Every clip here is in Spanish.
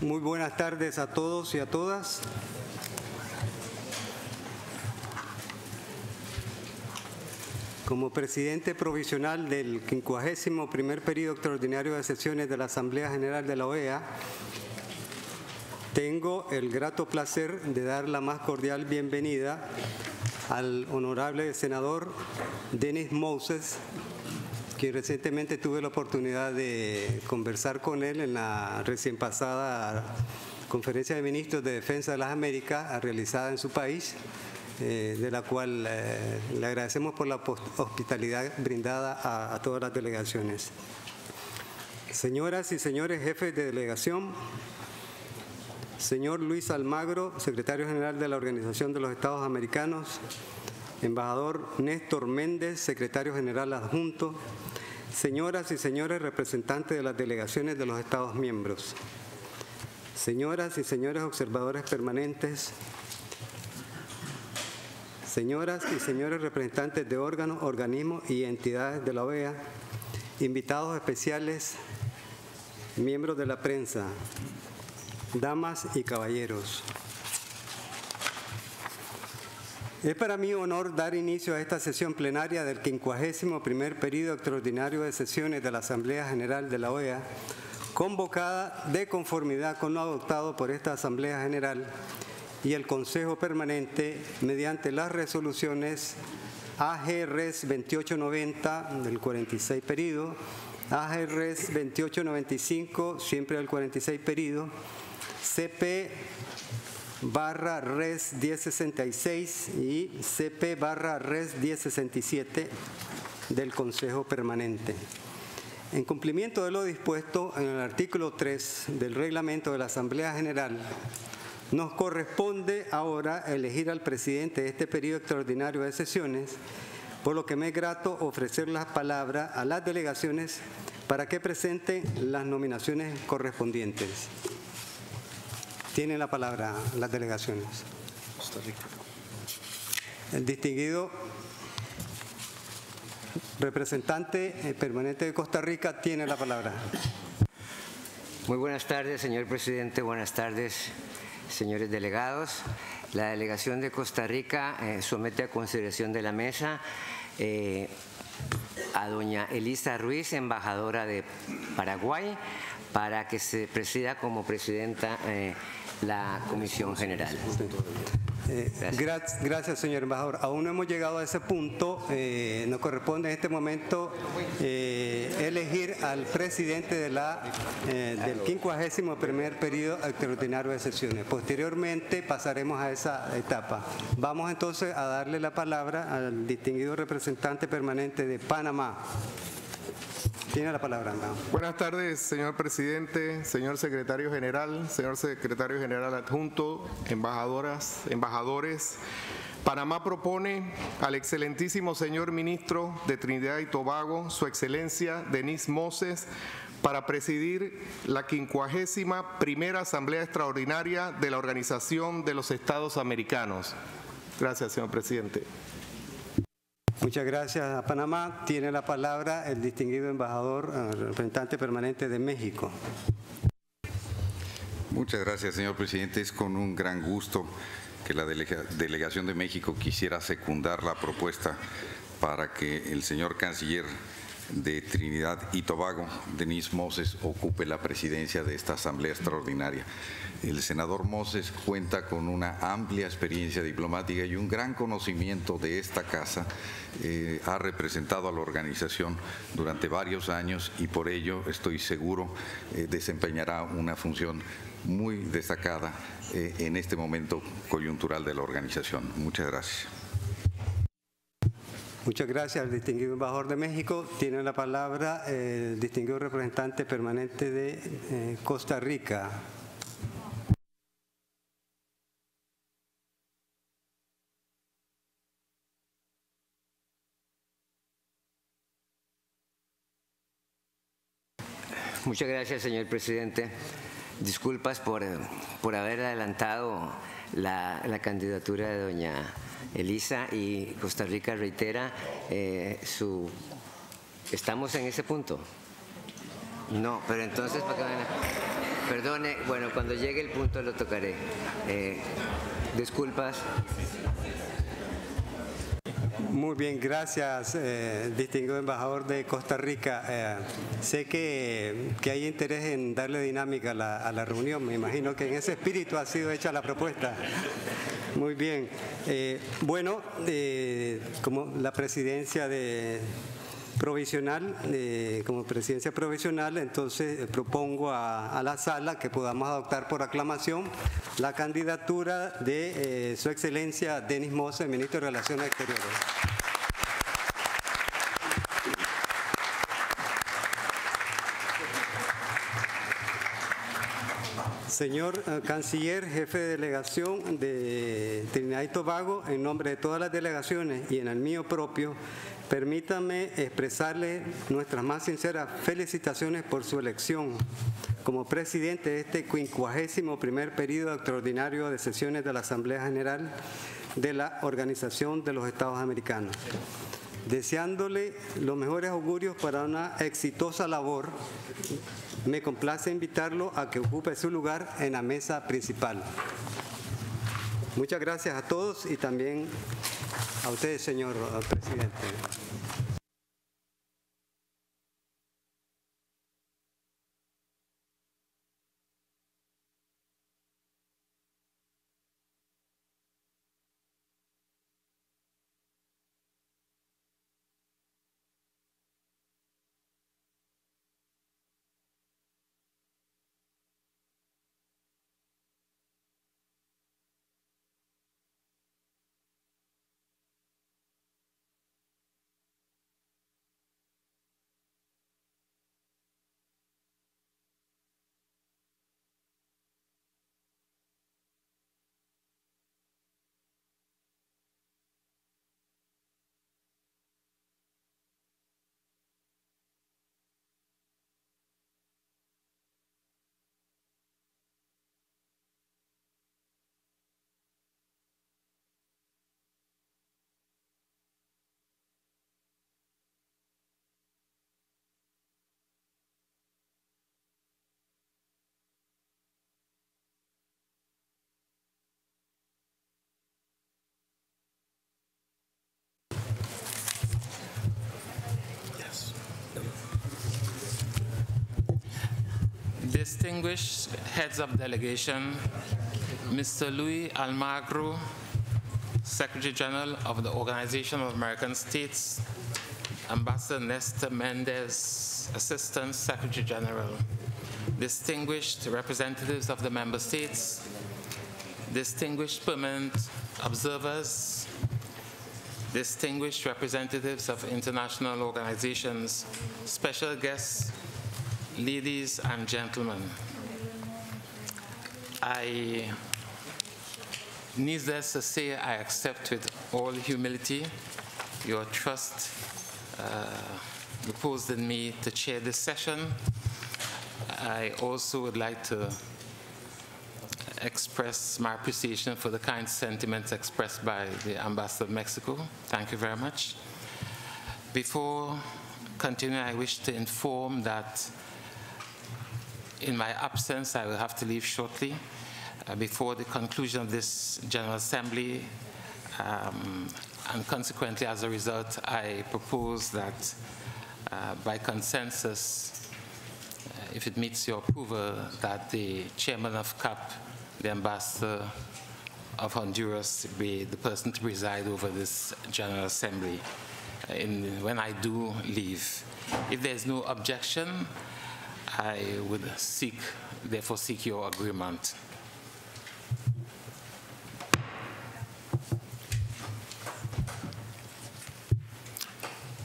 Muy buenas tardes a todos y a todas. Como presidente provisional del 51 primer periodo extraordinario de sesiones de la Asamblea General de la OEA, tengo el grato placer de dar la más cordial bienvenida al honorable senador Denis Moses, que recientemente tuve la oportunidad de conversar con él en la recién pasada Conferencia de Ministros de Defensa de las Américas realizada en su país, eh, de la cual eh, le agradecemos por la hospitalidad brindada a, a todas las delegaciones. Señoras y señores jefes de delegación, señor Luis Almagro, secretario general de la Organización de los Estados Americanos, embajador Néstor Méndez, secretario general adjunto, señoras y señores representantes de las delegaciones de los Estados miembros, señoras y señores observadores permanentes, señoras y señores representantes de órganos, organismos y entidades de la OEA, invitados especiales, miembros de la prensa, damas y caballeros. Es para mí honor dar inicio a esta sesión plenaria del 51 primer periodo extraordinario de sesiones de la Asamblea General de la OEA, convocada de conformidad con lo adoptado por esta Asamblea General y el Consejo Permanente mediante las resoluciones AGRES 2890 del 46 periodo, AGRES 2895 siempre del 46 periodo, CP barra res 1066 y CP barra res 1067 del Consejo Permanente. En cumplimiento de lo dispuesto en el artículo 3 del reglamento de la Asamblea General, nos corresponde ahora elegir al presidente de este periodo extraordinario de sesiones, por lo que me es grato ofrecer las palabras a las delegaciones para que presenten las nominaciones correspondientes. Tienen la palabra las delegaciones. Costa Rica. El distinguido representante eh, permanente de Costa Rica tiene la palabra. Muy buenas tardes, señor presidente. Buenas tardes, señores delegados. La delegación de Costa Rica eh, somete a consideración de la mesa eh, a doña Elisa Ruiz, embajadora de Paraguay, para que se presida como presidenta eh, la Comisión General. Eh, gracias. gracias, señor embajador. Aún no hemos llegado a ese punto. Eh, nos corresponde en este momento eh, elegir al presidente de la, del 51 primer periodo extraordinario de sesiones. Posteriormente pasaremos a esa etapa. Vamos entonces a darle la palabra al distinguido representante permanente de Panamá. Tiene la palabra. Buenas tardes, señor presidente, señor secretario general, señor secretario general adjunto, embajadoras, embajadores. Panamá propone al excelentísimo señor ministro de Trinidad y Tobago, su excelencia Denis Moses, para presidir la quincuagésima primera Asamblea Extraordinaria de la Organización de los Estados Americanos. Gracias, señor presidente. Muchas gracias a Panamá. Tiene la palabra el distinguido embajador, eh, representante permanente de México. Muchas gracias, señor presidente. Es con un gran gusto que la delega- delegación de México quisiera secundar la propuesta para que el señor canciller de Trinidad y Tobago, Denis Moses, ocupe la presidencia de esta Asamblea Extraordinaria. El senador Moses cuenta con una amplia experiencia diplomática y un gran conocimiento de esta casa. Eh, ha representado a la organización durante varios años y por ello estoy seguro eh, desempeñará una función muy destacada eh, en este momento coyuntural de la organización. Muchas gracias. Muchas gracias al distinguido embajador de México. Tiene la palabra el distinguido representante permanente de eh, Costa Rica. Muchas gracias, señor presidente. Disculpas por, eh, por haber adelantado la, la candidatura de doña Elisa y Costa Rica reitera eh, su... ¿Estamos en ese punto? No, pero entonces, ¿para qué van a- perdone, bueno, cuando llegue el punto lo tocaré. Eh, disculpas. Muy bien, gracias, eh, distinguido embajador de Costa Rica. Eh, sé que, que, hay interés en darle dinámica a la, reunión. Me imagino que en ese espíritu ha sido hecha la propuesta. Muy bien. Eh, bueno, eh, como la presidencia de provisional, eh, como presidencia provisional, entonces propongo a, la sala que podamos adoptar por aclamación la candidatura de Su Excelencia Denis Mose, ministro de Relaciones Exteriores. Señor Canciller, jefe de delegación de Trinidad y Tobago, en nombre de todas las delegaciones y en el mío propio, permítame expresarle nuestras más sinceras felicitaciones por su elección como presidente de este 51 primer periodo extraordinario de sesiones de la Asamblea General de la Organización de los Estados Americanos deseándole los mejores augurios para una exitosa labor me complace invitarlo a que ocupe su lugar en la mesa principal. Muchas gracias a todos y también a ustedes, señor presidente. Distinguished heads of delegation, Mr. Louis Almagro, Secretary General of the Organization of American States, Ambassador Nestor Mendez, Assistant Secretary General, distinguished representatives of the member states, distinguished permanent observers, distinguished representatives of international organizations, special guests, ladies and gentlemen, I, needless to say, I accept with all humility your trust uh, in me to chair this session. I also would like to express my appreciation for the kind sentiments expressed by the Ambassador of Mexico. Thank you very much. Before continuing, I wish to inform that in my absence, I will have to leave shortly uh, before the conclusion of this General Assembly. Um, and consequently, as a result, I propose that uh, by consensus, uh, if it meets your approval, that the chairman of CAP, the ambassador of Honduras, be the person to preside over this General Assembly uh, in, when I do leave. If there's no objection, I would seek, therefore seek your agreement.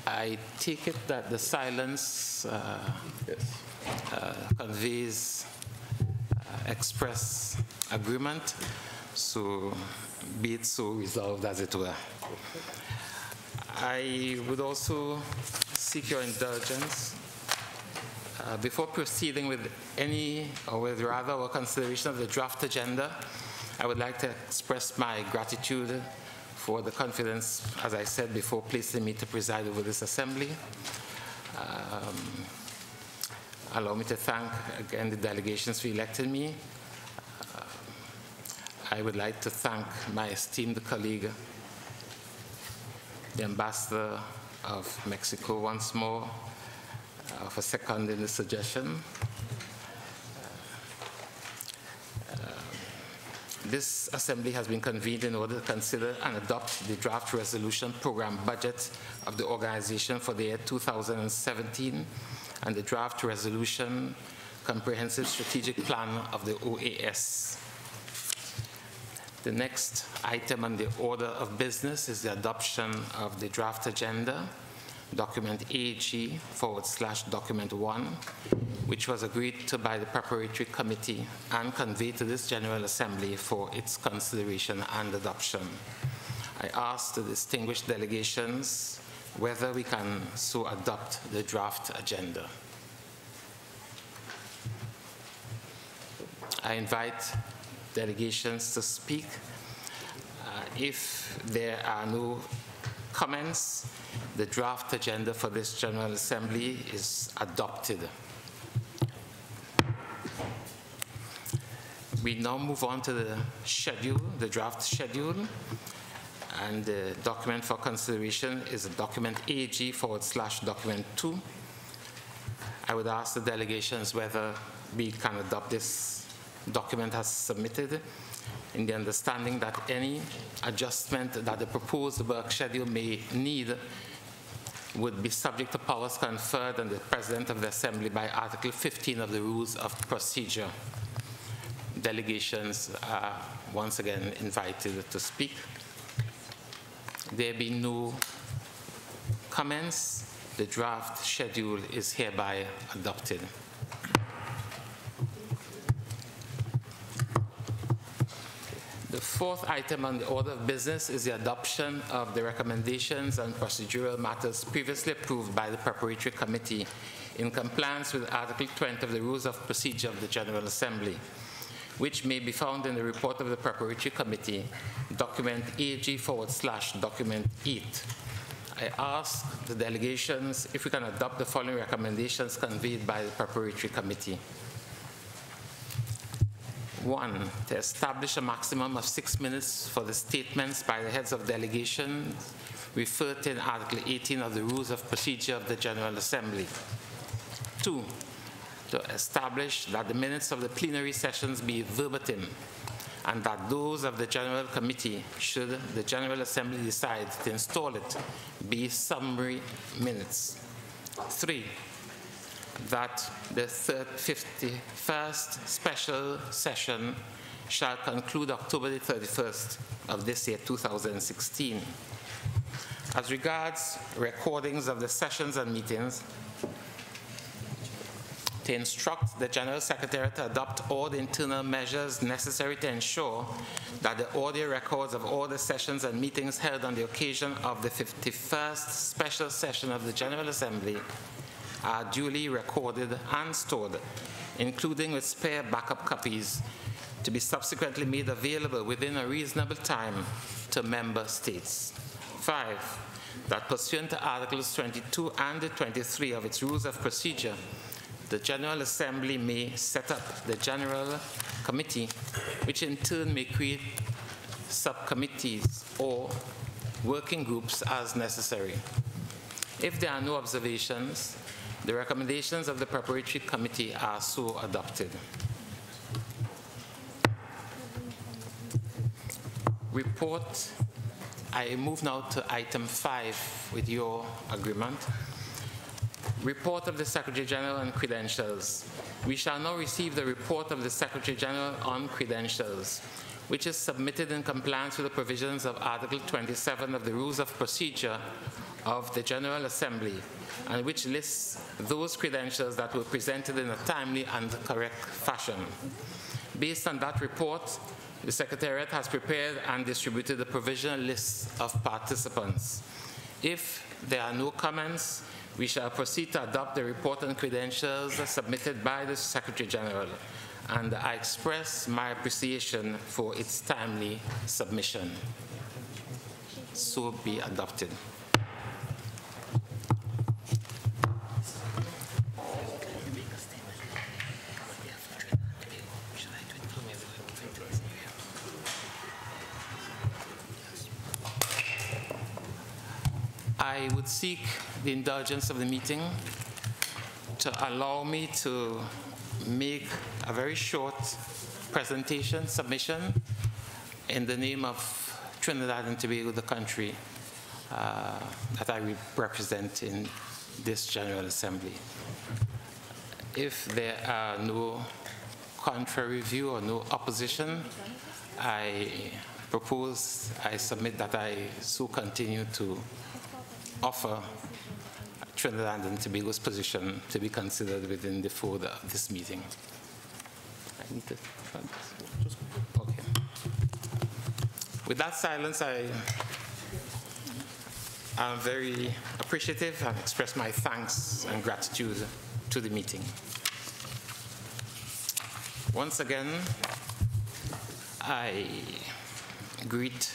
I take it that the silence uh, yes. uh, conveys uh, express agreement, so be it so resolved as it were. I would also seek your indulgence uh, before proceeding with any, or with rather, our consideration of the draft agenda, I would like to express my gratitude for the confidence, as I said before, placing me to preside over this assembly. Um, allow me to thank again the delegations for electing me. Uh, I would like to thank my esteemed colleague, the Ambassador of Mexico once more, uh, for seconding the suggestion. This assembly has been convened in order to consider and adopt the draft resolution program budget of the organization for the year 2017 and the draft resolution comprehensive strategic plan of the OAS. The next item on the order of business is the adoption of the draft agenda, document AG forward slash document one, which was agreed to by the preparatory committee and conveyed to this General Assembly for its consideration and adoption. I ask the distinguished delegations whether we can so adopt the draft agenda. I invite delegations to speak. Uh, if there are no comments, the draft agenda for this General Assembly is adopted. We now move on to the schedule, the draft schedule. And the document for consideration is document AG forward slash document 2. I would ask the delegations whether we can adopt this document as submitted in the understanding that any adjustment that the proposed work schedule may need would be subject to powers conferred on the President of the Assembly by Article 15 of the Rules of Procedure. Delegations are once again invited to speak. There being no comments, the draft schedule is hereby adopted. The fourth item on the order of business is the adoption of the recommendations and procedural matters previously approved by the preparatory committee in compliance with Article 20 of the Rules of Procedure of the General Assembly, which may be found in the report of the preparatory committee, document AG forward slash document 8. I ask the delegations if we can adopt the following recommendations conveyed by the preparatory committee. One, to establish a maximum of six minutes for the statements by the heads of delegations referred to in Article 18 of the Rules of Procedure of the General Assembly. Two, to establish that the minutes of the plenary sessions be verbatim and that those of the General Committee, should the General Assembly decide to install it, be summary minutes. Three, that the 51st special session shall conclude October the 31st of this year, 2016. As regards recordings of the sessions and meetings, to instruct the General Secretary to adopt all the internal measures necessary to ensure that the audio records of all the sessions and meetings held on the occasion of the 51st special session of the General Assembly are duly recorded and stored, including with spare backup copies to be subsequently made available within a reasonable time to member states. Five, that pursuant to Articles 22 and 23 of its Rules of Procedure, the General Assembly may set up the General Committee, which in turn may create subcommittees or working groups as necessary. If there are no observations, the recommendations of the preparatory committee are so adopted. Report, I move now to item five with your agreement. Report of the Secretary General on credentials. We shall now receive the report of the Secretary General on credentials, which is submitted in compliance with the provisions of Article 27 of the Rules of Procedure of the General Assembly and which lists those credentials that were presented in a timely and correct fashion. Based on that report, the Secretariat has prepared and distributed a provisional list of participants. If there are no comments, we shall proceed to adopt the report and credentials submitted by the Secretary General, and I express my appreciation for its timely submission. So be adopted. I would seek the indulgence of the meeting to allow me to make a very short presentation, submission, in the name of Trinidad and Tobago, the country uh, that I represent in this General Assembly. If there are no contrary view or no opposition, I propose, I submit that I so continue to offer Trinidad and Tobago's position to be considered within the folder of this meeting. I need to, okay. With that silence, I am very appreciative and express my thanks and gratitude to the meeting. Once again, I greet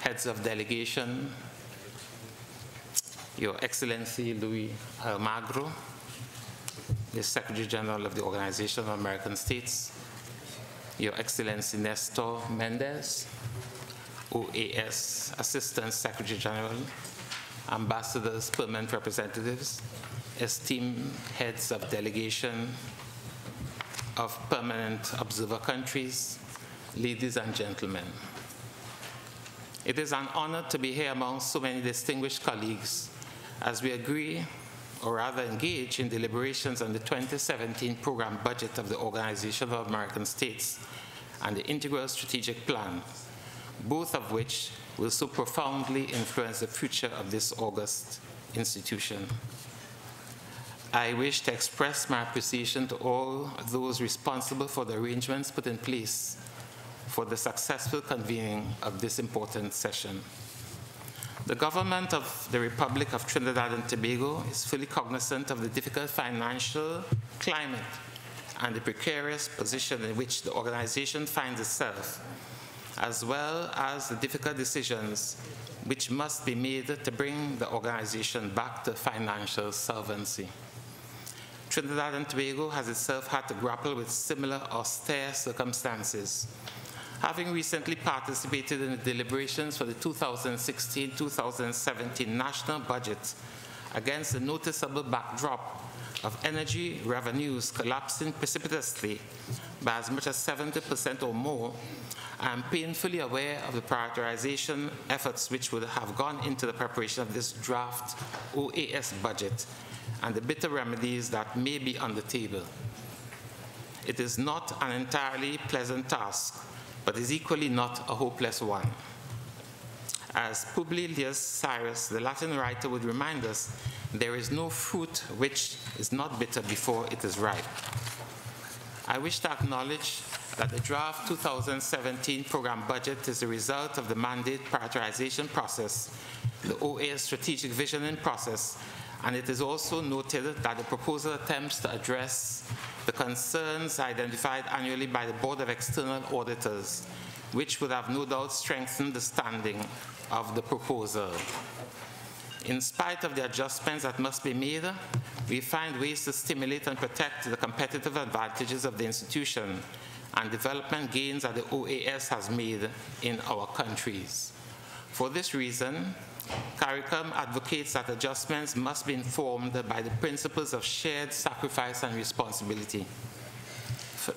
heads of delegation, Your Excellency Louis Almagro, the Secretary General of the Organization of American States, Your Excellency Nestor Mendez, OAS Assistant Secretary General, ambassadors, permanent representatives, esteemed heads of delegation of permanent observer countries, ladies and gentlemen. It is an honor to be here among so many distinguished colleagues as we agree, or rather engage in deliberations on the 2017 program budget of the Organization of American States and the Integral Strategic Plan, both of which will so profoundly influence the future of this august institution. I wish to express my appreciation to all those responsible for the arrangements put in place for the successful convening of this important session. The government of the Republic of Trinidad and Tobago is fully cognizant of the difficult financial climate and the precarious position in which the organization finds itself, as well as the difficult decisions which must be made to bring the organization back to financial solvency. Trinidad and Tobago has itself had to grapple with similar austere circumstances. Having recently participated in the deliberations for the 2016-2017 national budget against the noticeable backdrop of energy revenues collapsing precipitously by as much as 70% or more, I am painfully aware of the prioritization efforts which would have gone into the preparation of this draft OAS budget and the bitter remedies that may be on the table. It is not an entirely pleasant task, but is equally not a hopeless one. As Publius Cyrus, the Latin writer, would remind us, there is no fruit which is not bitter before it is ripe. I wish to acknowledge that the draft 2017 program budget is the result of the mandate prioritization process, the OAS strategic visioning process, and it is also noted that the proposal attempts to address the concerns identified annually by the Board of External Auditors, which would have no doubt strengthened the standing of the proposal. In spite of the adjustments that must be made, we find ways to stimulate and protect the competitive advantages of the institution and development gains that the OAS has made in our countries. For this reason, CARICOM advocates that adjustments must be informed by the principles of shared sacrifice and responsibility.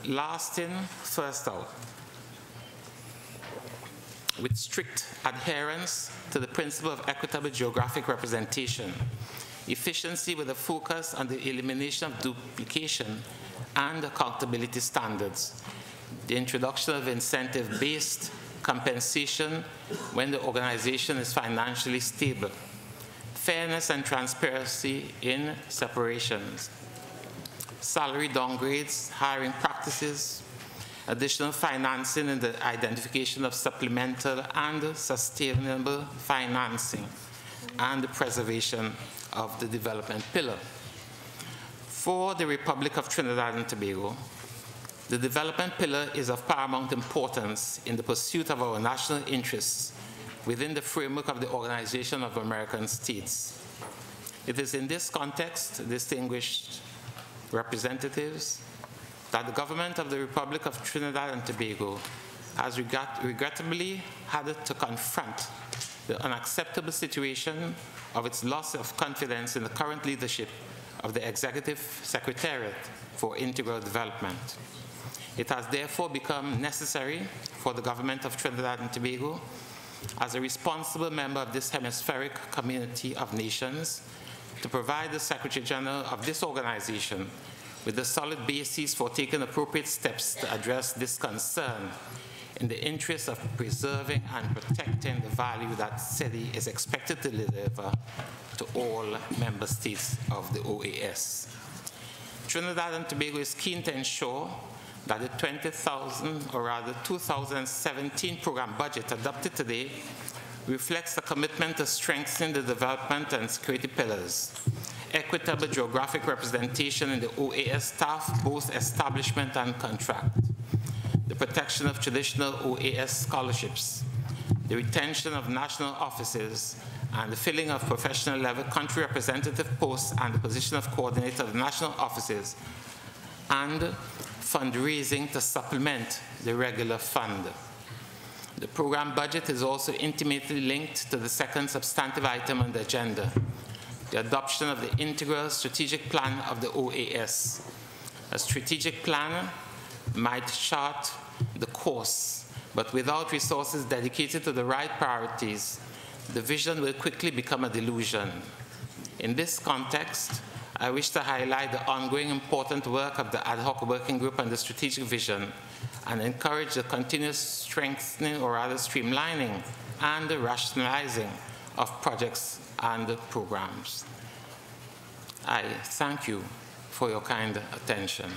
Last in, first out. With strict adherence to the principle of equitable geographic representation, efficiency with a focus on the elimination of duplication and accountability standards, the introduction of incentive-based compensation when the organization is financially stable, fairness and transparency in separations, salary downgrades, hiring practices, additional financing in the identification of supplemental and sustainable financing, and the preservation of the development pillar. For the Republic of Trinidad and Tobago, the development pillar is of paramount importance in the pursuit of our national interests within the framework of the Organization of American States. It is in this context, distinguished representatives, that the government of the Republic of Trinidad and Tobago has regret regrettably had to confront the unacceptable situation of its loss of confidence in the current leadership of the Executive Secretariat for Integral Development. It has therefore become necessary for the government of Trinidad and Tobago, as a responsible member of this hemispheric community of nations, to provide the Secretary General of this organization with the solid basis for taking appropriate steps to address this concern in the interest of preserving and protecting the value that city is expected to deliver to all member states of the OAS. Trinidad and Tobago is keen to ensure that the 20,000 or rather 2017 program budget adopted today reflects a commitment to strengthening the development and security pillars, equitable geographic representation in the OAS staff, both establishment and contract, the protection of traditional OAS scholarships, the retention of national offices, and the filling of professional level country representative posts and the position of coordinator of national offices, and fundraising to supplement the regular fund. The program budget is also intimately linked to the second substantive item on the agenda, the adoption of the integral strategic plan of the OAS. A strategic plan might chart the course, but without resources dedicated to the right priorities, the vision will quickly become a delusion. In this context, I wish to highlight the ongoing important work of the ad hoc working group on the strategic vision and encourage the continuous strengthening or rather streamlining and the rationalizing of projects and programs. I thank you for your kind attention.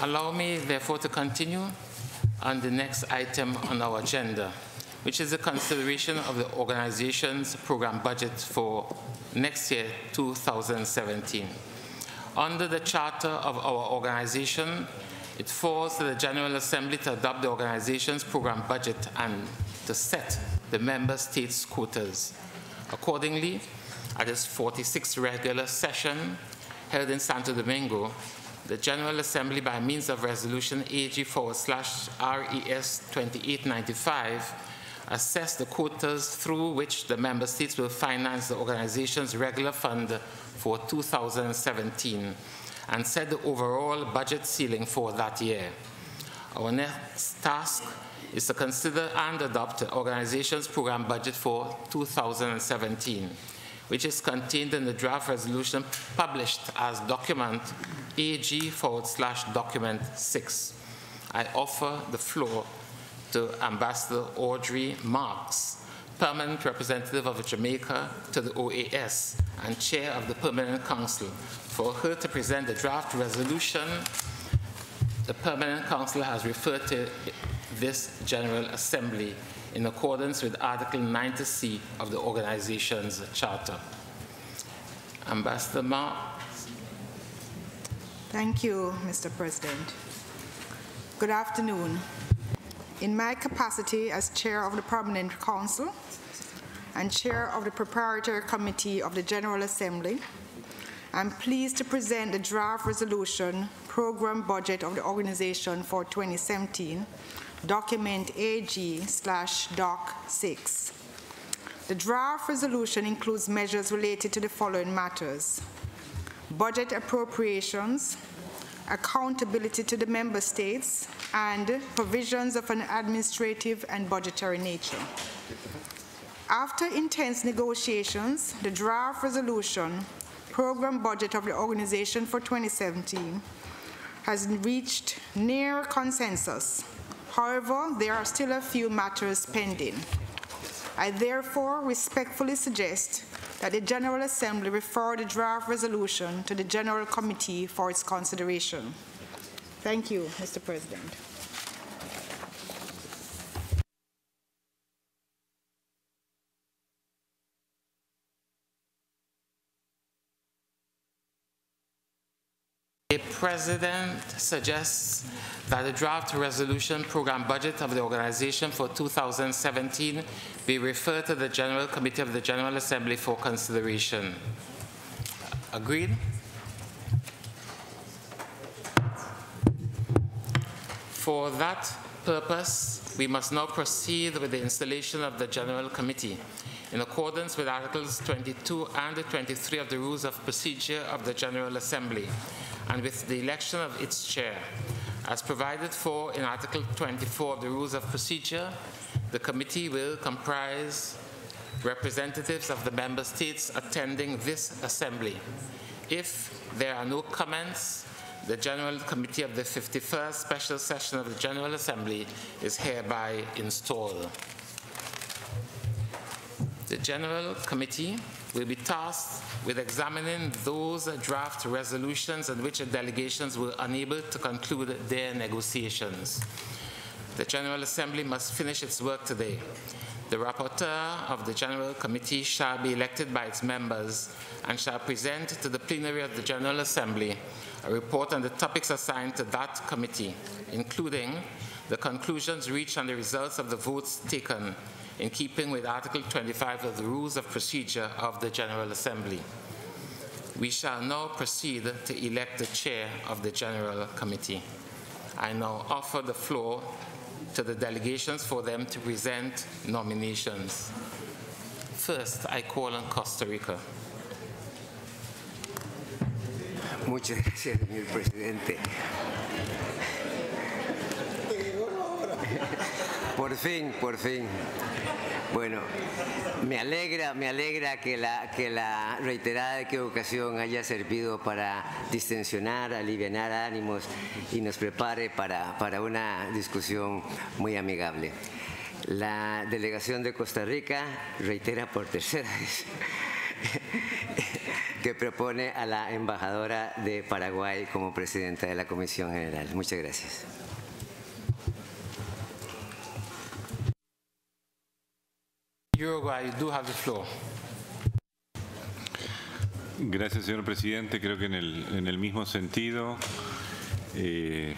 Allow me, therefore, to continue on the next item on our agenda, which is the consideration of the organization's program budget for next year, 2017. Under the charter of our organization, it falls to the General Assembly to adopt the organization's program budget and to set the member states' quotas. Accordingly, at its 46th regular session held in Santo Domingo, the General Assembly, by means of Resolution AG forward slash RES 2895, assess the quotas through which the member states will finance the organization's regular fund for 2017 and set the overall budget ceiling for that year. Our next task is to consider and adopt the organization's program budget for 2017, which is contained in the draft resolution published as document AG forward slash document 6. I offer the floor to Ambassador Audrey Marks, permanent representative of Jamaica to the OAS and chair of the Permanent Council, for her to present the draft resolution. The Permanent Council has referred to this General Assembly in accordance with Article 90C of the organization's charter. Ambassador Marks. Thank you, Mr. President. Good afternoon. In my capacity as Chair of the Permanent Council and Chair of the Preparatory Committee of the General Assembly, I'm pleased to present the draft resolution program budget of the organization for 2017, document AG slash doc 6. The draft resolution includes measures related to the following matters. Budget appropriations, accountability to the member states, and provisions of an administrative and budgetary nature. After intense negotiations, the draft resolution program budget of the organization for 2017 has reached near consensus. However, there are still a few matters pending. I therefore respectfully suggest that the General Assembly refer the draft resolution to the General Committee for its consideration. Thank you, Mr. President. The President suggests that the draft resolution program budget of the organization for 2017 be referred to the General Committee of the General Assembly for consideration. Agreed? For that purpose, we must now proceed with the installation of the General Committee in accordance with Articles 22 and 23 of the Rules of Procedure of the General Assembly and with the election of its chair. As provided for in Article 24 of the Rules of Procedure, the committee will comprise representatives of the member states attending this assembly. If there are no comments, the General Committee of the 51st Special Session of the General Assembly is hereby installed. The General Committee will be tasked with examining those draft resolutions in which the delegations were unable to conclude their negotiations. The General Assembly must finish its work today. The rapporteur of the General Committee shall be elected by its members and shall present to the plenary of the General Assembly a report on the topics assigned to that committee, including the conclusions reached and the results of the votes taken in keeping with Article 25 of the Rules of Procedure of the General Assembly. We shall now proceed to elect the chair of the General Committee. I now offer the floor to the delegations for them to present nominations. First, I call on Costa Rica. Muchas gracias, señor presidente. Por fin, por fin. Bueno, me alegra, me alegra que la, que la reiterada equivocación haya servido para distensionar, aliviar ánimos y nos prepare para, para una discusión muy amigable. La delegación de Costa Rica reitera por tercera vez que propone a la embajadora de Paraguay como presidenta de la Comisión General. Muchas gracias. Uruguay, you do have the floor. Gracias, señor presidente. Creo que en el, en el mismo sentido eh,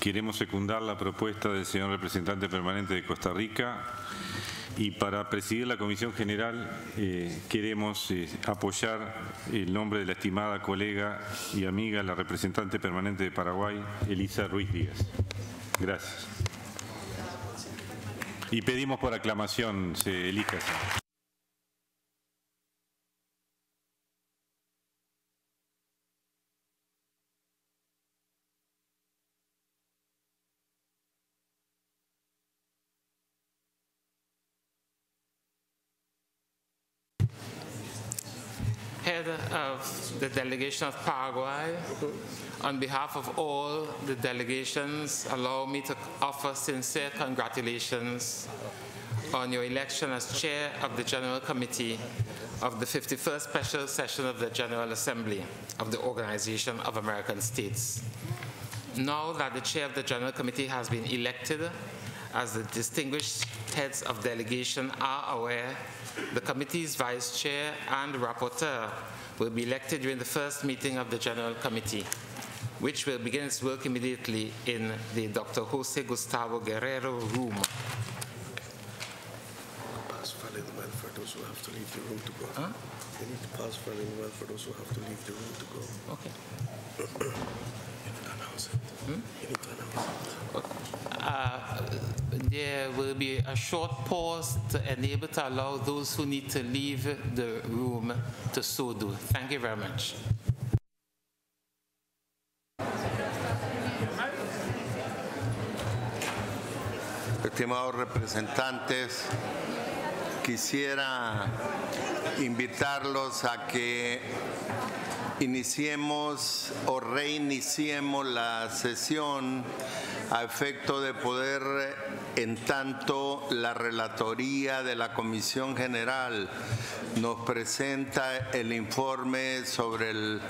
queremos secundar la propuesta del señor representante permanente de Costa Rica y para presidir la Comisión General eh, queremos eh, apoyar el nombre de la estimada colega y amiga, la representante permanente de Paraguay, Elisa Ruiz Díaz. Gracias. Y pedimos por aclamación se elija. Of the delegation of Paraguay, on behalf of all the delegations, allow me to offer sincere congratulations on your election as chair of the General Committee of the 51st Special Session of the General Assembly of the Organization of American States. Now that the chair of the General Committee has been elected, as the distinguished heads of delegation are aware, the committee's vice chair and rapporteur will be elected during the first meeting of the General Committee, which will begin its work immediately in the Dr. Jose Gustavo Guerrero room. pass well for those who have to leave the room to go. Huh? They need to pass well for those who have to leave the room to go. Okay. You need to announce it. Hmm? You need to announce it. Uh, there will be a short pause to enable to allow those who need to leave the room to so do. Thank you very much. Estimados representantes, quisiera invitarlos a que iniciemos o reiniciemos la sesión a efecto de poder, en tanto la relatoría de la Comisión General nos presenta el informe sobre el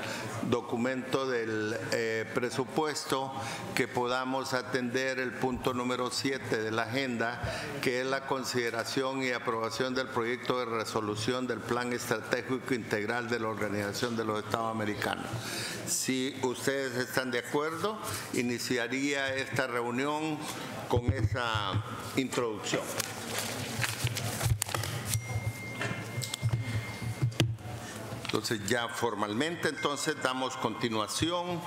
documento del eh, presupuesto, que podamos atender el punto número 7 de la agenda, que es la consideración y aprobación del proyecto de resolución del Plan Estratégico Integral de la Organización de los Estados Americanos. Si ustedes están de acuerdo, iniciaría esta reunión con esa introducción. Entonces ya formalmente entonces damos continuación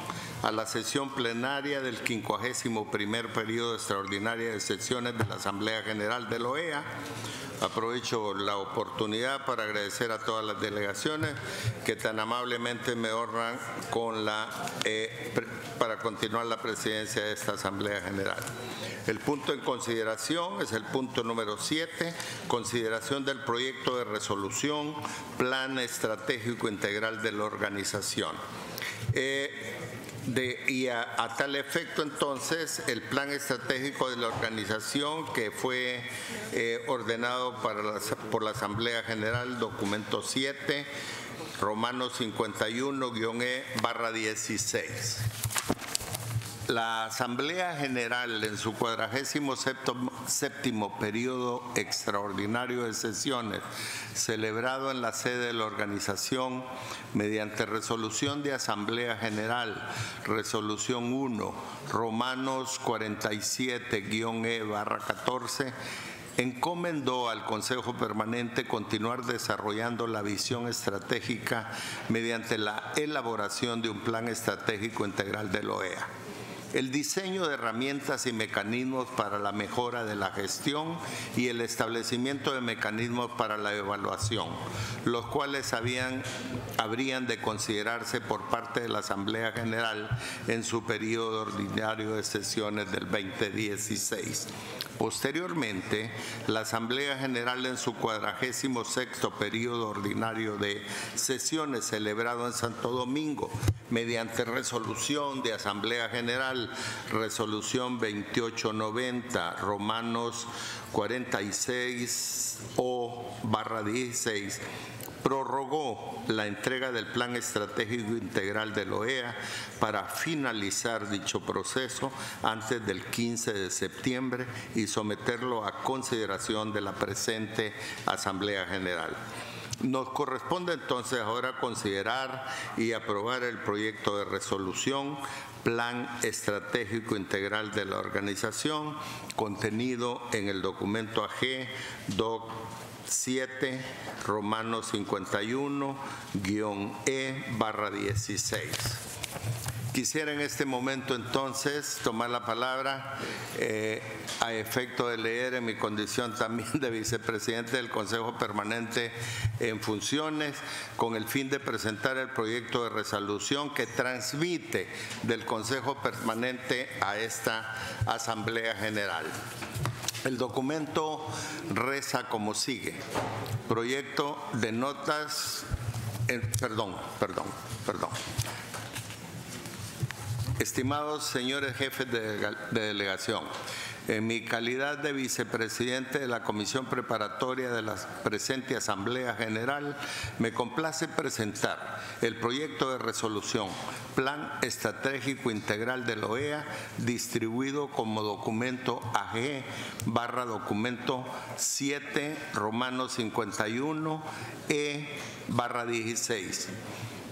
a la sesión plenaria del 51 primer periodo extraordinario de sesiones de la Asamblea General de la OEA. Aprovecho la oportunidad para agradecer a todas las delegaciones que tan amablemente me honran con la, eh, para continuar la presidencia de esta Asamblea General. El punto en consideración es el punto número 7, consideración del proyecto de resolución, plan estratégico integral de la organización. Eh, y a, tal efecto, entonces, el plan estratégico de la organización que fue eh, ordenado para la- por la Asamblea General, documento 7, Romanos 51-E barra 16. La Asamblea General en su cuadragésimo séptimo, periodo extraordinario de sesiones, celebrado en la sede de la organización mediante resolución de Asamblea General, resolución 1, Romanos 47-E barra 14, encomendó al Consejo Permanente continuar desarrollando la visión estratégica mediante la elaboración de un plan estratégico integral de la OEA el diseño de herramientas y mecanismos para la mejora de la gestión y el establecimiento de mecanismos para la evaluación, los cuales habrían de considerarse por parte de la Asamblea General en su periodo ordinario de sesiones del 2016. Posteriormente, la Asamblea General en su cuadragésimo sexto periodo ordinario de sesiones celebrado en Santo Domingo, mediante resolución de Asamblea General, resolución 2890, Romanos 46 o barra 16, prorrogó la entrega del Plan Estratégico Integral de la OEA para finalizar dicho proceso antes del 15 de septiembre y someterlo a consideración de la presente Asamblea General. Nos corresponde entonces ahora considerar y aprobar el proyecto de resolución Plan Estratégico Integral de la Organización contenido en el documento AG DOC 7, Romanos 51-E barra 16. Quisiera en este momento entonces tomar la palabra eh, a efecto de leer en mi condición también de vicepresidente del Consejo Permanente en funciones con el fin de presentar el proyecto de resolución que transmite del Consejo Permanente a esta Asamblea General. El documento reza como sigue. Proyecto de notas, eh, perdón, perdón, perdón. Estimados señores jefes de, delega- de delegación, en mi calidad de vicepresidente de la Comisión Preparatoria de la presente Asamblea General, me complace presentar el proyecto de resolución Plan Estratégico Integral de la OEA, distribuido como documento AG barra documento 7 Romano 51 E barra 16.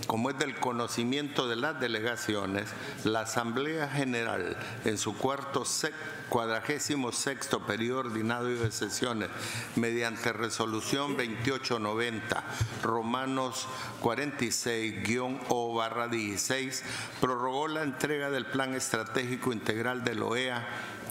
Como es del conocimiento de las delegaciones, la Asamblea General en su cuarto sec- cuadragésimo sexto periodo ordinario de sesiones, mediante resolución 2890, Romanos 46-O barra 16, prorrogó la entrega del Plan Estratégico Integral de la OEA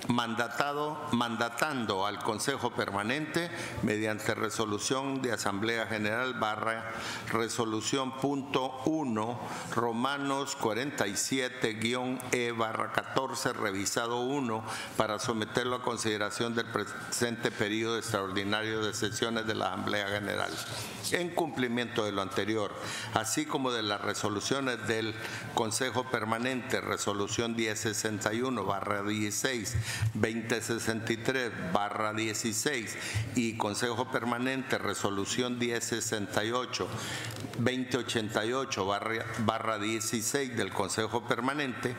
mandatado, mandatando al Consejo Permanente mediante resolución de Asamblea General barra resolución punto 1 Romanos 47-E barra 14 revisado 1 para someterlo a consideración del presente periodo extraordinario de sesiones de la Asamblea General. En cumplimiento de lo anterior, así como de las resoluciones del Consejo Permanente, resolución 1061 barra 16, 2063 barra 16 y Consejo Permanente, resolución 1068, 2088 barra, barra 16 del Consejo Permanente,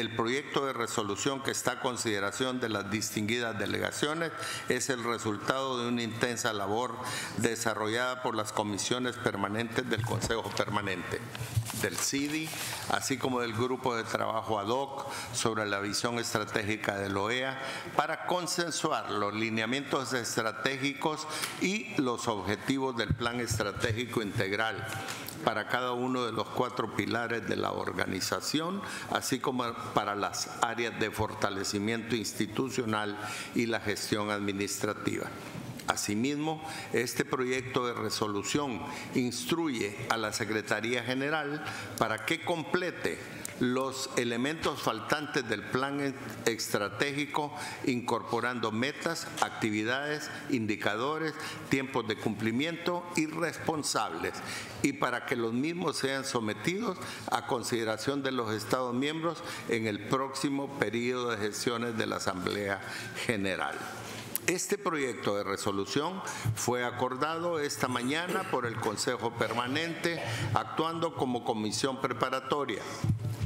el proyecto de resolución que está a consideración de las distinguidas delegaciones es el resultado de una intensa labor desarrollada por las comisiones permanentes del Consejo Permanente, del CIDI, así como del Grupo de Trabajo ad hoc sobre la visión estratégica de la OEA para consensuar los lineamientos estratégicos y los objetivos del Plan Estratégico Integral para cada uno de los cuatro pilares de la organización, así como para las áreas de fortalecimiento institucional y la gestión administrativa. Asimismo, este proyecto de resolución instruye a la Secretaría General para que complete los elementos faltantes del plan estratégico, incorporando metas, actividades, indicadores, tiempos de cumplimiento y responsables, y para que los mismos sean sometidos a consideración de los Estados miembros en el próximo periodo de gestiones de la Asamblea General. Este proyecto de resolución fue acordado esta mañana por el Consejo Permanente, actuando como comisión preparatoria.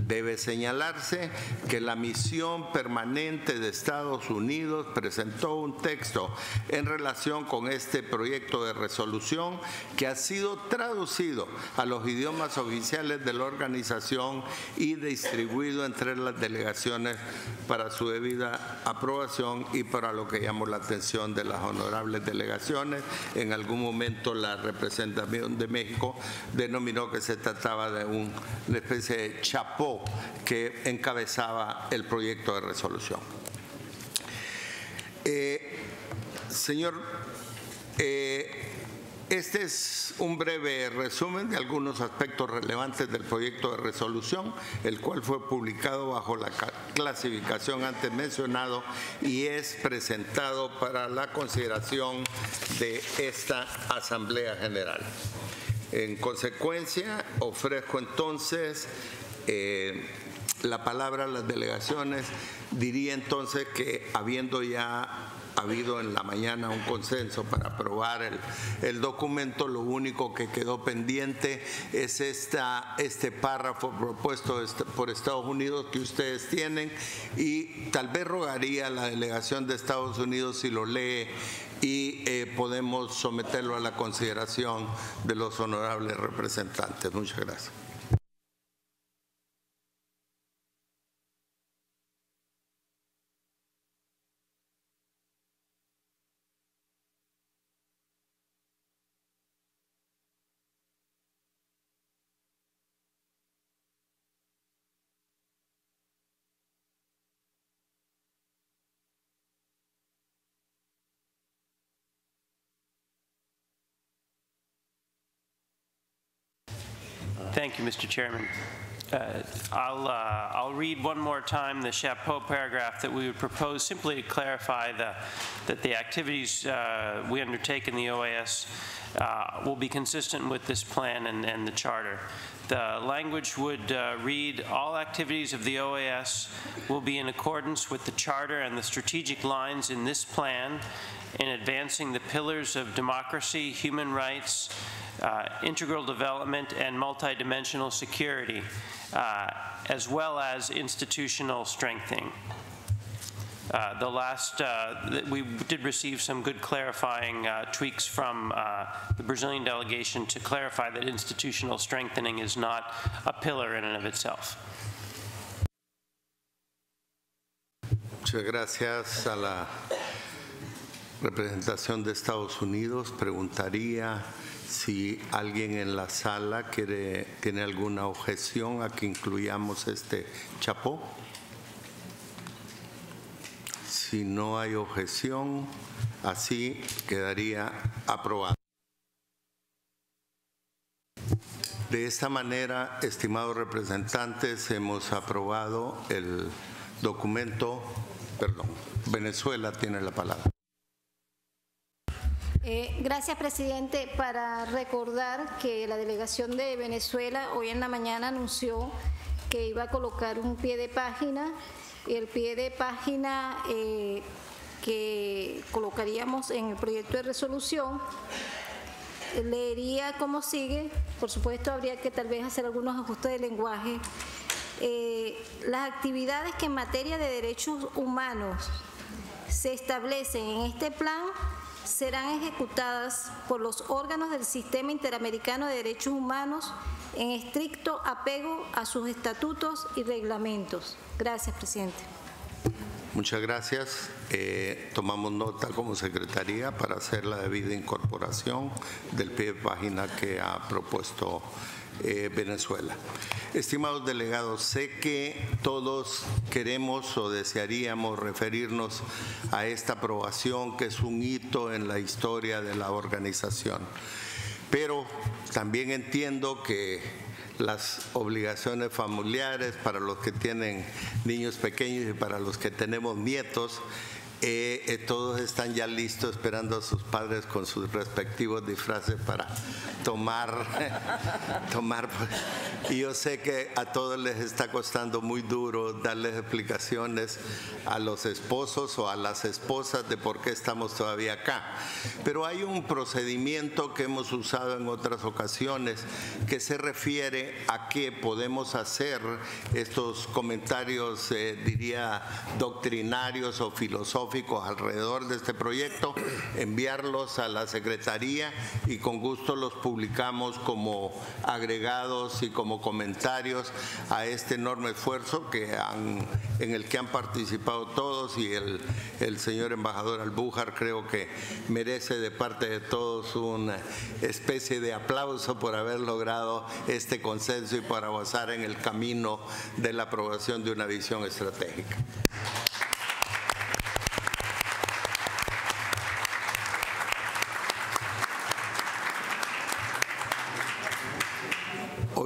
Debe señalarse que la misión permanente de Estados Unidos presentó un texto en relación con este proyecto de resolución que ha sido traducido a los idiomas oficiales de la organización y distribuido entre las delegaciones para su debida aprobación y para lo que llamó la atención de las honorables delegaciones. En algún momento la representación de México denominó que se trataba de un- una especie de chapó que encabezaba el proyecto de resolución. Eh, señor, eh, este es un breve resumen de algunos aspectos relevantes del proyecto de resolución, el cual fue publicado bajo la ca- clasificación antes mencionado y es presentado para la consideración de esta Asamblea General. En consecuencia, ofrezco entonces eh, la palabra a las delegaciones. Diría entonces que habiendo ya habido en la mañana un consenso para aprobar el, el documento, lo único que quedó pendiente es esta, este párrafo propuesto est- por Estados Unidos que ustedes tienen y tal vez rogaría a la delegación de Estados Unidos si lo lee y eh, podemos someterlo a la consideración de los honorables representantes. Muchas gracias. Thank you, Mr. Chairman. Uh, I'll, uh, I'll read one more time the chapeau paragraph that we would propose simply to clarify the, that the activities uh, we undertake in the OAS uh, will be consistent with this plan and, and the charter. The language would uh, read, "All activities of the OAS will be in accordance with the charter and the strategic lines in this plan in advancing the pillars of democracy, human rights, uh, integral development, and multidimensional security, uh, as well as institutional strengthening." Uh, The last, uh, we did receive some good clarifying uh, tweaks from uh, the Brazilian delegation to clarify that institutional strengthening is not a pillar in and of itself. Muchas gracias a la representación de Estados Unidos. Preguntaría si alguien en la sala quiere, tiene alguna objeción a que incluyamos este chapó. Si no hay objeción, así quedaría aprobado. De esta manera, estimados representantes, hemos aprobado el documento, perdón, Venezuela tiene la palabra. Eh, gracias, presidente. Para recordar que la delegación de Venezuela hoy en la mañana anunció que iba a colocar un pie de página. El pie de página eh, que colocaríamos en el proyecto de resolución leería cómo sigue. Por supuesto, habría que tal vez hacer algunos ajustes de lenguaje eh, las actividades que en materia de derechos humanos se establecen en este plan serán ejecutadas por los órganos del Sistema Interamericano de Derechos Humanos en estricto apego a sus estatutos y reglamentos. Gracias, presidente. Muchas gracias. Eh, tomamos nota como secretaría para hacer la debida incorporación del pie de página que ha propuesto eh, Venezuela. Estimados delegados, sé que todos queremos o desearíamos referirnos a esta aprobación que es un hito en la historia de la organización, pero también entiendo que las obligaciones familiares para los que tienen niños pequeños y para los que tenemos nietos. Eh, eh, todos están ya listos esperando a sus padres con sus respectivos disfraces para tomar, tomar. Y yo sé que a todos les está costando muy duro darles explicaciones a los esposos o a las esposas de por qué estamos todavía acá. Pero hay un procedimiento que hemos usado en otras ocasiones que se refiere a que podemos hacer estos comentarios, eh, diría, doctrinarios o filosóficos alrededor de este proyecto, enviarlos a la Secretaría y con gusto los publicamos como agregados y como comentarios a este enorme esfuerzo que han, en el que han participado todos y el, señor embajador Albújar creo que merece de parte de todos una especie de aplauso por haber logrado este consenso y por avanzar en el camino de la aprobación de una visión estratégica.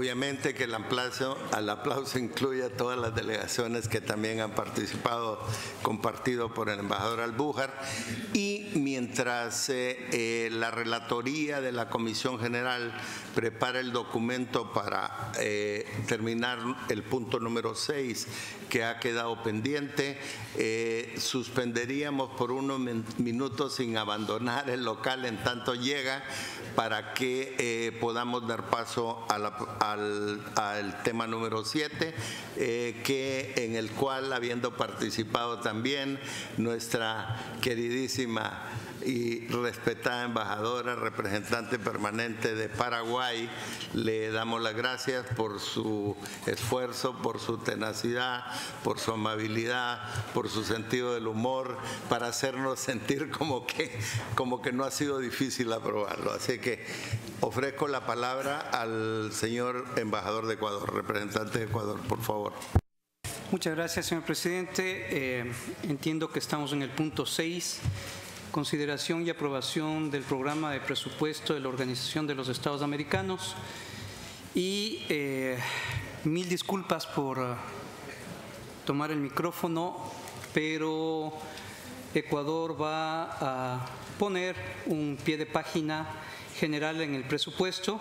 Obviamente que el aplauso, al aplauso incluye a todas las delegaciones que también han participado, compartido por el embajador Albújar. Y mientras eh, eh, la relatoría de la Comisión General prepara el documento para eh, terminar el punto número 6 que ha quedado pendiente, suspenderíamos por unos minutos sin abandonar el local en tanto llega para que podamos dar paso a la, al, tema número 7, eh, que, en el cual, habiendo participado también nuestra queridísima y respetada embajadora, representante permanente de Paraguay. Le damos las gracias por su esfuerzo, por su tenacidad, por su amabilidad, por su sentido del humor, para hacernos sentir como que, como que no ha sido difícil aprobarlo. Así que ofrezco la palabra al señor embajador de Ecuador, representante de Ecuador, por favor. Muchas gracias, señor presidente. Eh, entiendo que estamos en el punto 6 consideración y aprobación del programa de presupuesto de la Organización de los Estados Americanos y eh, mil disculpas por eh, tomar el micrófono, pero Ecuador va a poner un pie de página general en el presupuesto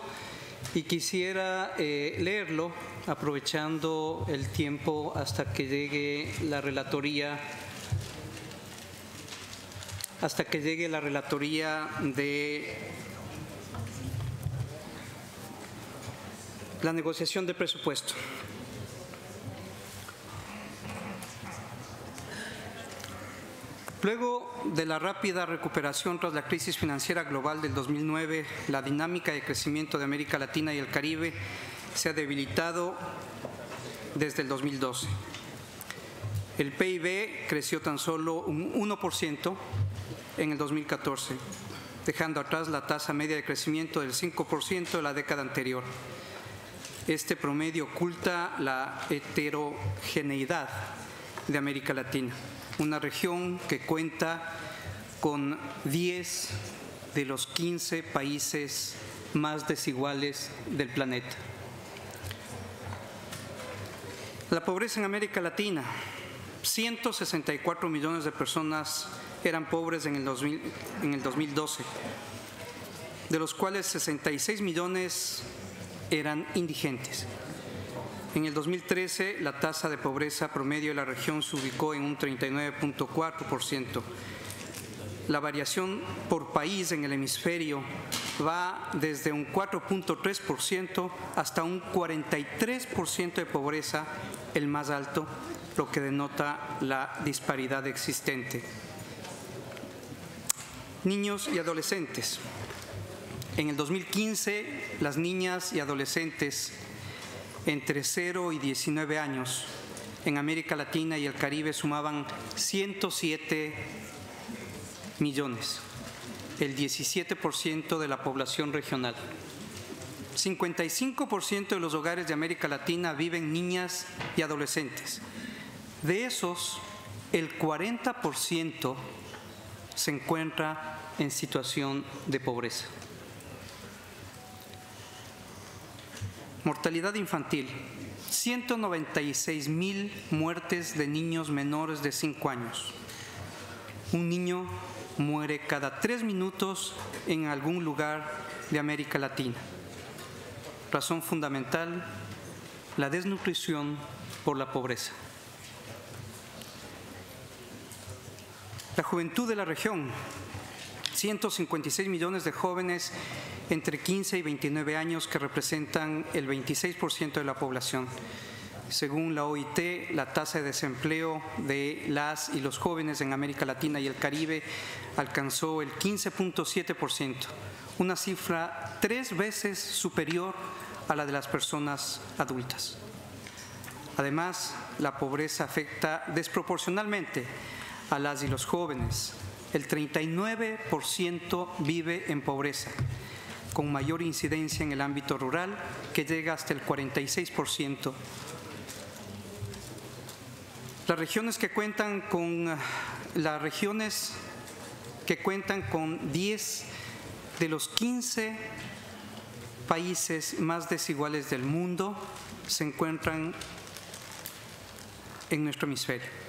y quisiera eh, leerlo aprovechando el tiempo hasta que llegue la relatoría hasta que llegue la relatoría de la negociación de presupuesto. Luego de la rápida recuperación tras la crisis financiera global del 2009, la dinámica de crecimiento de América Latina y el Caribe se ha debilitado desde el 2012. El PIB creció tan solo un 1% en el 2014, dejando atrás la tasa media de crecimiento del 5% de la década anterior. Este promedio oculta la heterogeneidad de América Latina, una región que cuenta con 10 de los 15 países más desiguales del planeta. La pobreza en América Latina, 164 millones de personas eran pobres en el, 2000, en el 2012, de los cuales 66 millones eran indigentes. En el 2013, la tasa de pobreza promedio de la región se ubicó en un 39.4%. La variación por país en el hemisferio va desde un 4.3% hasta un 43% de pobreza, el más alto, lo que denota la disparidad existente. Niños y adolescentes. En el 2015, las niñas y adolescentes entre 0 y 19 años en América Latina y el Caribe sumaban 107 millones, el 17% de la población regional. 55% de los hogares de América Latina viven niñas y adolescentes. De esos, el 40% se encuentra en situación de pobreza. Mortalidad infantil. 196 mil muertes de niños menores de 5 años. Un niño muere cada tres minutos en algún lugar de América Latina. Razón fundamental, la desnutrición por la pobreza. La juventud de la región, 156 millones de jóvenes entre 15 y 29 años que representan el 26% de la población. Según la OIT, la tasa de desempleo de las y los jóvenes en América Latina y el Caribe alcanzó el 15.7%, una cifra tres veces superior a la de las personas adultas. Además, la pobreza afecta desproporcionalmente a las y los jóvenes. El 39% vive en pobreza, con mayor incidencia en el ámbito rural, que llega hasta el 46%. Las regiones que cuentan con las regiones que cuentan con 10 de los 15 países más desiguales del mundo se encuentran en nuestro hemisferio.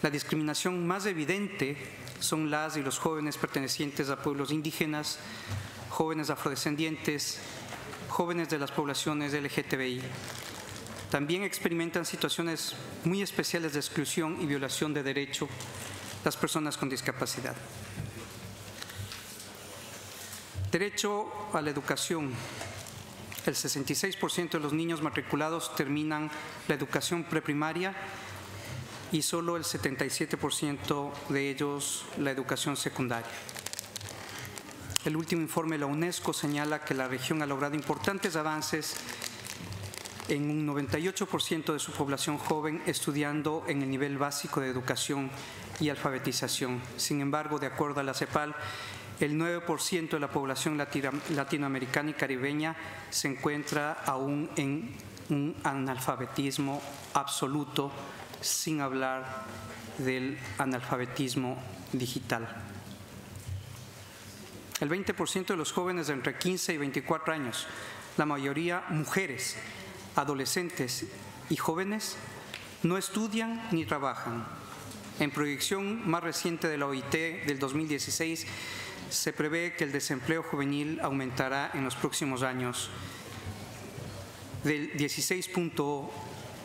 La discriminación más evidente son las y los jóvenes pertenecientes a pueblos indígenas, jóvenes afrodescendientes, jóvenes de las poblaciones LGTBI. También experimentan situaciones muy especiales de exclusión y violación de derecho las personas con discapacidad. Derecho a la educación. El 66% de los niños matriculados terminan la educación preprimaria y solo el 77% de ellos la educación secundaria. El último informe de la UNESCO señala que la región ha logrado importantes avances en un 98% de su población joven estudiando en el nivel básico de educación y alfabetización. Sin embargo, de acuerdo a la CEPAL, el 9% de la población latinoamericana y caribeña se encuentra aún en un analfabetismo absoluto, sin hablar del analfabetismo digital. El 20% de los jóvenes de entre 15 y 24 años, la mayoría mujeres, adolescentes y jóvenes, no estudian ni trabajan. En proyección más reciente de la OIT del 2016, se prevé que el desempleo juvenil aumentará en los próximos años del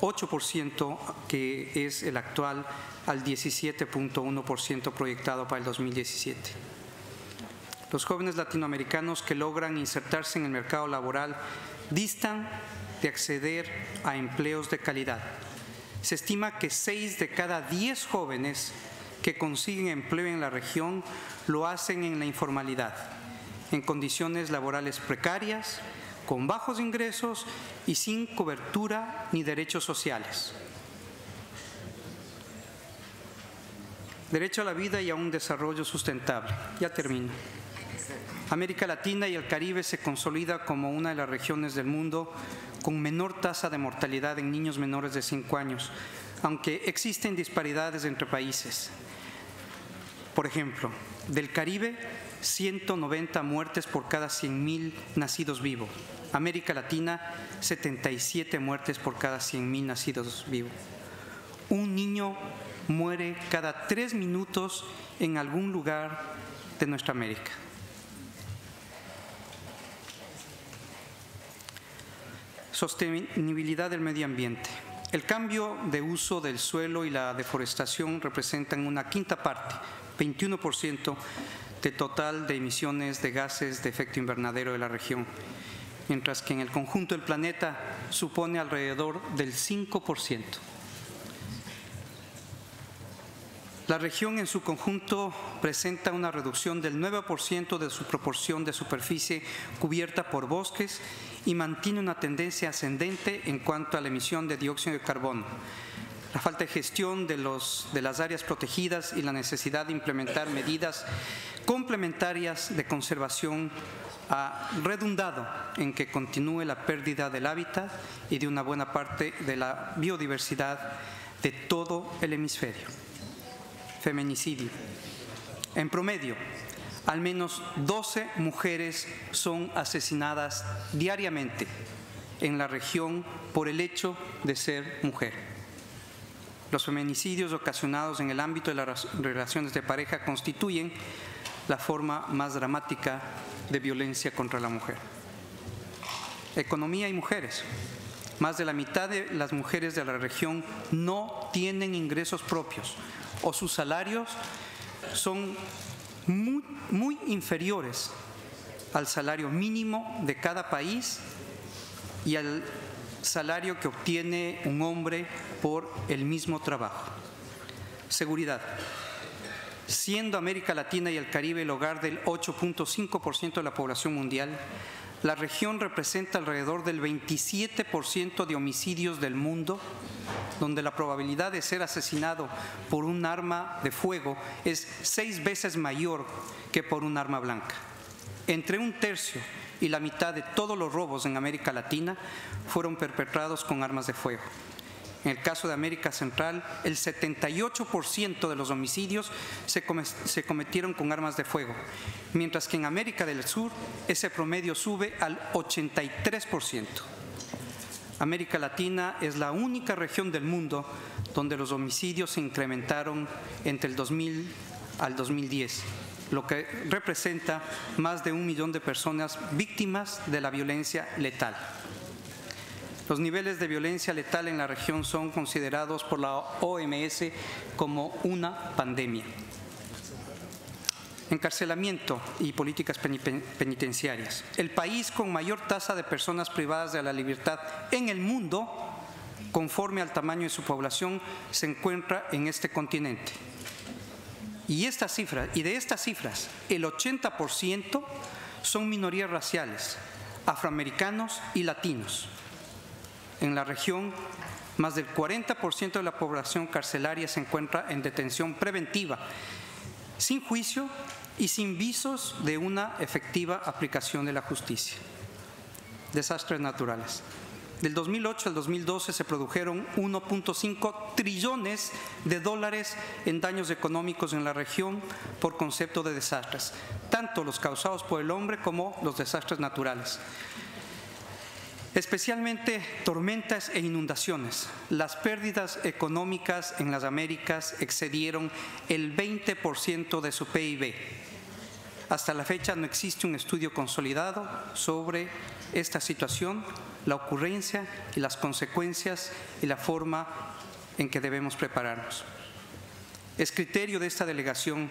16.8% que es el actual al 17.1% proyectado para el 2017. Los jóvenes latinoamericanos que logran insertarse en el mercado laboral distan de acceder a empleos de calidad. Se estima que 6 de cada 10 jóvenes que consiguen empleo en la región lo hacen en la informalidad, en condiciones laborales precarias, con bajos ingresos y sin cobertura ni derechos sociales. Derecho a la vida y a un desarrollo sustentable. Ya termino. América Latina y el Caribe se consolida como una de las regiones del mundo con menor tasa de mortalidad en niños menores de 5 años, aunque existen disparidades entre países. Por ejemplo, del Caribe, 190 muertes por cada 100.000 nacidos vivos. América Latina, 77 muertes por cada 100.000 nacidos vivos. Un niño muere cada tres minutos en algún lugar de nuestra América. Sostenibilidad del medio ambiente. El cambio de uso del suelo y la deforestación representan una quinta parte 21% de total de emisiones de gases de efecto invernadero de la región, mientras que en el conjunto del planeta supone alrededor del 5%. La región en su conjunto presenta una reducción del 9% de su proporción de superficie cubierta por bosques y mantiene una tendencia ascendente en cuanto a la emisión de dióxido de carbono. La falta de gestión de, las áreas protegidas y la necesidad de implementar medidas complementarias de conservación ha redundado en que continúe la pérdida del hábitat y de una buena parte de la biodiversidad de todo el hemisferio feminicidio. En promedio, al menos 12 mujeres son asesinadas diariamente en la región por el hecho de ser mujer. Los feminicidios ocasionados en el ámbito de las relaciones de pareja constituyen la forma más dramática de violencia contra la mujer. Economía y mujeres. Más de la mitad de las mujeres de la región no tienen ingresos propios o sus salarios son muy, muy inferiores al salario mínimo de cada país y al salario que obtiene un hombre por el mismo trabajo. Seguridad. Siendo América Latina y el Caribe el hogar del 8.5% de la población mundial, la región representa alrededor del 27% de homicidios del mundo, donde la probabilidad de ser asesinado por un arma de fuego es seis veces mayor que por un arma blanca. Entre un tercio y la mitad de todos los robos en América Latina fueron perpetrados con armas de fuego. En el caso de América Central, el 78% de los homicidios se, cometieron con armas de fuego, mientras que en América del Sur ese promedio sube al 83%. América Latina es la única región del mundo donde los homicidios se incrementaron entre el 2000 al 2010, lo que representa más de un millón de personas víctimas de la violencia letal. Los niveles de violencia letal en la región son considerados por la OMS como una pandemia. Encarcelamiento y políticas penitenciarias. El país con mayor tasa de personas privadas de la libertad en el mundo, conforme al tamaño de su población, se encuentra en este continente. Y, esta cifra, y de estas cifras, el 80% son minorías raciales, afroamericanos y latinos en la región, más del 40% de la población carcelaria se encuentra en detención preventiva, sin juicio y sin visos de una efectiva aplicación de la justicia. Desastres naturales. Del 2008 al 2012 se produjeron 1.5 trillones de dólares en daños económicos en la región por concepto de desastres, tanto los causados por el hombre como los desastres naturales especialmente tormentas e inundaciones. Las pérdidas económicas en las Américas excedieron el 20% de su PIB. Hasta la fecha no existe un estudio consolidado sobre esta situación, la ocurrencia y las consecuencias y la forma en que debemos prepararnos. Es criterio de esta delegación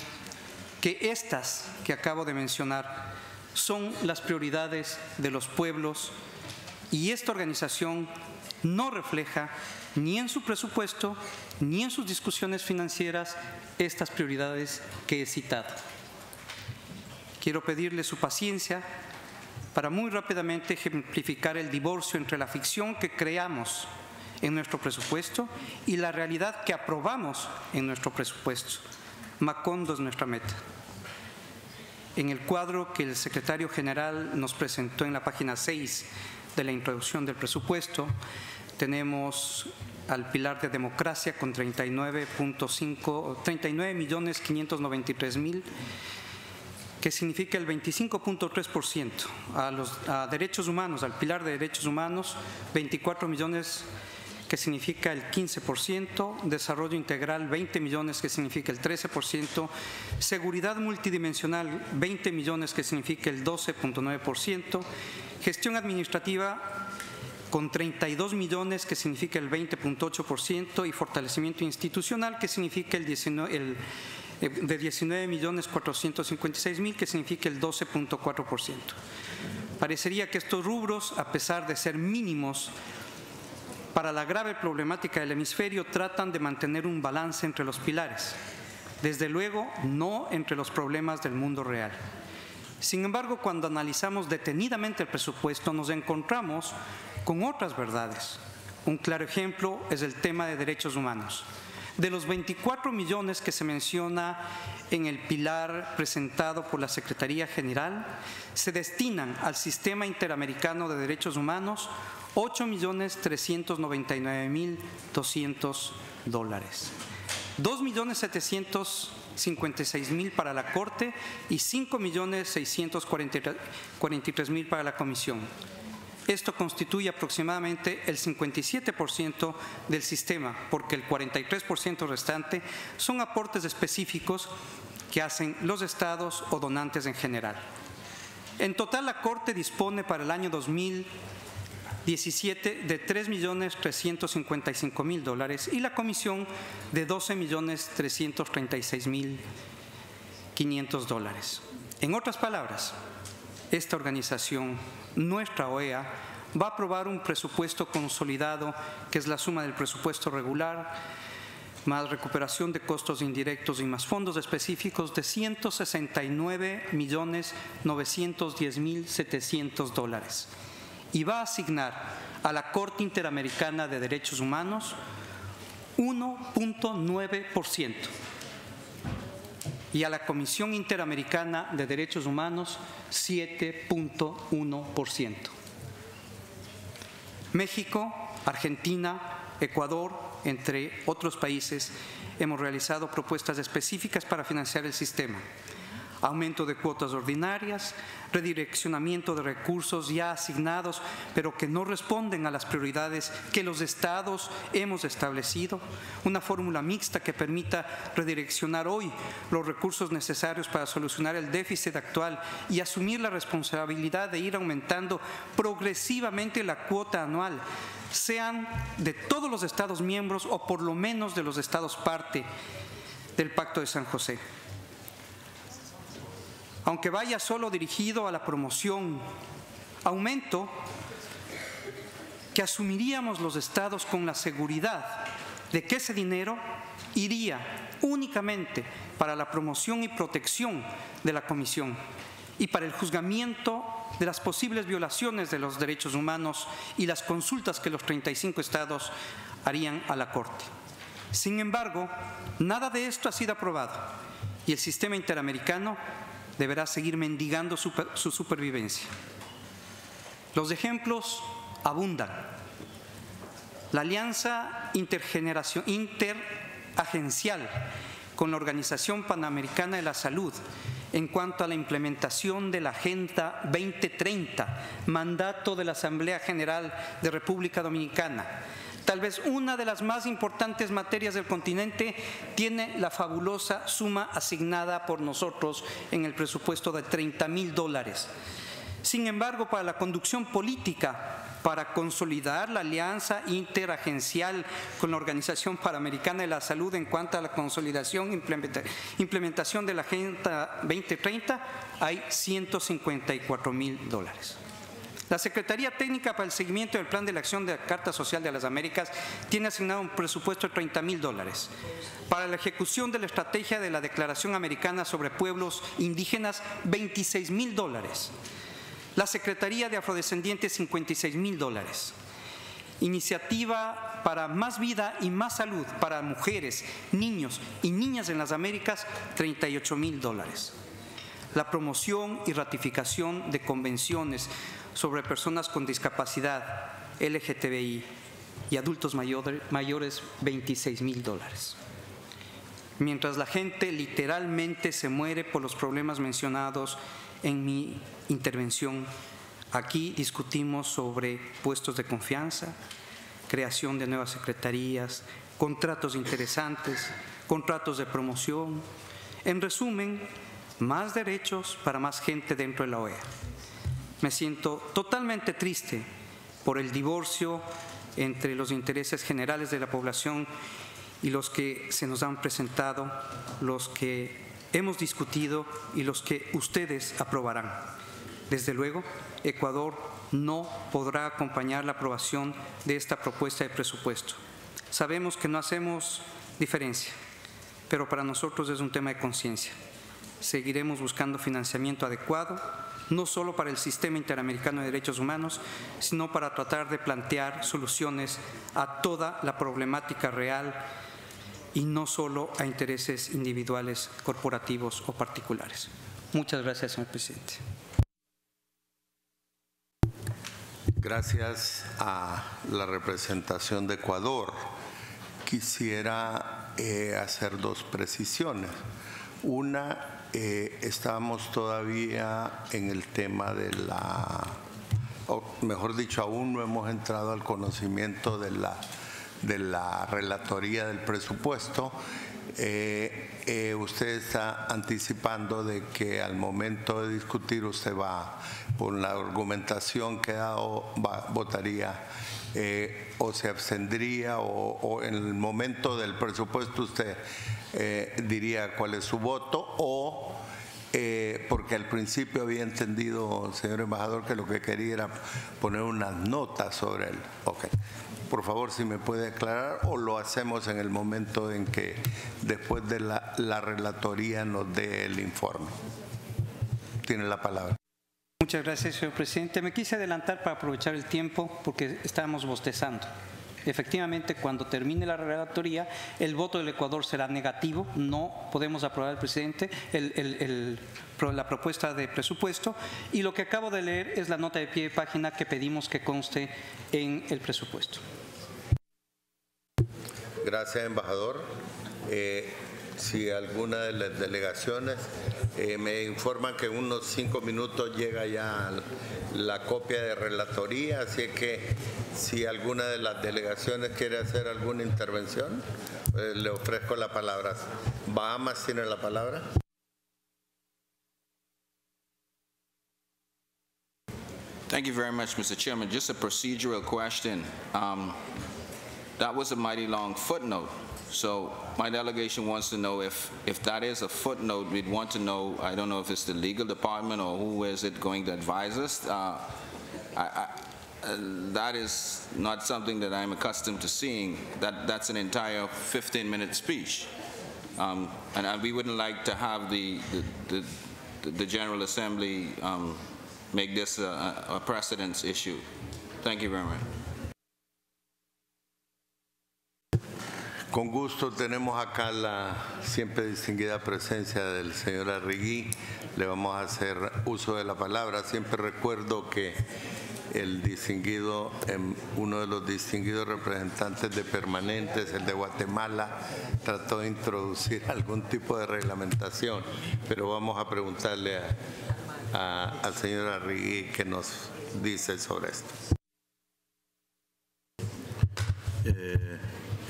que estas que acabo de mencionar son las prioridades de los pueblos y esta organización no refleja ni en su presupuesto ni en sus discusiones financieras estas prioridades que he citado. Quiero pedirle su paciencia para muy rápidamente ejemplificar el divorcio entre la ficción que creamos en nuestro presupuesto y la realidad que aprobamos en nuestro presupuesto. Macondo es nuestra meta. En el cuadro que el secretario general nos presentó en la página 6 de la introducción del presupuesto. Tenemos al pilar de democracia con 39.5, 39 millones 593 mil que significa el 25.3%, a los derechos humanos, al pilar de derechos humanos, 24 millones que significa el 15%, desarrollo integral 20 millones que significa el 13%, seguridad multidimensional 20 millones que significa el 12.9%, Gestión administrativa con 32 millones, que significa el 20.8%, y fortalecimiento institucional, que significa el, eh, de 19.456.000, que significa el 12.4%. Parecería que estos rubros, a pesar de ser mínimos para la grave problemática del hemisferio, tratan de mantener un balance entre los pilares. Desde luego, no entre los problemas del mundo real. Sin embargo, cuando analizamos detenidamente el presupuesto, nos encontramos con otras verdades. Un claro ejemplo es el tema de derechos humanos. De los 24 millones que se menciona en el pilar presentado por la Secretaría General, se destinan al Sistema Interamericano de Derechos Humanos 8 millones 399 mil 200 dólares. 2 millones 756 mil para la Corte y 5 millones 643 mil para la Comisión. Esto constituye aproximadamente el 57% del sistema, porque el 43% restante son aportes específicos que hacen los estados o donantes en general. En total, la Corte dispone para el año 2017 de 3.355.000 dólares y la Comisión de 12.336.500 dólares. En otras palabras, esta organización nuestra OEA va a aprobar un presupuesto consolidado, que es la suma del presupuesto regular, más recuperación de costos indirectos y más fondos específicos de 169 millones 910 mil 700 dólares. Y va a asignar a la Corte Interamericana de Derechos Humanos 1.9% y a la Comisión Interamericana de Derechos Humanos 7.1%. México, Argentina, Ecuador, entre otros países, hemos realizado propuestas específicas para financiar el sistema aumento de cuotas ordinarias, redireccionamiento de recursos ya asignados, pero que no responden a las prioridades que los estados hemos establecido, una fórmula mixta que permita redireccionar hoy los recursos necesarios para solucionar el déficit actual y asumir la responsabilidad de ir aumentando progresivamente la cuota anual, sean de todos los estados miembros o por lo menos de los estados parte del Pacto de San José aunque vaya solo dirigido a la promoción, aumento que asumiríamos los estados con la seguridad de que ese dinero iría únicamente para la promoción y protección de la Comisión y para el juzgamiento de las posibles violaciones de los derechos humanos y las consultas que los 35 estados harían a la Corte. Sin embargo, nada de esto ha sido aprobado y el sistema interamericano deberá seguir mendigando su, supervivencia. Los ejemplos abundan. La alianza intergeneración, interagencial con la Organización Panamericana de la Salud en cuanto a la implementación de la Agenda 2030, mandato de la Asamblea General de República Dominicana, Tal vez una de las más importantes materias del continente tiene la fabulosa suma asignada por nosotros en el presupuesto de 30 mil dólares. Sin embargo, para la conducción política, para consolidar la alianza interagencial con la Organización Panamericana de la Salud en cuanto a la consolidación e implementación de la Agenda 2030, hay 154 mil dólares. La Secretaría Técnica para el Seguimiento del Plan de la Acción de la Carta Social de las Américas tiene asignado un presupuesto de 30 mil dólares. Para la ejecución de la estrategia de la Declaración Americana sobre Pueblos Indígenas, 26 mil dólares. La Secretaría de Afrodescendientes, 56 mil dólares. Iniciativa para más vida y más salud para mujeres, niños y niñas en las Américas, 38 mil dólares. La promoción y ratificación de convenciones sobre personas con discapacidad, LGTBI y adultos mayores 26 mil dólares. Mientras la gente literalmente se muere por los problemas mencionados en mi intervención, aquí discutimos sobre puestos de confianza, creación de nuevas secretarías, contratos interesantes, contratos de promoción. En resumen, más derechos para más gente dentro de la OEA me siento totalmente triste por el divorcio entre los intereses generales de la población y los que se nos han presentado, los que hemos discutido y los que ustedes aprobarán. Desde luego, Ecuador no podrá acompañar la aprobación de esta propuesta de presupuesto. Sabemos que no hacemos diferencia, pero para nosotros es un tema de conciencia. Seguiremos buscando financiamiento adecuado, no solo para el Sistema Interamericano de Derechos Humanos, sino para tratar de plantear soluciones a toda la problemática real y no solo a intereses individuales, corporativos o particulares. Muchas gracias, señor presidente. Gracias a la representación de Ecuador. Quisiera eh, hacer dos precisiones. Una, eh, estamos todavía en el tema de la, o mejor dicho, aún no hemos entrado al conocimiento de la, de la relatoría del presupuesto. Eh, eh, usted está anticipando de que al momento de discutir usted va, por la argumentación que ha dado, va- votaría eh, o se abstendría o en el momento del presupuesto usted eh, diría cuál es su voto o eh, porque al principio había entendido, señor embajador, que lo que quería era poner unas notas sobre él. Ok. Por favor, si me puede aclarar o lo hacemos en el momento en que después de la, la relatoría nos dé el informe. Tiene la palabra. Muchas gracias, señor presidente. Me quise adelantar para aprovechar el tiempo porque estábamos bostezando. Efectivamente, cuando termine la relatoría, el voto del Ecuador será negativo. No podemos aprobar el presidente la propuesta de presupuesto. Y lo que acabo de leer es la nota de pie de página que pedimos que conste en el presupuesto. Gracias, embajador. Eh, si alguna de las delegaciones eh, me informan que en unos cinco minutos llega ya la copia de relatoría, así que si alguna de las delegaciones quiere hacer alguna intervención, eh, le ofrezco la palabra. Bahamas tiene la palabra. Thank you very much, Mr. Chairman. Just a procedural question. Um, That was a mighty long footnote, so my delegation wants to know if, if that is a footnote, we'd want to know, I don't know if it's the legal department or who is it going to advise us. Uh, I- I- uh, That is not something that I'm accustomed to seeing. That, that's an entire 15-minute speech. Um, And we wouldn't like to have the, the- the, the General Assembly um, make this a a precedence issue. Thank you very much. Con gusto tenemos acá la siempre distinguida presencia del señor Arrigui. Le vamos a hacer uso de la palabra. Siempre recuerdo que el distinguido, em, uno de los distinguidos representantes de permanentes, el de Guatemala, trató de introducir algún tipo de reglamentación, pero vamos a preguntarle al señor Arrigui qué nos dice sobre esto. Eh,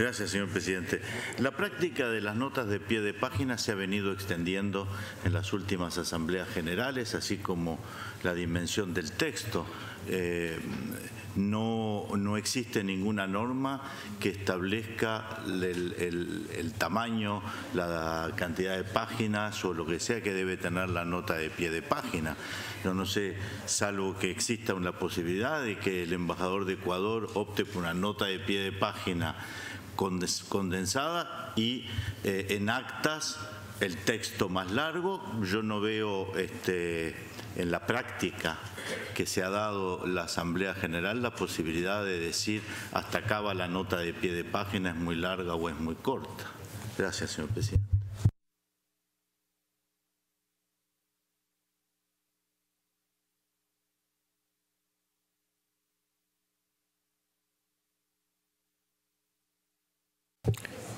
Gracias, señor presidente. La práctica de las notas de pie de página se ha venido extendiendo en las últimas asambleas generales, así como la dimensión del texto. Eh, no, no existe ninguna norma que establezca el, el- el tamaño, la cantidad de páginas o lo que sea que debe tener la nota de pie de página. Yo no sé, salvo que exista una posibilidad de que el embajador de Ecuador opte por una nota de pie de página condensada y eh, en actas el texto más largo. Yo no veo este, en la práctica que se ha dado la Asamblea General la posibilidad de decir hasta acá va la nota de pie de página, es muy larga o es muy corta. Gracias, señor presidente.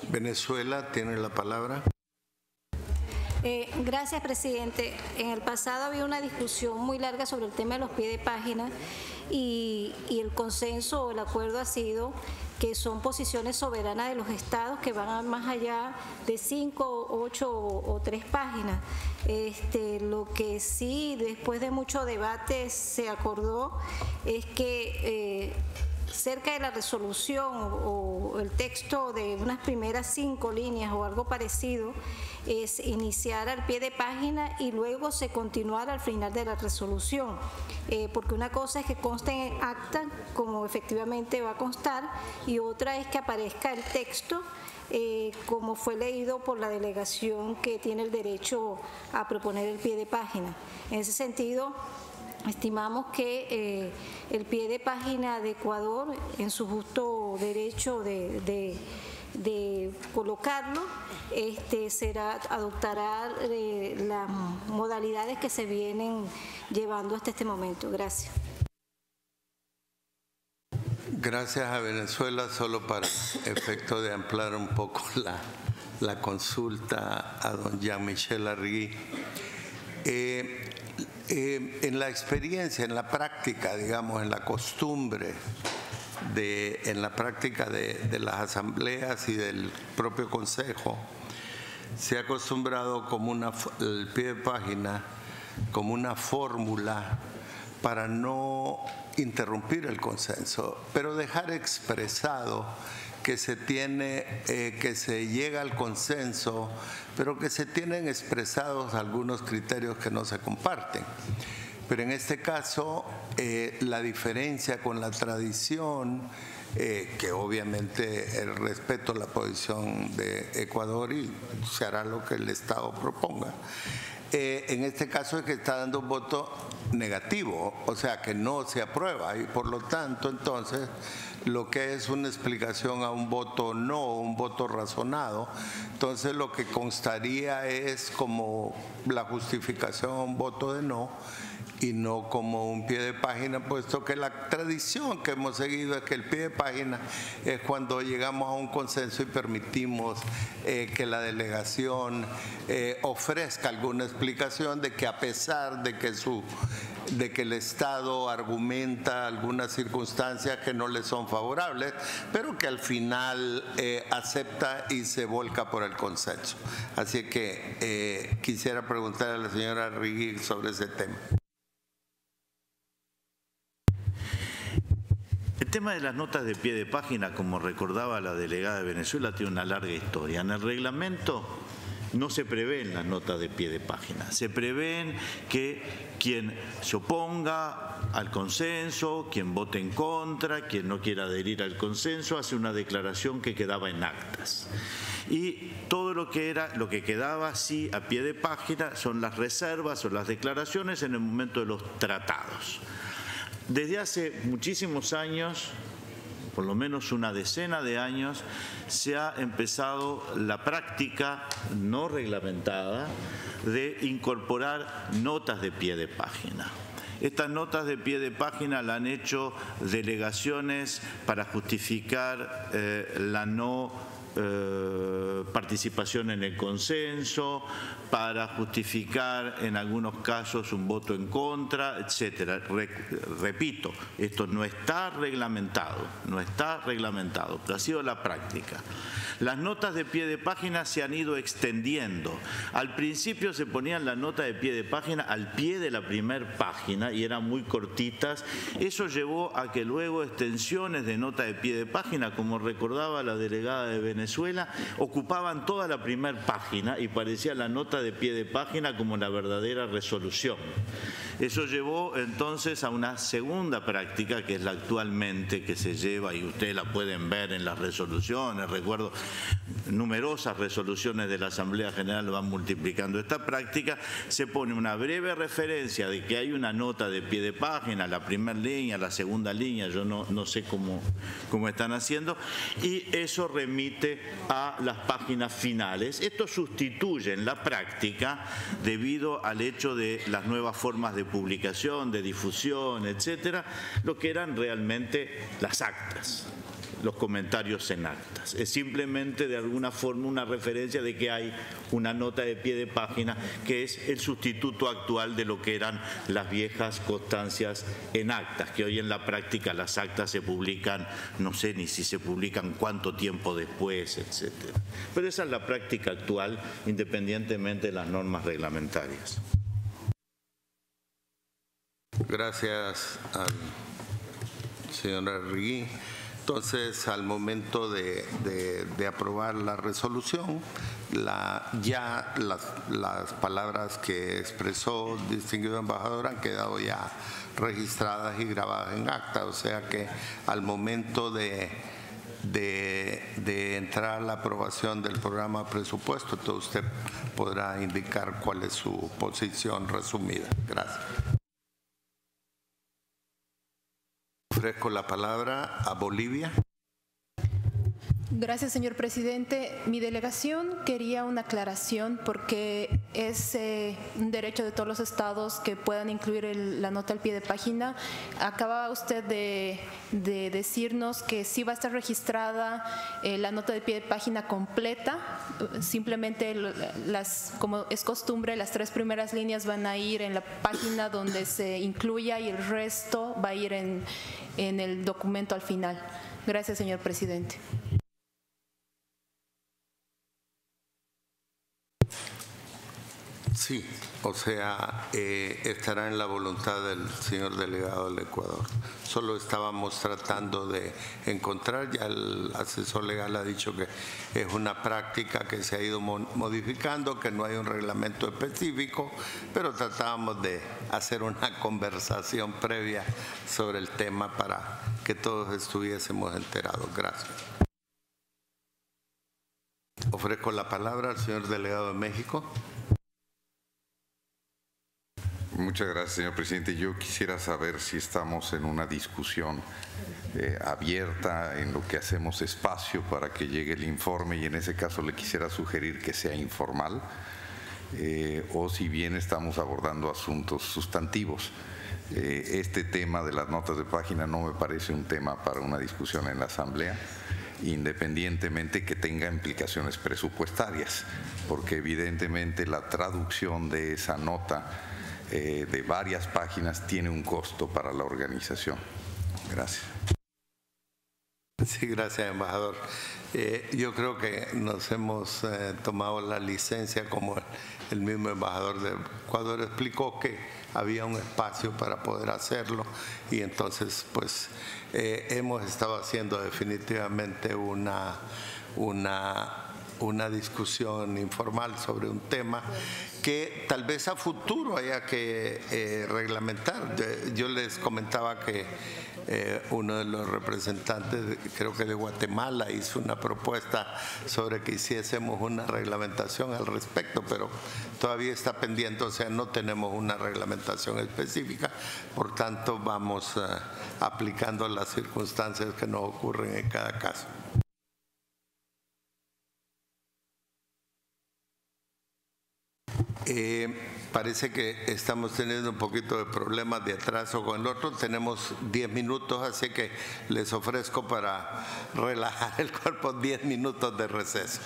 Venezuela tiene la palabra. Eh, gracias, presidente. En el pasado había una discusión muy larga sobre el tema de los pies de página y, el consenso o el acuerdo ha sido que son posiciones soberanas de los estados que van más allá de cinco, ocho o, o tres páginas. Este, lo que sí, después de mucho debate, se acordó es que eh, cerca de la resolución o, el texto de unas primeras cinco líneas o algo parecido, es iniciar al pie de página y luego se continuar al final de la resolución. Eh, porque una cosa es que conste en acta, como efectivamente va a constar, y otra es que aparezca el texto eh, como fue leído por la delegación que tiene el derecho a proponer el pie de página. En ese sentido, estimamos que eh, el pie de página de Ecuador, en su justo derecho de, colocarlo, este, será, adoptará eh, las modalidades que se vienen llevando hasta este momento. Gracias. Gracias a Venezuela, solo para efecto de ampliar un poco la, consulta a don Jean-Michel. Eh, eh, en la experiencia, en la práctica, digamos, en la costumbre, de, en la práctica de, las asambleas y del propio Consejo, se ha acostumbrado como una, el pie de página como una fórmula para no interrumpir el consenso, pero dejar expresado que se tiene, eh, que se llega al consenso, pero que se tienen expresados algunos criterios que no se comparten. Pero en este caso, eh, la diferencia con la tradición, eh, que obviamente el respeto a la posición de Ecuador y se hará lo que el Estado proponga. Eh, en este caso es que está dando un voto negativo, o sea que no se aprueba y por lo tanto entonces lo que es una explicación a un voto no, un voto razonado, entonces lo que constaría es como la justificación a un voto de no y no como un pie de página, puesto que la tradición que hemos seguido es que el pie de página es cuando llegamos a un consenso y permitimos eh, que la delegación eh, ofrezca alguna explicación de que a pesar de que su de que el Estado argumenta algunas circunstancias que no le son favorables, pero que al final eh, acepta y se volca por el consenso. Así que eh, quisiera preguntar a la señora Rigui sobre ese tema. El tema de las notas de pie de página, como recordaba la delegada de Venezuela, tiene una larga historia. En el reglamento no se prevén las notas de pie de página. Se prevén que quien se oponga al consenso, quien vote en contra, quien no quiera adherir al consenso, hace una declaración que quedaba en actas. Y todo lo que era, lo que quedaba así a pie de página son las reservas o las declaraciones en el momento de los tratados. Desde hace muchísimos años, por lo menos una decena de años, se ha empezado la práctica no reglamentada de incorporar notas de pie de página. Estas notas de pie de página la han hecho delegaciones para justificar eh, la no eh, participación en el consenso, para justificar en algunos casos un voto en contra, etcétera. Re- repito, esto no está reglamentado, no está reglamentado, pero ha sido la práctica. Las notas de pie de página se han ido extendiendo. Al principio se ponían la nota de pie de página al pie de la primer página y eran muy cortitas. Eso llevó a que luego extensiones de nota de pie de página, como recordaba la delegada de Venezuela, ocupaban toda la primer página y parecía la nota de pie de página como la verdadera resolución. Eso llevó entonces a una segunda práctica que es la actualmente que se lleva y ustedes la pueden ver en las resoluciones. Recuerdo numerosas resoluciones de la Asamblea General van multiplicando esta práctica. Se pone una breve referencia de que hay una nota de pie de página, la primera línea, la segunda línea, yo no, no sé cómo, cómo están haciendo, y eso remite a las páginas finales. Esto sustituye en la práctica, debido al hecho de las nuevas formas de publicación, de difusión, etcétera, lo que eran realmente las actas los comentarios en actas. Es simplemente de alguna forma una referencia de que hay una nota de pie de página que es el sustituto actual de lo que eran las viejas constancias en actas, que hoy en la práctica las actas se publican, no sé ni si se publican cuánto tiempo después, etcétera. Pero esa es la práctica actual independientemente de las normas reglamentarias. Gracias al Rigui. Entonces, al momento de, aprobar la resolución, la, ya las, las palabras que expresó el distinguido embajador han quedado ya registradas y grabadas en acta. O sea que al momento de entrar a la aprobación del programa presupuesto, entonces usted podrá indicar cuál es su posición resumida. Gracias. Ofrezco la palabra a Bolivia. Gracias, señor presidente. Mi delegación quería una aclaración porque es eh, un derecho de todos los estados que puedan incluir el- la nota al pie de página. Acaba usted de, de decirnos que sí va a estar registrada eh, la nota de pie de página completa. Simplemente, como es costumbre, las tres primeras líneas van a ir en la página donde se incluya y el resto va a ir en el documento al final. Gracias, señor presidente. Sí, o sea, eh, estará en la voluntad del señor delegado del Ecuador. Solo estábamos tratando de encontrar, ya el asesor legal ha dicho que es una práctica que se ha ido mo- modificando, que no hay un reglamento específico, pero tratábamos de hacer una conversación previa sobre el tema para que todos estuviésemos enterados. Gracias. Ofrezco la palabra al señor delegado de México. Muchas gracias, señor presidente. Yo quisiera saber si estamos en una discusión eh, abierta, en lo que hacemos espacio para que llegue el informe y en ese caso le quisiera sugerir que sea informal eh, o si bien estamos abordando asuntos sustantivos. Eh, este tema de las notas de página no me parece un tema para una discusión en la Asamblea independientemente que tenga implicaciones presupuestarias, porque evidentemente la traducción de esa nota eh, de varias páginas tiene un costo para la organización. Gracias. Sí, gracias, embajador. Eh, yo creo que nos hemos eh, tomado la licencia, como el mismo embajador de Ecuador explicó, que había un espacio para poder hacerlo y entonces, pues, hemos estado haciendo definitivamente una, una, una discusión informal sobre un tema que tal vez a futuro haya que eh, reglamentar. Yo- les comentaba que eh, uno de los representantes, creo que de Guatemala, hizo una propuesta sobre que hiciésemos una reglamentación al respecto, pero todavía está pendiente, o sea, no tenemos una reglamentación específica, por tanto vamos eh, aplicando las circunstancias que nos ocurren en cada caso. Eh, parece que estamos teniendo un poquito de problemas de atraso con el otro. Tenemos 10 minutos, así que les ofrezco para relajar el cuerpo 10 minutos de receso.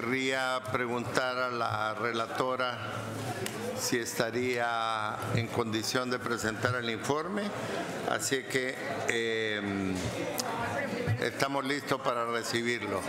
Querría preguntar a la relatora si estaría en condición de presentar el informe, así que eh, estamos listos para recibirlo.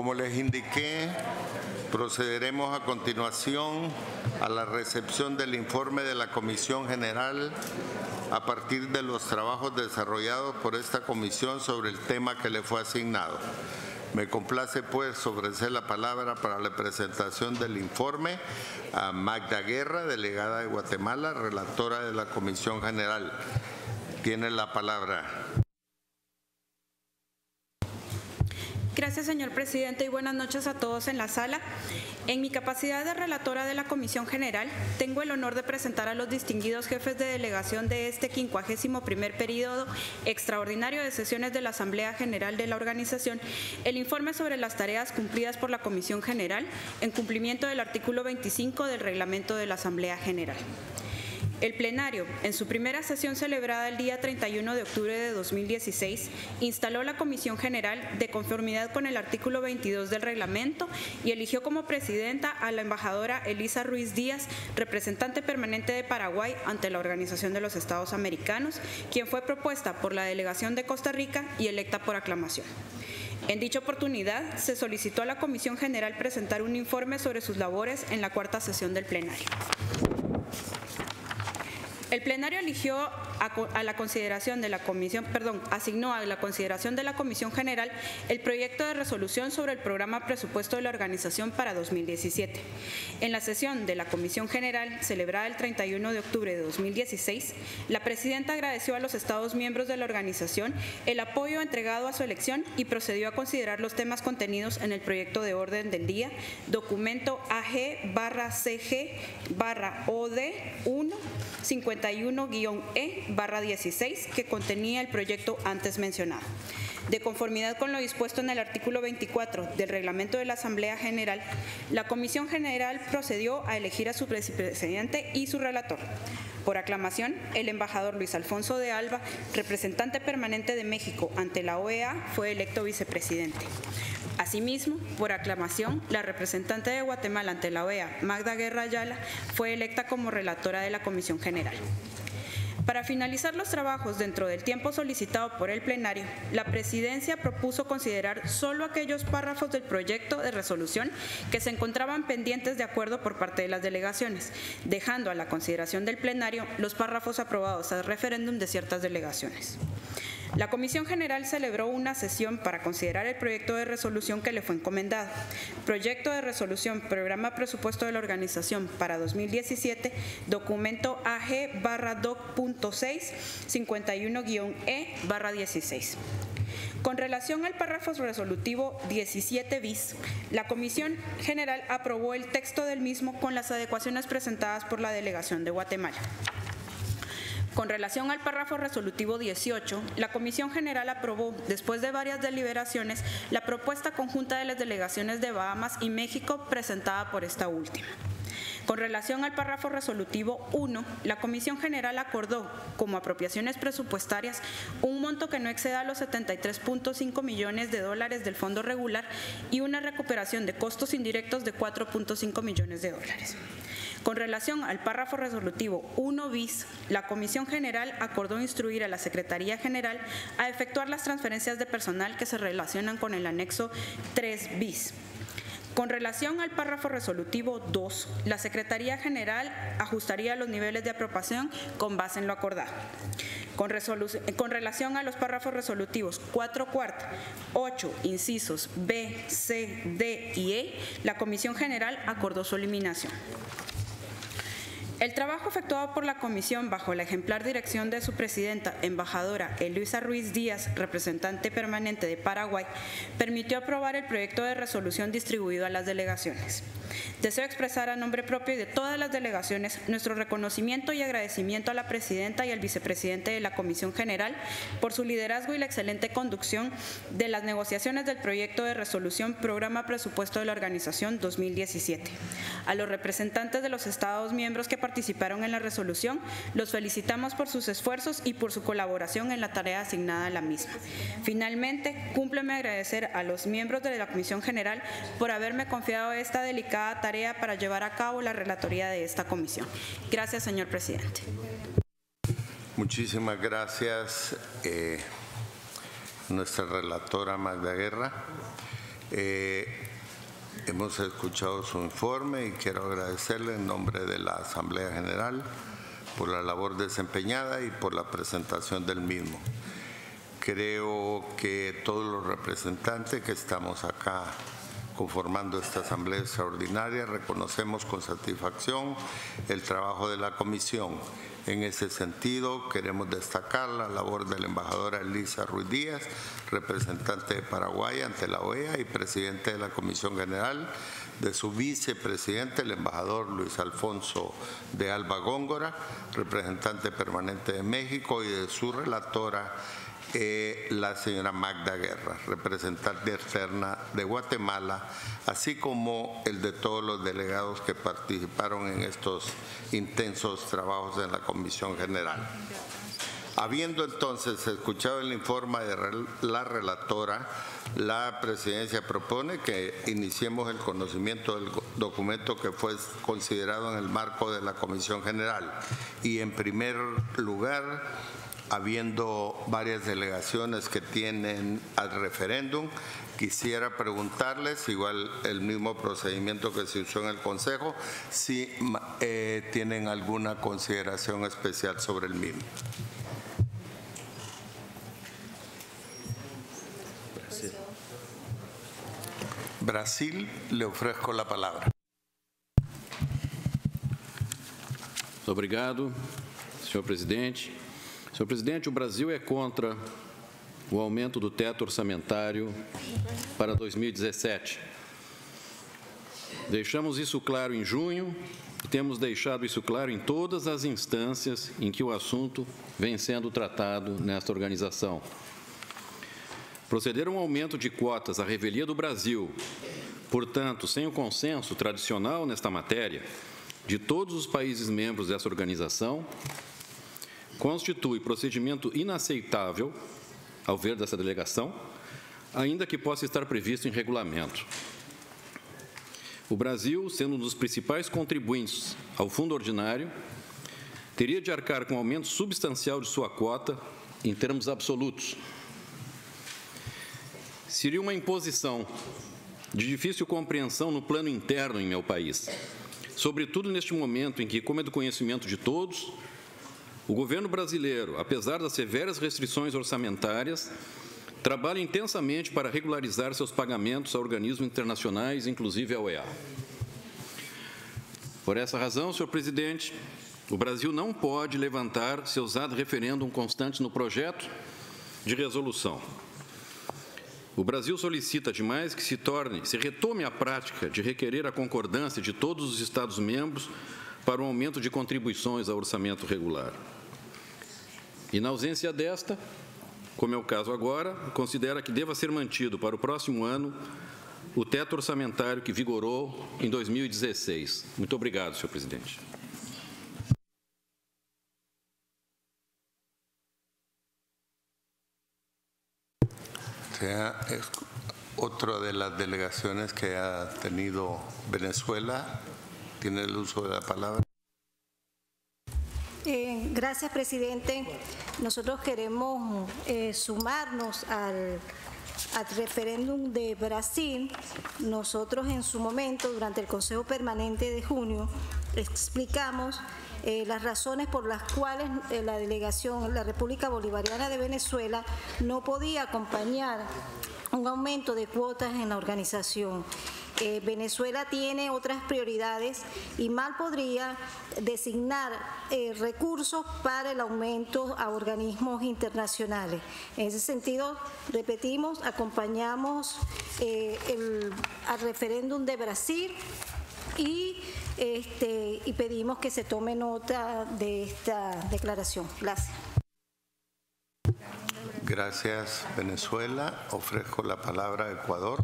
Como les indiqué, procederemos a continuación a la recepción del informe de la Comisión General a partir de los trabajos desarrollados por esta comisión sobre el tema que le fue asignado. Me complace pues ofrecer la palabra para la presentación del informe a Magda Guerra, delegada de Guatemala, relatora de la Comisión General. Tiene la palabra. Gracias, señor presidente, y buenas noches a todos en la sala. En mi capacidad de relatora de la Comisión General, tengo el honor de presentar a los distinguidos jefes de delegación de este 51 primer periodo extraordinario de sesiones de la Asamblea General de la organización el informe sobre las tareas cumplidas por la Comisión General en cumplimiento del artículo 25 del reglamento de la Asamblea General. El plenario, en su primera sesión celebrada el día 31 de octubre de 2016, instaló la Comisión General de conformidad con el artículo 22 del reglamento y eligió como presidenta a la embajadora Elisa Ruiz Díaz, representante permanente de Paraguay ante la Organización de los Estados Americanos, quien fue propuesta por la delegación de Costa Rica y electa por aclamación. En dicha oportunidad, se solicitó a la Comisión General presentar un informe sobre sus labores en la cuarta sesión del plenario. El plenario eligió a, la consideración de la comisión, perdón, asignó a la consideración de la comisión general el proyecto de resolución sobre el programa presupuesto de la organización para 2017. En la sesión de la comisión general celebrada el 31 de octubre de 2016, la presidenta agradeció a los estados miembros de la organización el apoyo entregado a su elección y procedió a considerar los temas contenidos en el proyecto de orden del día, documento AG barra CG barra OD 1 91-E-16 e que contenía el proyecto antes mencionado. De conformidad con lo dispuesto en el artículo 24 del reglamento de la Asamblea General, la Comisión General procedió a elegir a su presidente y su relator. Por aclamación, el embajador Luis Alfonso de Alba, representante permanente de México ante la OEA, fue electo vicepresidente. Asimismo, por aclamación, la representante de Guatemala ante la OEA, Magda Guerra Ayala, fue electa como relatora de la Comisión General. Para finalizar los trabajos dentro del tiempo solicitado por el plenario, la presidencia propuso considerar solo aquellos párrafos del proyecto de resolución que se encontraban pendientes de acuerdo por parte de las delegaciones, dejando a la consideración del plenario los párrafos aprobados al referéndum de ciertas delegaciones. La Comisión General celebró una sesión para considerar el proyecto de resolución que le fue encomendado. Proyecto de resolución, programa presupuesto de la organización para 2017, documento AG barra doc.6, 51-E barra 16. Con relación al párrafo resolutivo 17 bis, la Comisión General aprobó el texto del mismo con las adecuaciones presentadas por la Delegación de Guatemala. Con relación al párrafo resolutivo 18, la Comisión General aprobó, después de varias deliberaciones, la propuesta conjunta de las delegaciones de Bahamas y México presentada por esta última. Con relación al párrafo resolutivo 1, la Comisión General acordó, como apropiaciones presupuestarias, un monto que no exceda los 73.5 millones de dólares del fondo regular y una recuperación de costos indirectos de 4.5 millones de dólares. Con relación al párrafo resolutivo 1 bis, la Comisión General acordó instruir a la Secretaría General a efectuar las transferencias de personal que se relacionan con el anexo 3 bis. Con relación al párrafo resolutivo 2, la Secretaría General ajustaría los niveles de apropiación con base en lo acordado. Con, con, relación a los párrafos resolutivos 4 cuarta, 8 incisos B, C, D y E, la Comisión General acordó su eliminación. El trabajo efectuado por la Comisión bajo la ejemplar dirección de su presidenta, embajadora Eluisa Ruiz Díaz, representante permanente de Paraguay, permitió aprobar el proyecto de resolución distribuido a las delegaciones. Deseo expresar a nombre propio y de todas las delegaciones nuestro reconocimiento y agradecimiento a la presidenta y al vicepresidente de la Comisión General por su liderazgo y la excelente conducción de las negociaciones del proyecto de resolución Programa Presupuesto de la Organización 2017. A los representantes de los Estados miembros que participaron en la resolución, los felicitamos por sus esfuerzos y por su colaboración en la tarea asignada a la misma. Finalmente, cúmpleme agradecer a los miembros de la Comisión General por haberme confiado esta delicada tarea para llevar a cabo la relatoría de esta comisión. Gracias, señor presidente. Muchísimas gracias, eh, nuestra relatora Magda Guerra. Eh, Hemos escuchado su informe y quiero agradecerle en nombre de la Asamblea General por la labor desempeñada y por la presentación del mismo. Creo que todos los representantes que estamos acá conformando esta Asamblea Extraordinaria reconocemos con satisfacción el trabajo de la Comisión. En ese sentido, queremos destacar la labor de la embajadora Elisa Ruiz Díaz, representante de Paraguay ante la OEA y presidente de la Comisión General, de su vicepresidente, el embajador Luis Alfonso de Alba Góngora, representante permanente de México, y de su relatora, eh, la señora Magda Guerra, representante externa de Guatemala, así como el de todos los delegados que participaron en estos intensos trabajos en la Comisión General. Habiendo entonces escuchado el informe de la relatora, la presidencia propone que iniciemos el conocimiento del documento que fue considerado en el marco de la Comisión General. Y en primer lugar, habiendo varias delegaciones que tienen al referéndum, quisiera preguntarles, igual el mismo procedimiento que se usó en el Consejo, si eh, tienen alguna consideración especial sobre el mismo. Brasil, le ofrezco la palabra. Obrigado, senhor presidente. Senhor presidente, o Brasil é contra o aumento do teto orçamentário para 2017. Deixamos isso claro em junho e temos deixado isso claro em todas as instâncias em que o assunto vem sendo tratado nesta organização. Proceder a um aumento de cotas à revelia do Brasil, portanto, sem o consenso tradicional nesta matéria de todos os países membros dessa organização, constitui procedimento inaceitável, ao ver dessa delegação, ainda que possa estar previsto em regulamento. O Brasil, sendo um dos principais contribuintes ao fundo ordinário, teria de arcar com um aumento substancial de sua cota em termos absolutos. Seria uma imposição de difícil compreensão no plano interno em meu país, sobretudo neste momento em que, como é do conhecimento de todos, o governo brasileiro, apesar das severas restrições orçamentárias, trabalha intensamente para regularizar seus pagamentos a organismos internacionais, inclusive a OEA. Por essa razão, senhor presidente, o Brasil não pode levantar seus ad referendum constantes no projeto de resolução. O Brasil solicita demais que se torne, se retome a prática de requerer a concordância de todos os Estados-membros para o aumento de contribuições ao orçamento regular. E, na ausência desta, como é o caso agora, considera que deva ser mantido para o próximo ano o teto orçamentário que vigorou em 2016. Muito obrigado, senhor presidente. Sea otra de que ha tenido Venezuela, tiene el uso de la palabra. Eh, gracias, presidente. Nosotros queremos eh, sumarnos al, al referéndum de Brasil. Nosotros en su momento, durante el Consejo Permanente de junio, explicamos eh, las razones por las cuales eh, la delegación, la República Bolivariana de Venezuela, no podía acompañar un aumento de cuotas en la organización. Eh, Venezuela tiene otras prioridades y mal podría designar eh, recursos para el aumento a organismos internacionales. En ese sentido, repetimos, acompañamos eh, el, al referéndum de Brasil y, este, y pedimos que se tome nota de esta declaración. Gracias. Gracias, Venezuela. Ofrezco la palabra a Ecuador.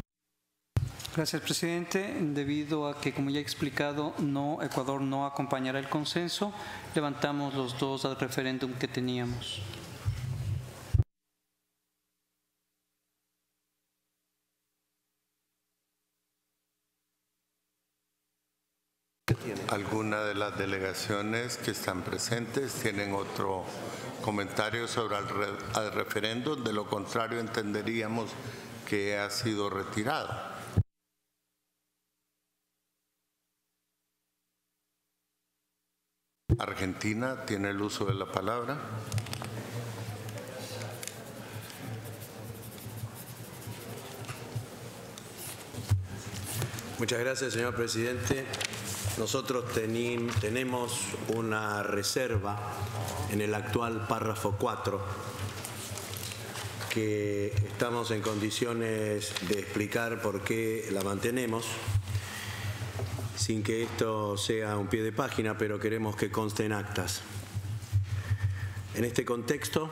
Gracias, presidente. Debido a que, como ya he explicado, no, Ecuador no acompañará el consenso, levantamos los dos al referéndum que teníamos. tiene. Algunas de las delegaciones que están presentes tienen otro comentario sobre el re, al referéndum, de lo contrario entenderíamos que ha sido retirado. Argentina tiene el uso de la palabra. Muchas gracias, señor presidente. Nosotros tenemos una reserva en el actual párrafo 4 que estamos en condiciones de explicar por qué la mantenemos, sin que esto sea un pie de página, pero queremos que conste en actas. En este contexto,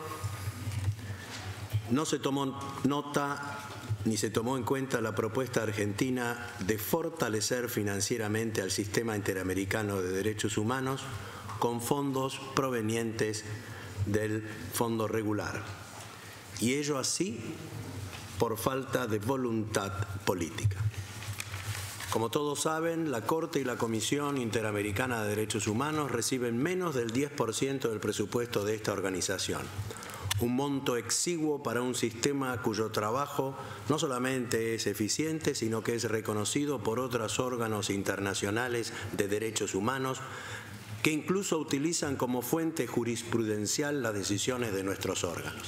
no se tomó nota ni se tomó en cuenta la propuesta argentina de fortalecer financieramente al sistema interamericano de derechos humanos con fondos provenientes del fondo regular. Y ello así por falta de voluntad política. Como todos saben, la Corte y la Comisión Interamericana de Derechos Humanos reciben menos del 10% del presupuesto de esta organización un monto exiguo para un sistema cuyo trabajo no solamente es eficiente, sino que es reconocido por otros órganos internacionales de derechos humanos que incluso utilizan como fuente jurisprudencial las decisiones de nuestros órganos.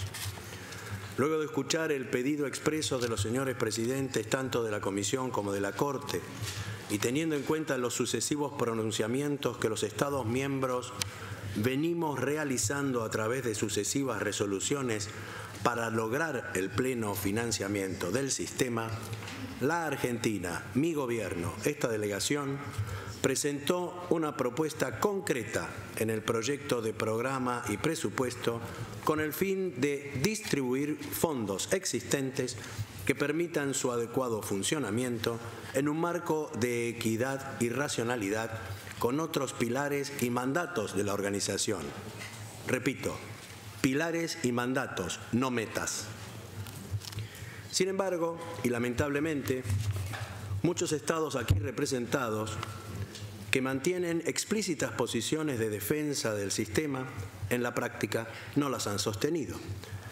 Luego de escuchar el pedido expreso de los señores presidentes tanto de la Comisión como de la Corte y teniendo en cuenta los sucesivos pronunciamientos que los Estados miembros venimos realizando a través de sucesivas resoluciones para lograr el pleno financiamiento del sistema, la Argentina, mi gobierno, esta delegación, presentó una propuesta concreta en el proyecto de programa y presupuesto con el fin de distribuir fondos existentes que permitan su adecuado funcionamiento en un marco de equidad y racionalidad con otros pilares y mandatos de la organización. Repito, pilares y mandatos, no metas. Sin embargo, y lamentablemente, muchos estados aquí representados que mantienen explícitas posiciones de defensa del sistema, en la práctica no las han sostenido,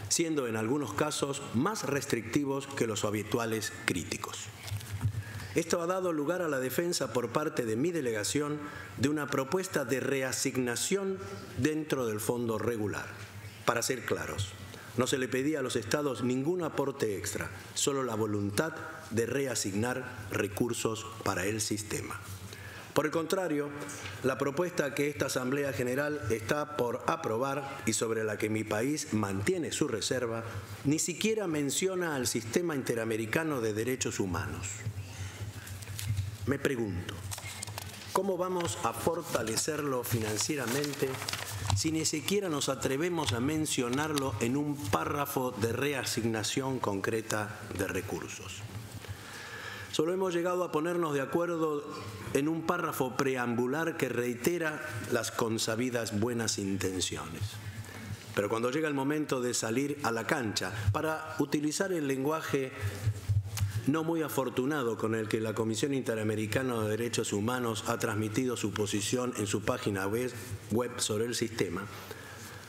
siendo en algunos casos más restrictivos que los habituales críticos. Esto ha dado lugar a la defensa por parte de mi delegación de una propuesta de reasignación dentro del fondo regular. Para ser claros, no se le pedía a los estados ningún aporte extra, solo la voluntad de reasignar recursos para el sistema. Por el contrario, la propuesta que esta Asamblea General está por aprobar y sobre la que mi país mantiene su reserva, ni siquiera menciona al sistema interamericano de derechos humanos. Me pregunto, ¿cómo vamos a fortalecerlo financieramente si ni siquiera nos atrevemos a mencionarlo en un párrafo de reasignación concreta de recursos? Solo hemos llegado a ponernos de acuerdo en un párrafo preambular que reitera las consabidas buenas intenciones. Pero cuando llega el momento de salir a la cancha, para utilizar el lenguaje no muy afortunado con el que la Comisión Interamericana de Derechos Humanos ha transmitido su posición en su página web, sobre el sistema,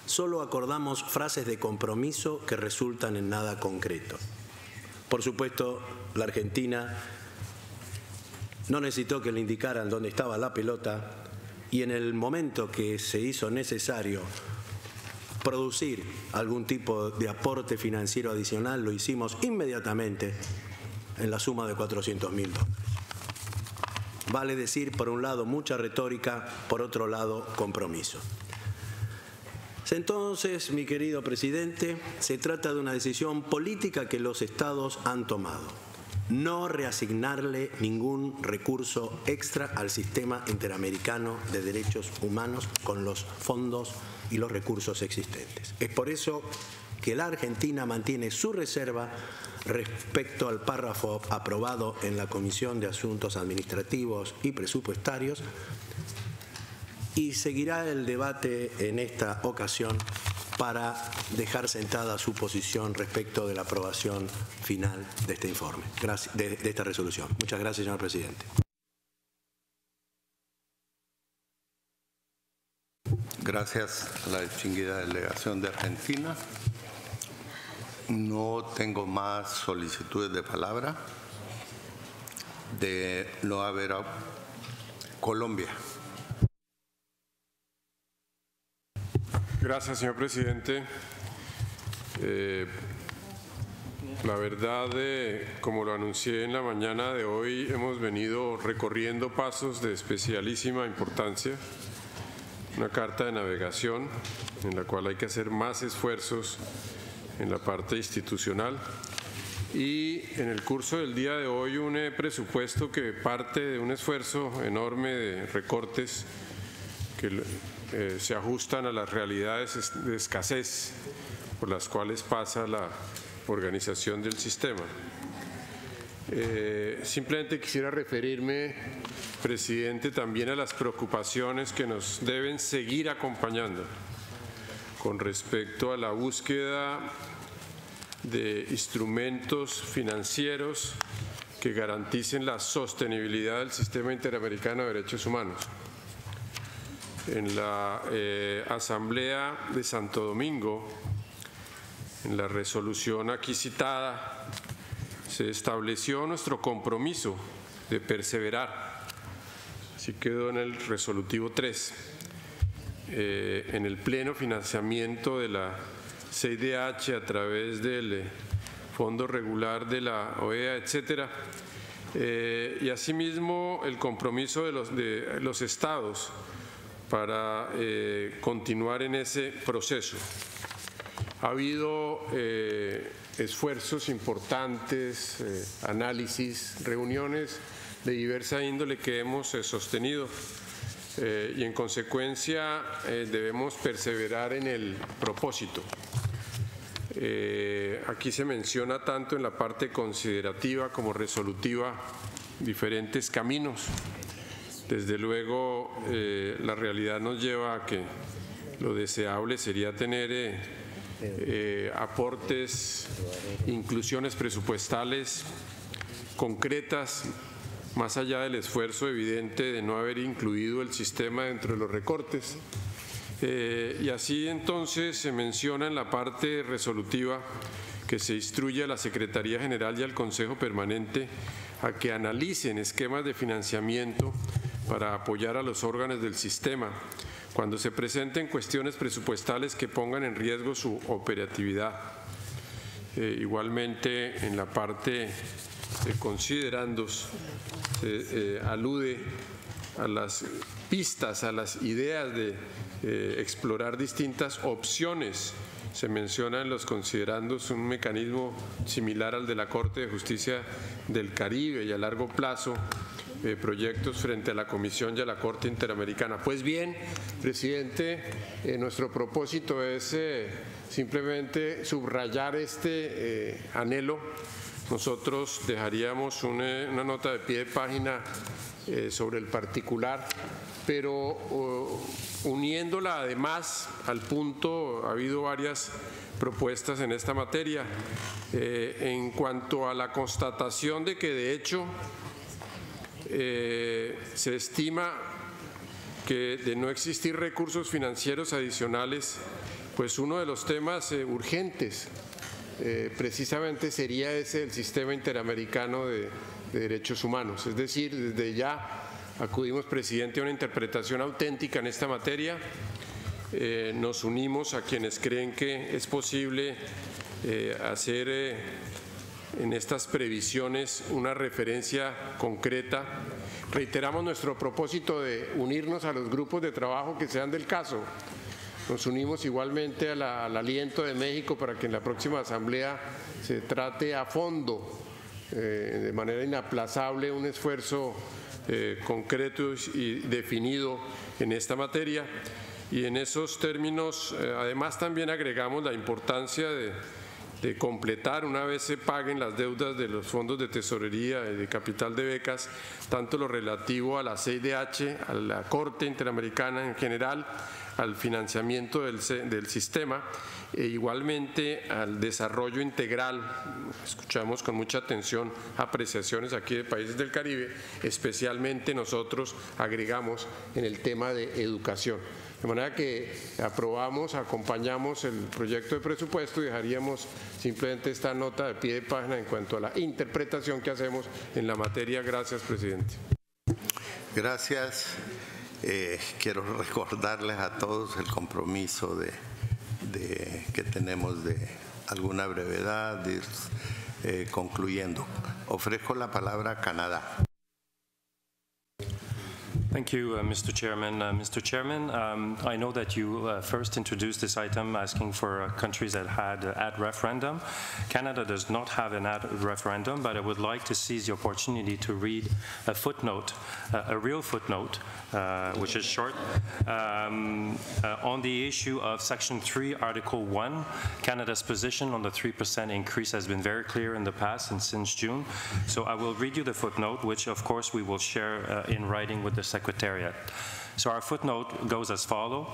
solo acordamos frases de compromiso que resultan en nada concreto. Por supuesto, la Argentina no necesitó que le indicaran dónde estaba la pelota y en el momento que se hizo necesario producir algún tipo de aporte financiero adicional, lo hicimos inmediatamente en la suma de 400 mil dólares. Vale decir, por un lado, mucha retórica, por otro lado, compromiso. Entonces, mi querido presidente, se trata de una decisión política que los estados han tomado. No reasignarle ningún recurso extra al sistema interamericano de derechos humanos con los fondos y los recursos existentes. Es por eso que la Argentina mantiene su reserva respecto al párrafo aprobado en la Comisión de Asuntos Administrativos y Presupuestarios y seguirá el debate en esta ocasión para dejar sentada su posición respecto de la aprobación final de este informe, de esta resolución. Muchas gracias, señor presidente. Gracias a la distinguida delegación de Argentina. No tengo más solicitudes de palabra. De no haber a Colombia. Gracias, señor presidente. Eh, La verdad, eh, como lo anuncié en la mañana de hoy, hemos venido recorriendo pasos de especialísima importancia. Una carta de navegación en la cual hay que hacer más esfuerzos en la parte institucional. Y en el curso del día de hoy un eh, presupuesto que parte de un esfuerzo enorme de recortes que eh, se ajustan a las realidades de escasez por las cuales pasa la organización del sistema. Eh, simplemente quisiera referirme, presidente, también a las preocupaciones que nos deben seguir acompañando con respecto a la búsqueda de instrumentos financieros que garanticen la sostenibilidad del sistema interamericano de derechos humanos. En la eh, Asamblea de Santo Domingo, en la resolución aquí citada, se estableció nuestro compromiso de perseverar, así quedó en el resolutivo 3, eh, en el pleno financiamiento de la CIDH a través del eh, Fondo Regular de la OEA, etcétera, eh, y asimismo el compromiso de los, de los estados para continuar en ese proceso. Ha habido esfuerzos importantes, análisis, reuniones de diversa índole que hemos eh, y en consecuencia debemos perseverar en el propósito. aquí se menciona tanto en la parte considerativa como resolutiva diferentes caminos. Desde luego la realidad nos lleva a que lo deseable sería tener eh, aportes, inclusiones presupuestales concretas, más allá del esfuerzo evidente de no haber incluido el sistema dentro de los recortes. Eh, y así entonces se menciona en la parte resolutiva que se instruye a la Secretaría General y al Consejo Permanente a que analicen esquemas de financiamiento para apoyar a los órganos del sistema cuando se presenten cuestiones presupuestales que pongan en riesgo su operatividad. Eh, igualmente, en la parte considerandos, se eh, alude a las pistas, a las ideas de eh, explorar distintas opciones. Se menciona en los considerandos un mecanismo similar al de la Corte de Justicia del Caribe y a largo plazo eh, proyectos frente a la Comisión y a la Corte Interamericana. Pues bien, presidente, eh, nuestro propósito es eh, simplemente subrayar este anhelo. Nosotros dejaríamos una, nota de pie de página sobre el particular, pero uniéndola además al punto, ha habido varias propuestas en esta materia. en cuanto a la constatación de que de hecho eh, se estima que de no existir recursos financieros adicionales, pues uno de los temas eh, urgentes eh, precisamente sería ese el sistema interamericano de, derechos humanos. Es decir, desde ya acudimos, presidente, a una interpretación auténtica en esta materia. nos unimos a quienes creen que es posible hacer en estas previsiones una referencia concreta. Reiteramos nuestro propósito de unirnos a los grupos de trabajo que sean del caso. Nos unimos igualmente al aliento de México para que en la próxima asamblea se trate a fondo, eh, de manera inaplazable, un esfuerzo eh, concreto y definido en esta materia. Y en esos términos, eh, además, también agregamos la importancia de de completar una vez se paguen las deudas de los fondos de tesorería y de capital de becas, tanto lo relativo a la CIDH, a la Corte Interamericana en general, al financiamiento del, del sistema e igualmente al desarrollo integral. Escuchamos con mucha atención apreciaciones aquí de países del Caribe, especialmente nosotros agregamos en el tema de educación. De manera que aprobamos, acompañamos el proyecto de presupuesto y dejaríamos simplemente esta nota de pie de página en cuanto a la interpretación que hacemos en la materia. Gracias, presidente. Gracias. Eh, quiero recordarles a todos el compromiso de, que tenemos de alguna brevedad, de eh, concluyendo. Ofrezco la palabra a Canadá. Thank you, uh, Mr. Chairman. Uh, Mr. Chairman, um, I know that you uh, first introduced this item asking for uh, countries that had uh, ad referendum. Canada does not have an ad referendum, but I would like to seize the opportunity to read a footnote, uh, a real footnote, which is short, um, on the issue of Section 3, Article 1. Canada's position on the 3% increase has been very clear in the past and since June. So I will read you the footnote, which of course we will share in writing with the Secretary Secretariat. So our footnote goes as follows.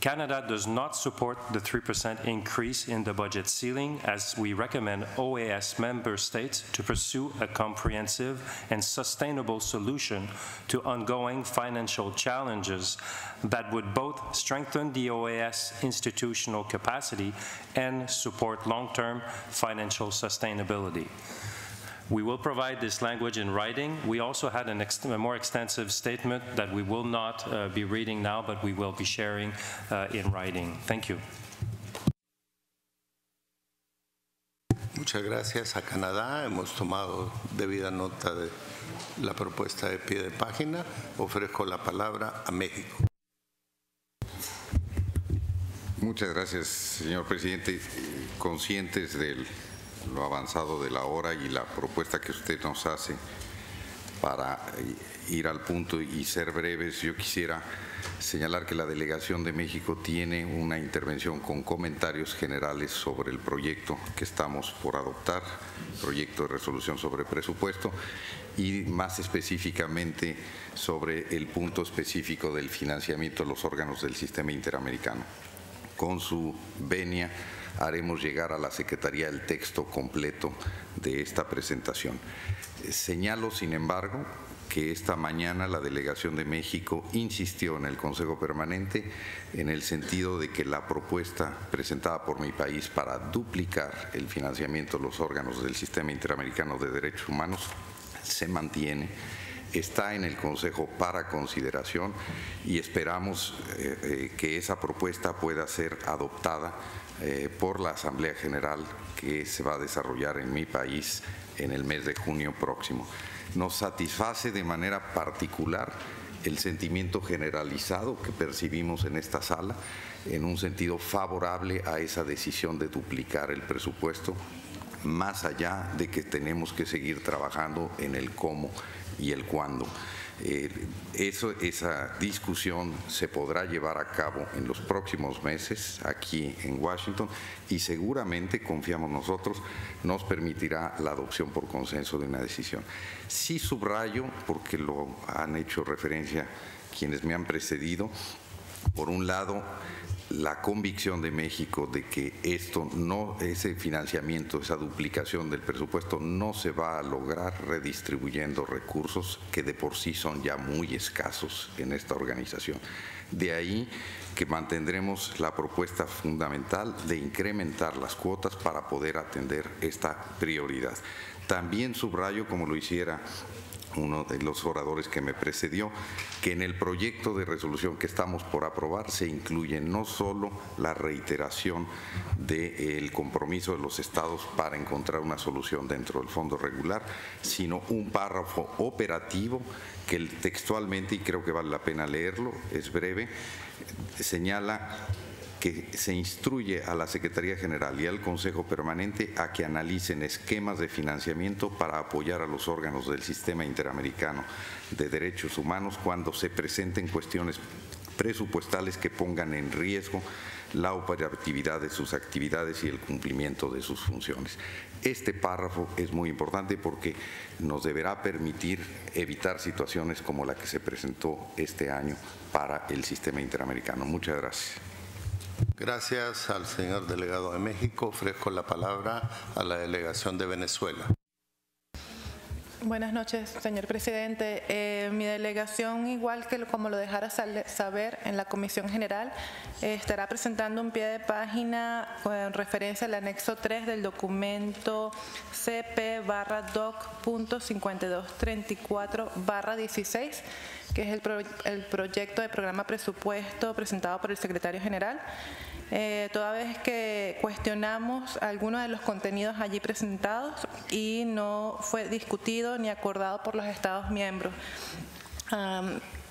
Canada does not support the 3% increase in the budget ceiling as we recommend OAS member states to pursue a comprehensive and sustainable solution to ongoing financial challenges that would both strengthen the OAS institutional capacity and support long-term financial sustainability. We will provide this language in writing. We also had ex a more extensive statement that we will not uh, be reading now, but we will be sharing uh, in writing. Thank you. Muchas gracias a Canadá. Hemos tomado debida nota de la propuesta de pie de página. Ofrezco la palabra a México. Muchas gracias, señor presidente. Conscientes del lo avanzado de la hora y la propuesta que usted nos hace para ir al punto y ser breves, yo quisiera señalar que la delegación de México tiene una intervención con comentarios generales sobre el proyecto que estamos por adoptar, proyecto de resolución sobre presupuesto y más específicamente sobre el punto específico del financiamiento de los órganos del sistema interamericano. Con su venia haremos llegar a la Secretaría el texto completo de esta presentación. Señalo, sin embargo, que esta mañana la delegación de México insistió en el Consejo Permanente en el sentido de que la propuesta presentada por mi país para duplicar el financiamiento de los órganos del Sistema Interamericano de Derechos Humanos se mantiene está en el Consejo para consideración y esperamos eh, eh, que esa propuesta pueda ser adoptada eh, por la Asamblea General que se va a desarrollar en mi país en el mes de junio próximo. Nos satisface de manera particular el sentimiento generalizado que percibimos en esta sala en un sentido favorable a esa decisión de duplicar el presupuesto, más allá de que tenemos que seguir trabajando en el cómo y el cuándo. Eh, esa discusión se podrá llevar a cabo en los próximos meses aquí en Washington y seguramente, confiamos nosotros, nos permitirá la adopción por consenso de una decisión. Sí subrayo, porque lo han hecho referencia quienes me han precedido, por un lado, la convicción de México de que esto no, ese financiamiento, esa duplicación del presupuesto no se va a lograr redistribuyendo recursos que de por sí son ya muy escasos en esta organización. De ahí que mantendremos la propuesta fundamental de incrementar las cuotas para poder atender esta prioridad. También subrayo, como lo hiciera uno de los oradores que me precedió, que en el proyecto de resolución que estamos por aprobar se incluye no solo la reiteración del compromiso de los estados para encontrar una solución dentro del fondo regular, sino un párrafo operativo que textualmente, y creo que vale la pena leerlo, es breve, señala que se instruye a la Secretaría General y al Consejo Permanente a que analicen esquemas de financiamiento para apoyar a los órganos del Sistema Interamericano de Derechos Humanos cuando se presenten cuestiones presupuestales que pongan en riesgo la operatividad de sus actividades y el cumplimiento de sus funciones. Este párrafo es muy importante porque nos deberá permitir evitar situaciones como la que se presentó este año para el sistema interamericano. Muchas gracias. Gracias al señor delegado de México. Ofrezco la palabra a la delegación de Venezuela. Buenas noches, señor presidente. Eh, mi delegación, igual que como lo dejara saber en la Comisión General, estará presentando un pie de página con referencia al anexo 3 del documento CP barra doc.5234 barra 16 que es el, el proyecto de programa presupuesto presentado por el secretario general eh, toda vez que cuestionamos algunos de los contenidos allí presentados y no fue discutido ni acordado por los Estados miembros.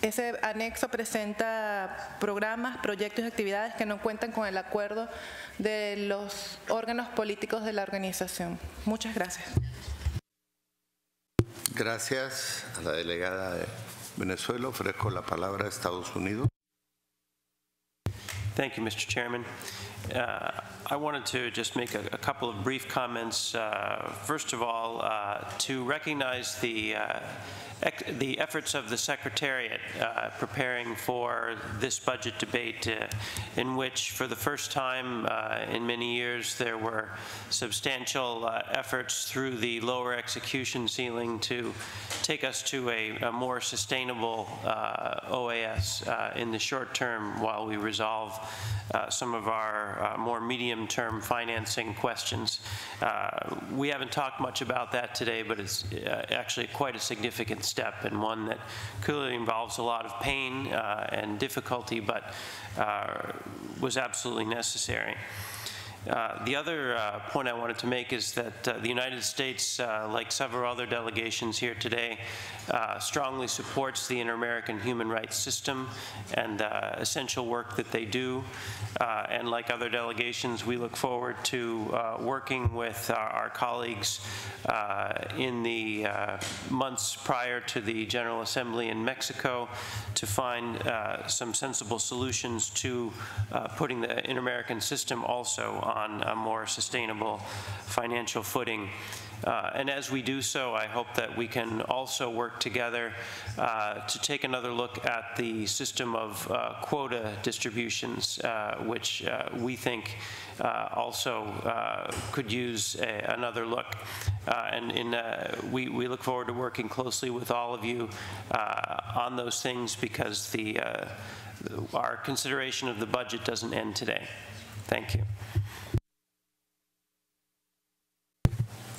Ese anexo presenta programas, proyectos y actividades que no cuentan con el acuerdo de los órganos políticos de la organización. Muchas gracias. Gracias a la delegada de Venezuela. Ofrezco la palabra a Estados Unidos. Thank you, Mr. Chairman. Uh, I wanted to just make a, a couple of brief comments. Uh, first of all, uh, to recognize the uh, the efforts of the Secretariat uh, preparing for this budget debate, uh, in which, for the first time in many years, there were substantial efforts through the lower execution ceiling to take us to a, a more sustainable OAS in the short term while we resolve some of our uh, more medium-term financing questions. Uh, We haven't talked much about that today, but it's uh, actually quite a significant step and one that clearly involves a lot of pain uh, and difficulty, but uh, was absolutely necessary. Uh, The other uh, point I wanted to make is that uh, the United States, uh, like several other delegations here today, uh, strongly supports the Inter-American human rights system and essential work that they do. And like other delegations, we look forward to working with our our colleagues in the months prior to the General Assembly in Mexico to find some sensible solutions to putting the Inter-American system also on a more sustainable financial footing. Uh, And as we do so, I hope that we can also work together uh, to take another look at the system of uh, quota distributions, uh, which uh, we think uh, also could use a- another look. And in, we we look forward to working closely with all of you on those things because the, our consideration of the budget doesn't end today. Thank you.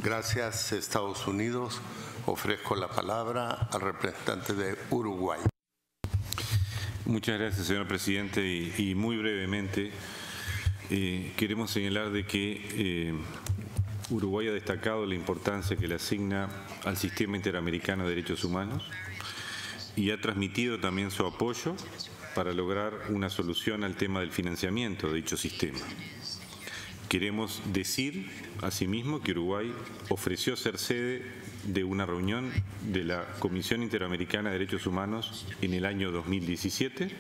Gracias, Estados Unidos. Ofrezco la palabra al representante de Uruguay. Muchas gracias, señor presidente. Y, muy brevemente, eh, queremos señalar de que eh, Uruguay ha destacado la importancia que le asigna al sistema interamericano de derechos humanos y ha transmitido también su apoyo para lograr una solución al tema del financiamiento de dicho sistema. Queremos decir, asimismo, que Uruguay ofreció ser sede de una reunión de la Comisión Interamericana de Derechos Humanos en el año 2017.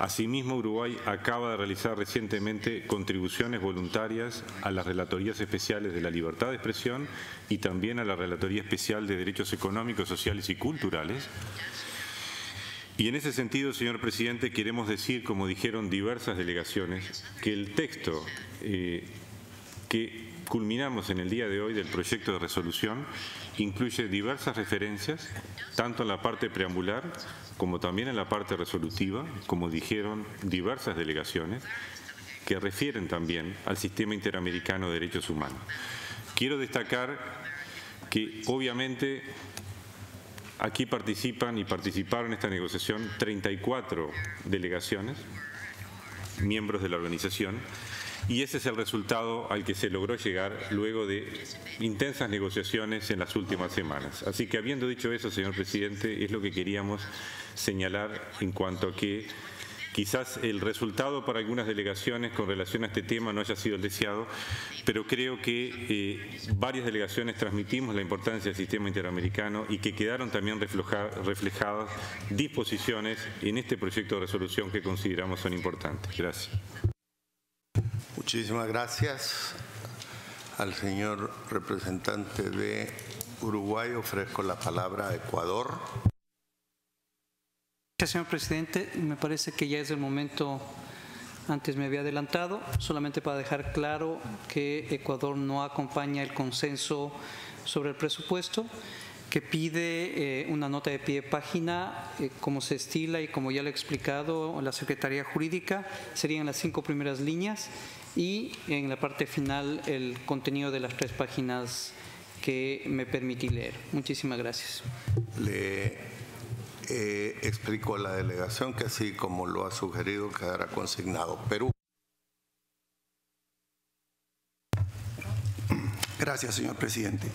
Asimismo, Uruguay acaba de realizar recientemente contribuciones voluntarias a las relatorías especiales de la libertad de expresión y también a la Relatoría Especial de Derechos Económicos, Sociales y Culturales. Y en ese sentido, señor presidente, queremos decir, como dijeron diversas delegaciones, que el texto eh, que culminamos en el día de hoy del proyecto de resolución incluye diversas referencias, tanto en la parte preambular como también en la parte resolutiva, como dijeron diversas delegaciones, que refieren también al sistema interamericano de derechos humanos. Quiero destacar que obviamente Aquí participan y participaron en esta negociación 34 delegaciones, miembros de la organización, y ese es el resultado al que se logró llegar luego de intensas negociaciones en las últimas semanas. Así que habiendo dicho eso, señor presidente, es lo que queríamos señalar en cuanto a que Quizás el resultado para algunas delegaciones con relación a este tema no haya sido el deseado, pero creo que eh, varias delegaciones transmitimos la importancia del sistema interamericano y que quedaron también refleja- reflejadas disposiciones en este proyecto de resolución que consideramos son importantes. Gracias. Muchísimas gracias al señor representante de Uruguay. Ofrezco la palabra a Ecuador. Gracias, señor presidente. Me parece que ya es el momento, antes me había adelantado, solamente para dejar claro que Ecuador no acompaña el consenso sobre el presupuesto, que pide eh, una nota de pie de página, eh, como se estila y como ya le he explicado la Secretaría Jurídica, serían las cinco primeras líneas y en la parte final el contenido de las tres páginas que me permití leer. Muchísimas gracias eh, explicó la delegación que así como lo ha sugerido quedará consignado Perú. Gracias, señor presidente.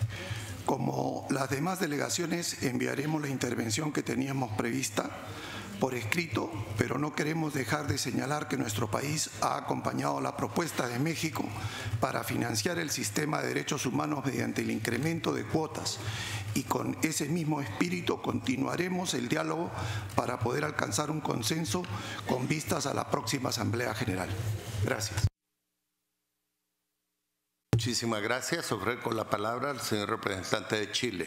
Como las demás delegaciones, enviaremos la intervención que teníamos prevista por escrito, pero no queremos dejar de señalar que nuestro país ha acompañado la propuesta de México para financiar el sistema de derechos humanos mediante el incremento de cuotas y con ese mismo espíritu continuaremos el diálogo para poder alcanzar un consenso con vistas a la próxima Asamblea General. Gracias. Muchísimas gracias. Ofrezco la palabra al señor representante de Chile.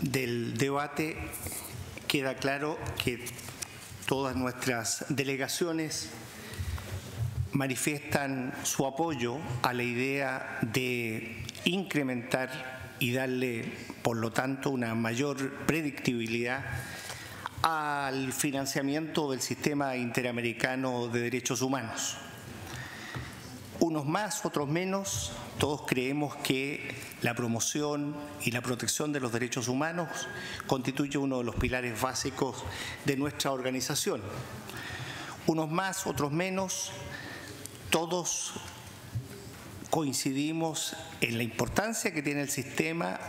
Del debate queda claro que todas nuestras delegaciones manifiestan su apoyo a la idea de incrementar y darle, por lo tanto, una mayor predictibilidad al financiamiento del sistema interamericano de derechos humanos. Unos más, otros menos, todos creemos que la promoción y la protección de los derechos humanos constituye uno de los pilares básicos de nuestra organización. Unos más, otros menos, todos coincidimos en la importancia que tiene el sistema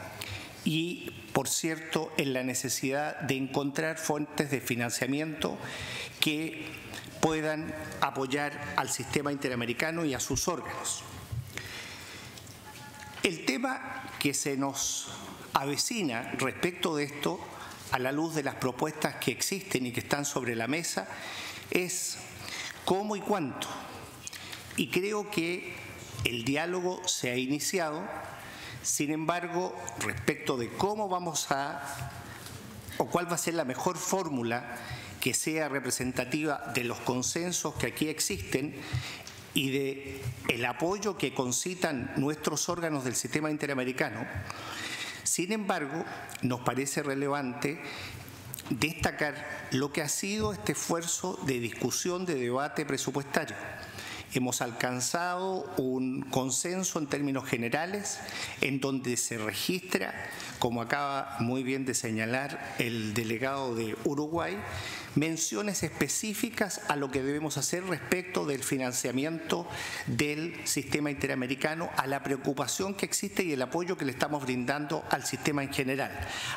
y, por cierto, en la necesidad de encontrar fuentes de financiamiento que puedan apoyar al sistema interamericano y a sus órganos. El tema que se nos avecina respecto de esto, a la luz de las propuestas que existen y que están sobre la mesa, es cómo y cuánto. Y creo que el diálogo se ha iniciado, sin embargo, respecto de cómo vamos a, o cuál va a ser la mejor fórmula que sea representativa de los consensos que aquí existen y de el apoyo que concitan nuestros órganos del sistema interamericano. Sin embargo, nos parece relevante destacar lo que ha sido este esfuerzo de discusión, de debate presupuestario hemos alcanzado un consenso en términos generales en donde se registra, como acaba muy bien de señalar el delegado de Uruguay, menciones específicas a lo que debemos hacer respecto del financiamiento del sistema interamericano, a la preocupación que existe y el apoyo que le estamos brindando al sistema en general.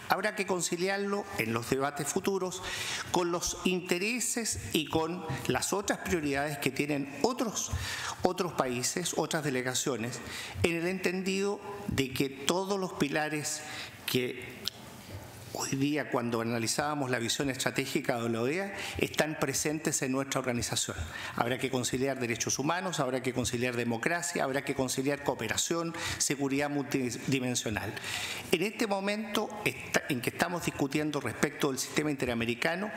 Habrá que conciliarlo en los debates futuros con los intereses y con las otras prioridades que tienen otros, otros países, otras delegaciones, en el entendido de que todos los pilares que hoy día cuando analizábamos la visión estratégica de la OEA están presentes en nuestra organización. Habrá que conciliar derechos humanos, habrá que conciliar democracia, habrá que conciliar cooperación, seguridad multidimensional. En este momento en que estamos discutiendo respecto del sistema interamericano,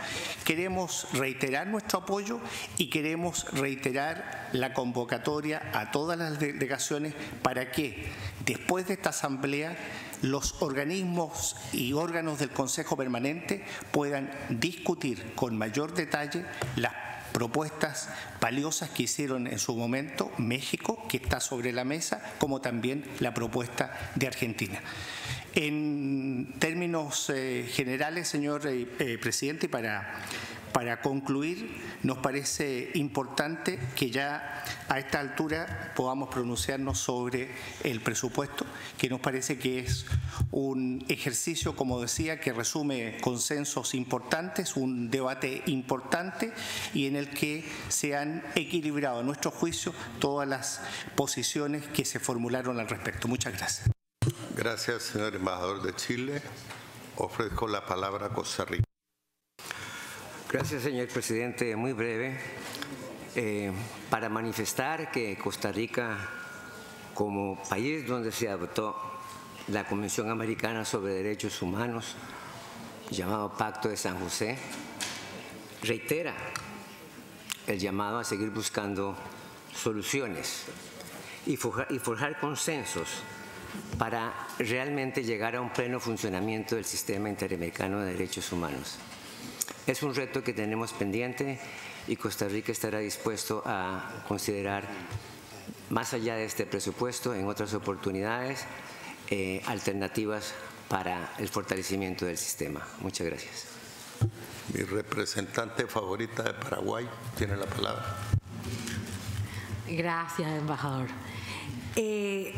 queremos reiterar nuestro apoyo y queremos reiterar la convocatoria a todas las delegaciones para que después de esta asamblea los organismos y órganos del Consejo Permanente puedan discutir con mayor detalle las propuestas valiosas que hicieron en su momento México, que está sobre la mesa, como también la propuesta de Argentina. En términos eh, generales, señor eh, eh, presidente, para para concluir, nos parece importante que ya a esta altura podamos pronunciarnos sobre el presupuesto, que nos parece que es un ejercicio, como decía, que resume consensos importantes, un debate importante y en el que se han equilibrado, a nuestro juicio, todas las posiciones que se formularon al respecto. Muchas gracias. Gracias, señor embajador de Chile. Ofrezco la palabra a Costa Rica. Gracias, señor presidente. Muy breve. Eh, para manifestar que Costa Rica, como país donde se adoptó la Convención Americana sobre Derechos Humanos, llamado Pacto de San José, reitera el llamado a seguir buscando soluciones y forjar consensos para realmente llegar a un pleno funcionamiento del sistema interamericano de derechos humanos. Es un reto que tenemos pendiente y Costa Rica estará dispuesto a considerar, más allá de este presupuesto, en otras oportunidades, eh, alternativas para el fortalecimiento del sistema. Muchas gracias. Mi representante favorita de Paraguay tiene la palabra. Gracias, embajador. Eh,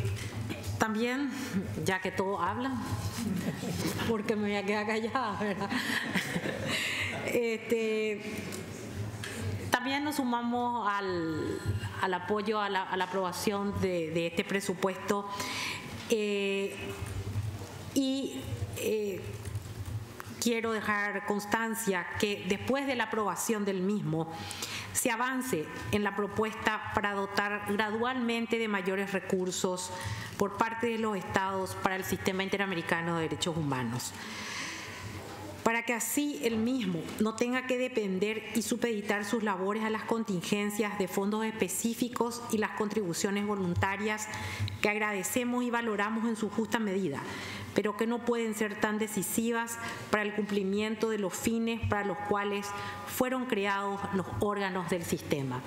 también, ya que todos hablan, porque me voy a quedar callada, ¿verdad? Este, también nos sumamos al, apoyo a la, aprobación de, de este presupuesto. Eh, y eh, quiero dejar constancia que después de la aprobación del mismo se avance en la propuesta para dotar gradualmente de mayores recursos por parte de los estados para el sistema interamericano de derechos humanos para que así el mismo no tenga que depender y supeditar sus labores a las contingencias de fondos específicos y las contribuciones voluntarias que agradecemos y valoramos en su justa medida, pero que no pueden ser tan decisivas para el cumplimiento de los fines para los cuales fueron creados los órganos del sistema.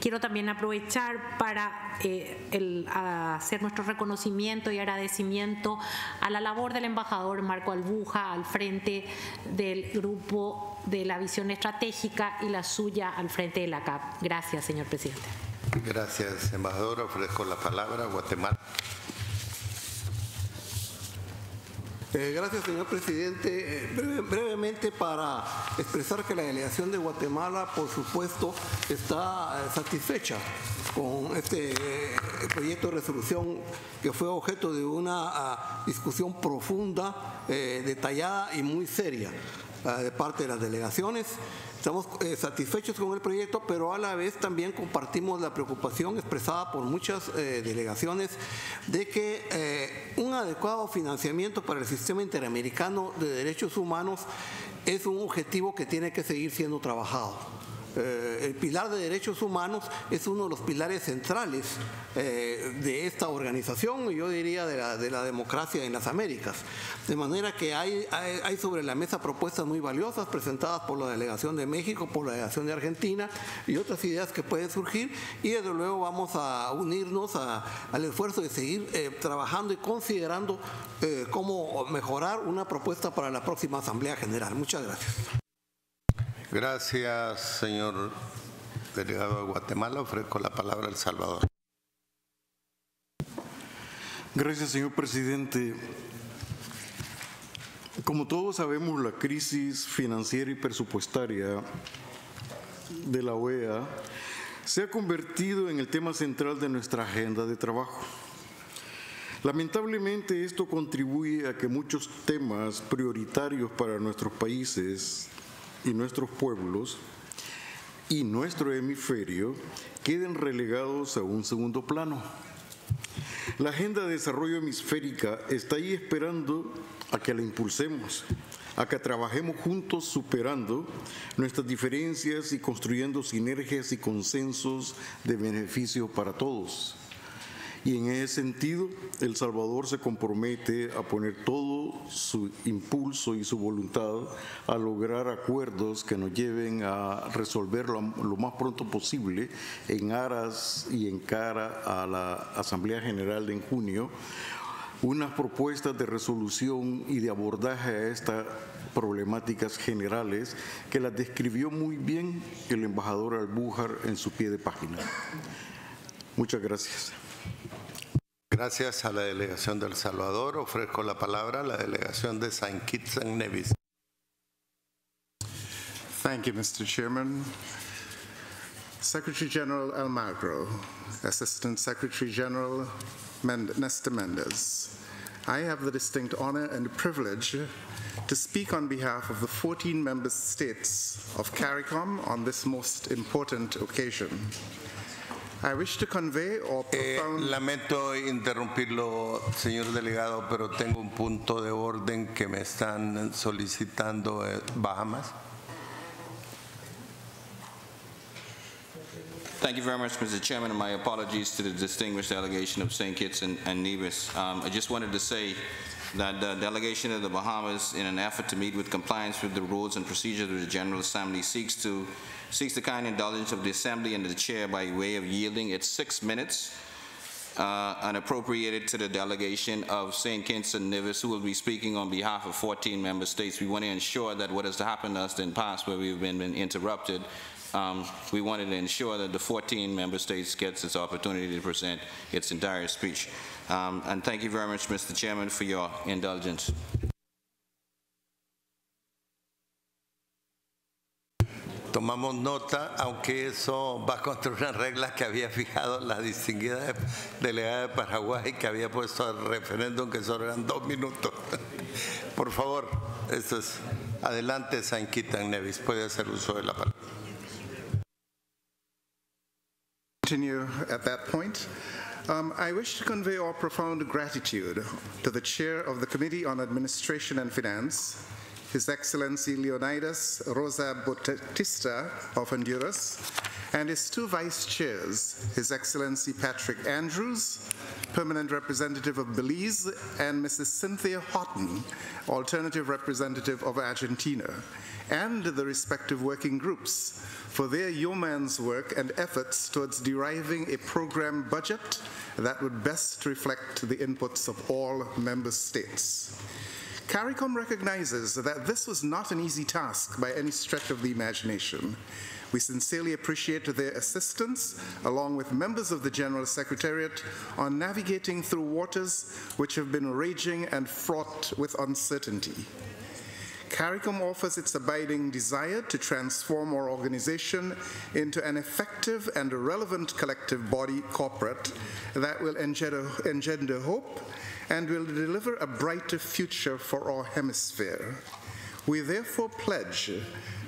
Quiero también aprovechar para eh, hacer nuestro reconocimiento y agradecimiento a la labor del embajador Marco Albuja al frente del grupo de la visión estratégica y la suya al frente de la CAP. Gracias, señor presidente. Gracias, embajador. Ofrezco la palabra a Guatemala. Eh, gracias, señor presidente. Eh, breve- brevemente para expresar que la delegación de Guatemala, por supuesto, está eh, satisfecha con este proyecto de resolución que fue objeto de una ah, discusión profunda, detallada y muy seria ah, de parte de las delegaciones. Estamos eh, satisfechos con el proyecto, pero a la vez también compartimos la preocupación expresada por muchas eh, delegaciones de que eh, un adecuado financiamiento para el sistema interamericano de derechos humanos es un objetivo que tiene que seguir siendo trabajado. Eh, el pilar de derechos humanos es uno de los pilares centrales eh, de esta organización, y yo diría de la, de la democracia en las Américas. De manera que hay, sobre la mesa propuestas muy valiosas presentadas por la delegación de México, por la delegación de Argentina y otras ideas que pueden surgir y desde luego vamos a unirnos al esfuerzo de seguir eh, trabajando y considerando cómo mejorar una propuesta para la próxima Asamblea General. Muchas gracias. Gracias, señor delegado de Guatemala. Ofrezco la palabra a El Salvador. Gracias, señor presidente. Como todos sabemos, la crisis financiera y presupuestaria de la OEA se ha convertido en el tema central de nuestra agenda de trabajo. Lamentablemente esto contribuye a que muchos temas prioritarios para nuestros países y nuestros pueblos y nuestro hemisferio queden relegados a un segundo plano. La Agenda de Desarrollo Hemisférica está ahí esperando a que la impulsemos, a que trabajemos juntos superando nuestras diferencias y construyendo sinergias y consensos de beneficio para todos. Y en ese sentido, El Salvador se compromete a poner todo su impulso y su voluntad a lograr acuerdos que nos lleven a resolver lo, más pronto posible en aras y en cara a la Asamblea General en junio unas propuestas de resolución y de abordaje a estas problemáticas generales que las describió muy bien el embajador Albújar en su pie de página. Muchas gracias. Gracias a la delegación de Salvador. Ofrezco la palabra a la delegación de Kitts and Nevis. Thank you, Mr. Chairman. Secretary General Almagro, Assistant Secretary General Mend- Nestor Mendez, I have the distinct honor and privilege to speak on behalf of the 14 member states of CARICOM on this most important occasion. I wish to convey or Eh, lamento interrumpirlo, señor delegado, pero tengo un punto de orden que me están solicitando eh, Bahamas. Thank you very much, Mr. Chairman, and my apologies to the distinguished delegation of St. Kitts and and Nevis. Um, I just wanted to say that the delegation of the Bahamas, in an effort to meet with compliance with the rules and procedures of the General Assembly, seeks to, seeks the kind indulgence of the Assembly and the Chair by way of yielding its six minutes uh, and appropriate it to the delegation of St. Kitts and Nevis, who will be speaking on behalf of 14 member states. We want to ensure that what has happened to us in the past, where we've been, been interrupted, um, we wanted to ensure that the 14 member states gets its opportunity to present its entire speech. Um, and thank you very much, Mr. Chairman, for your indulgence. Tomamos nota, aunque eso va contra una regla que había fijado la distinguida delegada de Paraguay, que había puesto al referéndum que solo eran dos minutos. Por favor, esto es. Adelante, San Quitan Nevis, puede hacer uso de la palabra. continue at that point. Um, I wish to convey our profound gratitude to the chair of the Committee on Administration and Finance, His Excellency Leonidas Rosa Bautista of Honduras, and his two vice chairs, His Excellency Patrick Andrews, Permanent Representative of Belize, and Mrs. Cynthia Houghton, Alternative Representative of Argentina, and the respective working groups for their yeoman's work and efforts towards deriving a program budget that would best reflect the inputs of all member states. CARICOM recognizes that this was not an easy task by any stretch of the imagination. We sincerely appreciate their assistance, along with members of the General Secretariat, on navigating through waters which have been raging and fraught with uncertainty. CARICOM offers its abiding desire to transform our organization into an effective and relevant collective body corporate that will engender, engender hope and will deliver a brighter future for our hemisphere. We therefore pledge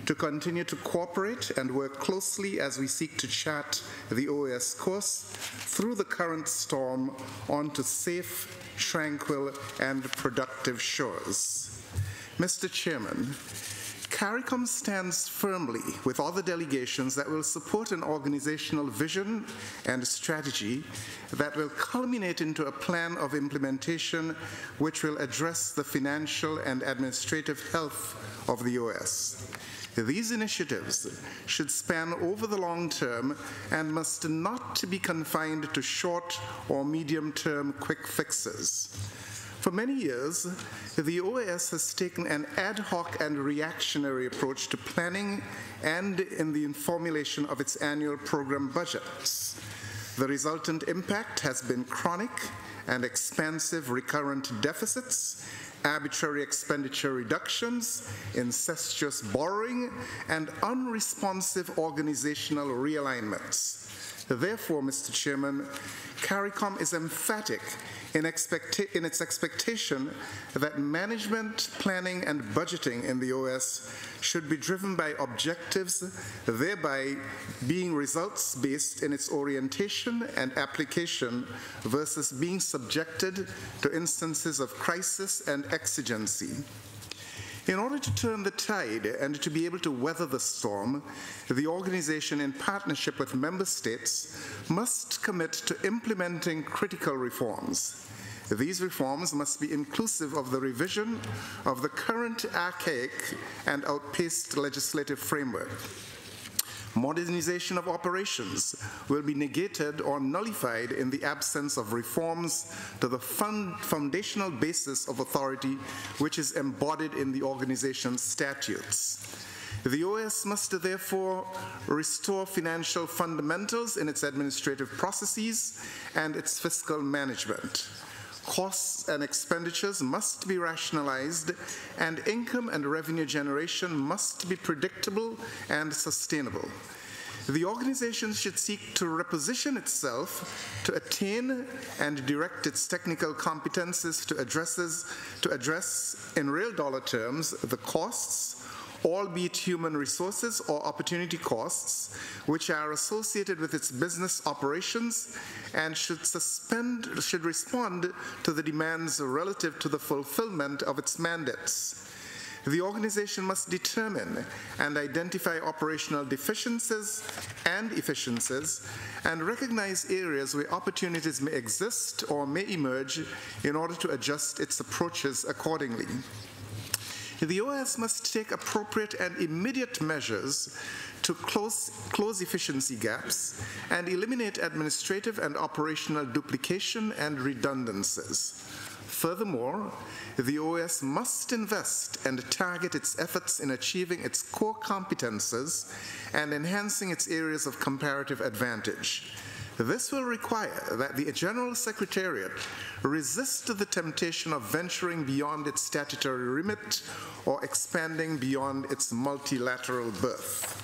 to continue to cooperate and work closely as we seek to chart the OAS course through the current storm onto safe, tranquil, and productive shores. Mr. Chairman, CARICOM stands firmly with other delegations that will support an organizational vision and strategy that will culminate into a plan of implementation which will address the financial and administrative health of the OS. These initiatives should span over the long term and must not be confined to short or medium term quick fixes. For many years, the OAS has taken an ad hoc and reactionary approach to planning and in the formulation of its annual program budgets. The resultant impact has been chronic and expansive recurrent deficits, arbitrary expenditure reductions, incestuous borrowing, and unresponsive organizational realignments. Therefore, Mr. Chairman, CARICOM is emphatic in, in, its expectation that management, planning, and budgeting in the OS should be driven by objectives, thereby being results based in its orientation and application versus being subjected to instances of crisis and exigency. In order to turn the tide and to be able to weather the storm, the organization, in partnership with member states, must commit to implementing critical reforms. These reforms must be inclusive of the revision of the current archaic and outpaced legislative framework. Modernization of operations will be negated or nullified in the absence of reforms to the foundational basis of authority which is embodied in the organization's statutes. The OS must therefore restore financial fundamentals in its administrative processes and its fiscal management costs and expenditures must be rationalized, and income and revenue generation must be predictable and sustainable. The organization should seek to reposition itself to attain and direct its technical competences to, addresses, to address, in real dollar terms, the costs albeit human resources or opportunity costs, which are associated with its business operations and should suspend, should respond to the demands relative to the fulfillment of its mandates. The organization must determine and identify operational deficiencies and efficiencies and recognize areas where opportunities may exist or may emerge in order to adjust its approaches accordingly. The OS must take appropriate and immediate measures to close, close efficiency gaps and eliminate administrative and operational duplication and redundancies. Furthermore, the OAS must invest and target its efforts in achieving its core competences and enhancing its areas of comparative advantage. This will require that the General Secretariat resist the temptation of venturing beyond its statutory remit or expanding beyond its multilateral berth.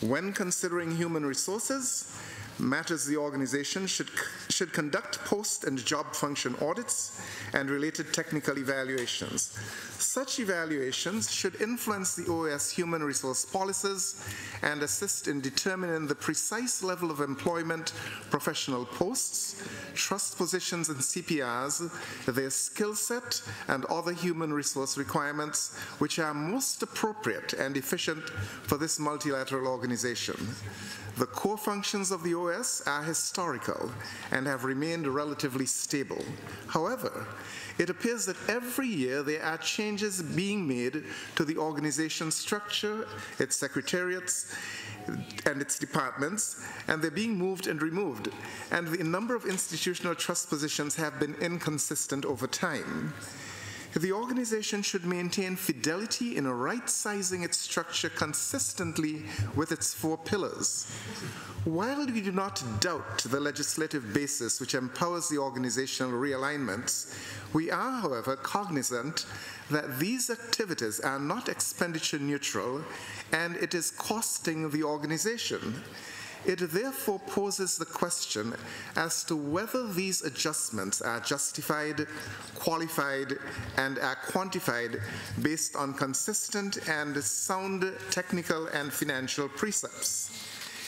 When considering human resources, matters the organization should, should conduct post and job function audits and related technical evaluations. Such evaluations should influence the OAS human resource policies and assist in determining the precise level of employment, professional posts, trust positions and CPRs, their skill set, and other human resource requirements which are most appropriate and efficient for this multilateral organization. The core functions of the OS are historical and have remained relatively stable. However, it appears that every year there are changes being made to the organization structure, its secretariats, and its departments, and they're being moved and removed. And the number of institutional trust positions have been inconsistent over time. The organization should maintain fidelity in right sizing its structure consistently with its four pillars. While we do not doubt the legislative basis which empowers the organizational realignments, we are, however, cognizant that these activities are not expenditure neutral and it is costing the organization. It therefore poses the question as to whether these adjustments are justified, qualified, and are quantified based on consistent and sound technical and financial precepts.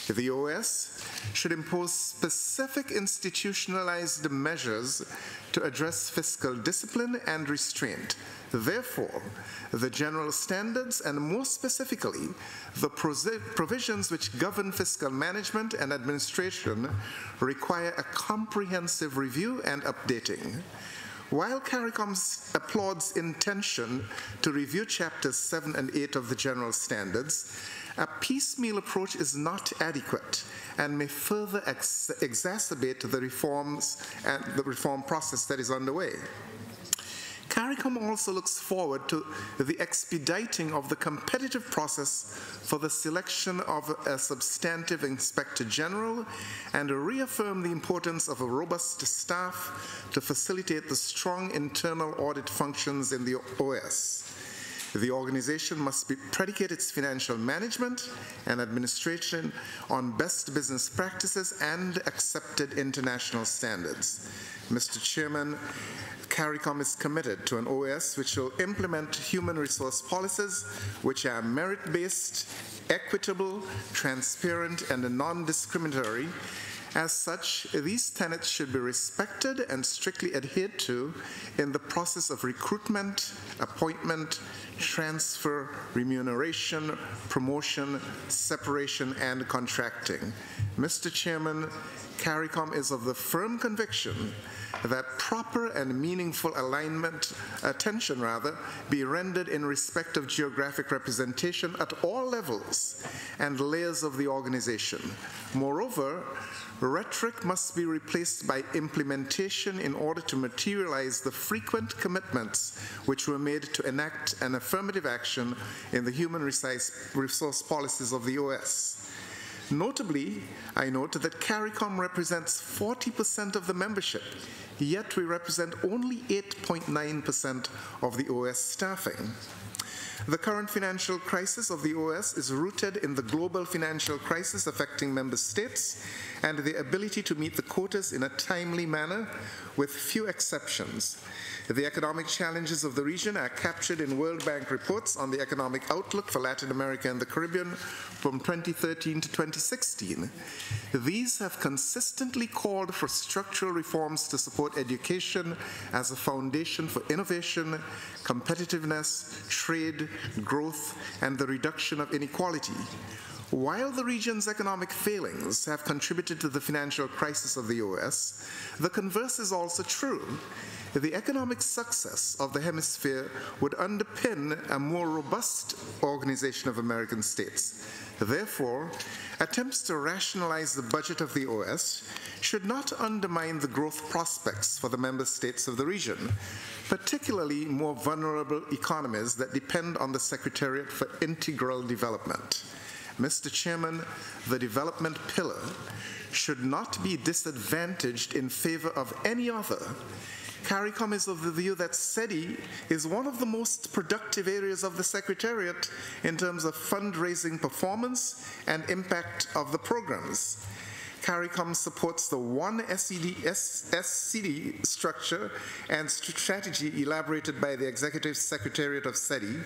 The OS should impose specific institutionalized measures to address fiscal discipline and restraint. Therefore, the general standards and more specifically, the provisions which govern fiscal management and administration require a comprehensive review and updating. While CARICOM applauds intention to review chapters 7 and 8 of the general standards, a piecemeal approach is not adequate and may further ex exacerbate the reforms and the reform process that is underway. CARICOM also looks forward to the expediting of the competitive process for the selection of a substantive Inspector General and reaffirm the importance of a robust staff to facilitate the strong internal audit functions in the OS. The organization must be, predicate its financial management and administration on best business practices and accepted international standards. Mr. Chairman, CARICOM is committed to an OS which will implement human resource policies which are merit-based, equitable, transparent, and non-discriminatory. As such, these tenets should be respected and strictly adhered to in the process of recruitment, appointment, transfer, remuneration, promotion, separation, and contracting. Mr. Chairman, CARICOM is of the firm conviction that proper and meaningful alignment, attention rather, be rendered in respect of geographic representation at all levels and layers of the organization. Moreover, rhetoric must be replaced by implementation in order to materialize the frequent commitments which were made to enact an affirmative action in the human resource policies of the OS. Notably, I note that CARICOM represents 40% of the membership, yet we represent only 8.9% of the OS staffing. The current financial crisis of the OS is rooted in the global financial crisis affecting member states and the ability to meet the quotas in a timely manner, with few exceptions. The economic challenges of the region are captured in World Bank reports on the economic outlook for Latin America and the Caribbean from 2013 to 2016. These have consistently called for structural reforms to support education as a foundation for innovation, competitiveness, trade, growth, and the reduction of inequality. While the region's economic failings have contributed to the financial crisis of the US, the converse is also true the economic success of the hemisphere would underpin a more robust organization of American states. Therefore, attempts to rationalize the budget of the OS should not undermine the growth prospects for the member states of the region, particularly more vulnerable economies that depend on the Secretariat for Integral Development. Mr. Chairman, the development pillar should not be disadvantaged in favor of any other. CARICOM is of the view that SETI is one of the most productive areas of the Secretariat in terms of fundraising performance and impact of the programs. CARICOM supports the one SCD, SCD structure and strategy elaborated by the Executive Secretariat of SETI.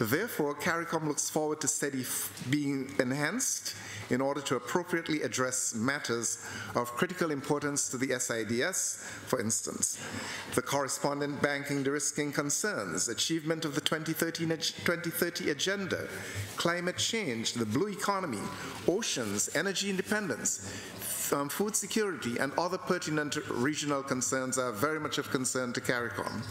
Therefore, CARICOM looks forward to SETI being enhanced in order to appropriately address matters of critical importance to the SIDS, for instance, the correspondent banking de-risking concerns, achievement of the 2030 agenda, climate change, the blue economy, oceans, energy independence, um, food security, and other pertinent regional concerns are very much of concern to CARICOM.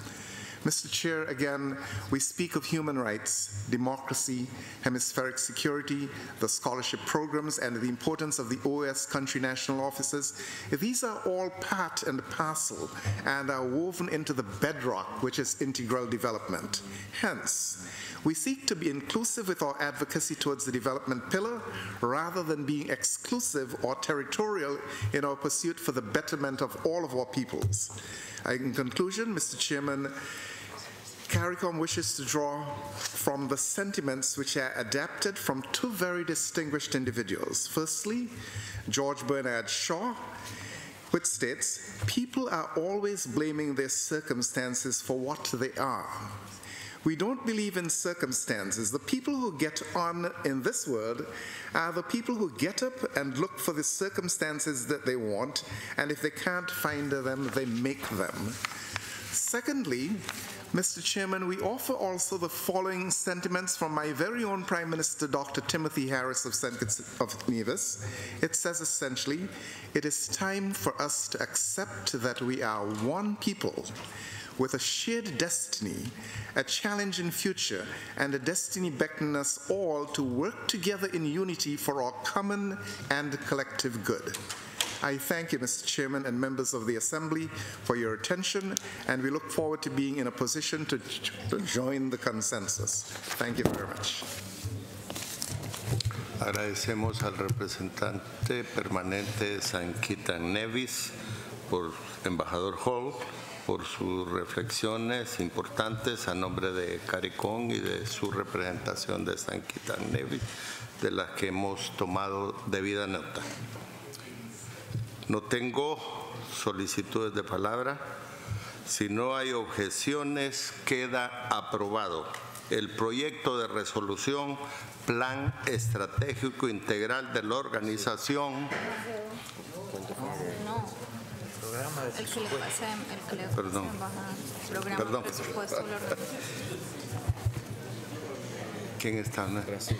Mr. Chair, again, we speak of human rights, democracy, hemispheric security, the scholarship programs, and the importance of the OAS country national offices. These are all part and parcel and are woven into the bedrock, which is integral development. Hence, we seek to be inclusive with our advocacy towards the development pillar rather than being exclusive or territorial in our pursuit for the betterment of all of our peoples. In conclusion, Mr. Chairman, CARICOM wishes to draw from the sentiments which are adapted from two very distinguished individuals. Firstly, George Bernard Shaw, which states, People are always blaming their circumstances for what they are. We don't believe in circumstances. The people who get on in this world are the people who get up and look for the circumstances that they want, and if they can't find them, they make them. Secondly, Mr. Chairman, we offer also the following sentiments from my very own Prime Minister, Dr. Timothy Harris of St. Of Nevis. It says essentially, it is time for us to accept that we are one people with a shared destiny, a challenging future, and a destiny beckoning us all to work together in unity for our common and collective good. I thank you, Mr. Chairman, and members of the Assembly for your attention, and we look forward to being in a position to, to join the consensus. Thank you very much. Agradecemos al representante permanente San Nevis, por embajador Hall, por sus reflexiones importantes a nombre de CARICOM y de su representación de San Quitan Nevis, de las que hemos tomado debida nota. No tengo solicitudes de palabra. Si no hay objeciones, queda aprobado el proyecto de resolución Plan Estratégico Integral de la Organización. El que le pase, el que le Perdón. programa Perdón. presupuesto. ¿Quién está? Brasil.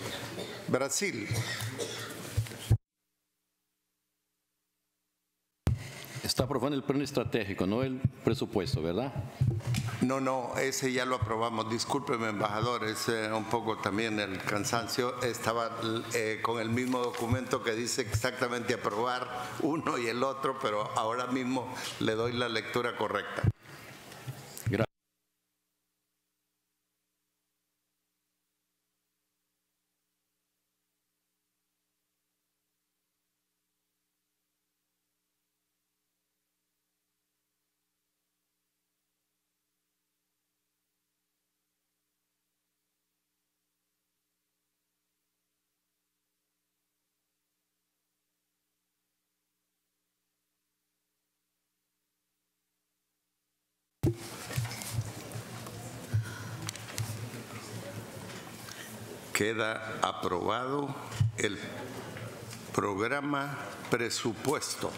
Brasil. Está aprobando el plan estratégico, no el presupuesto, ¿verdad? No, no, ese ya lo aprobamos. Discúlpeme, embajador, es eh, un poco también el cansancio. Estaba eh, con el mismo documento que dice exactamente aprobar uno y el otro, pero ahora mismo le doy la lectura correcta. Queda aprobado el programa presupuesto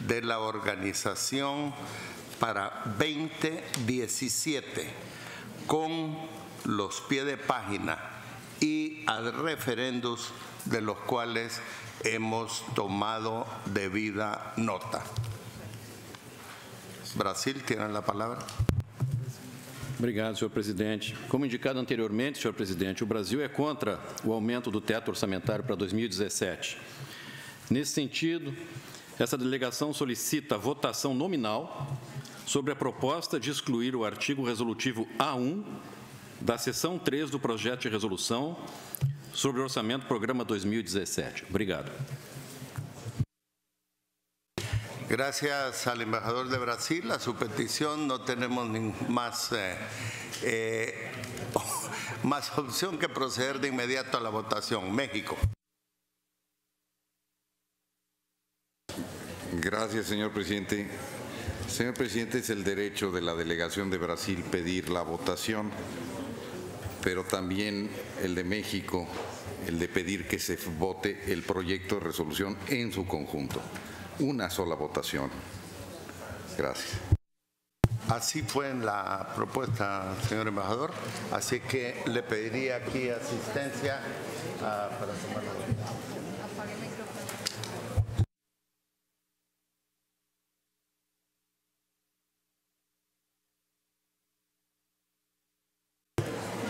de la organización para 2017 con los pies de página y ad referendos de los cuales hemos tomado debida nota. Brasil tiene la palabra. Obrigado, senhor presidente. Como indicado anteriormente, senhor presidente, o Brasil é contra o aumento do teto orçamentário para 2017. Nesse sentido, essa delegação solicita votação nominal sobre a proposta de excluir o artigo resolutivo A1 da seção 3 do projeto de resolução sobre o orçamento programa 2017. Obrigado. Gracias al embajador de Brasil. A su petición no tenemos más, eh, eh, más opción que proceder de inmediato a la votación. México. Gracias, señor presidente. Señor presidente, es el derecho de la delegación de Brasil pedir la votación, pero también el de México, el de pedir que se vote el proyecto de resolución en su conjunto. Una sola votación. Gracias. Así fue en la propuesta, señor embajador. Así que le pediría aquí asistencia ah, para tomar la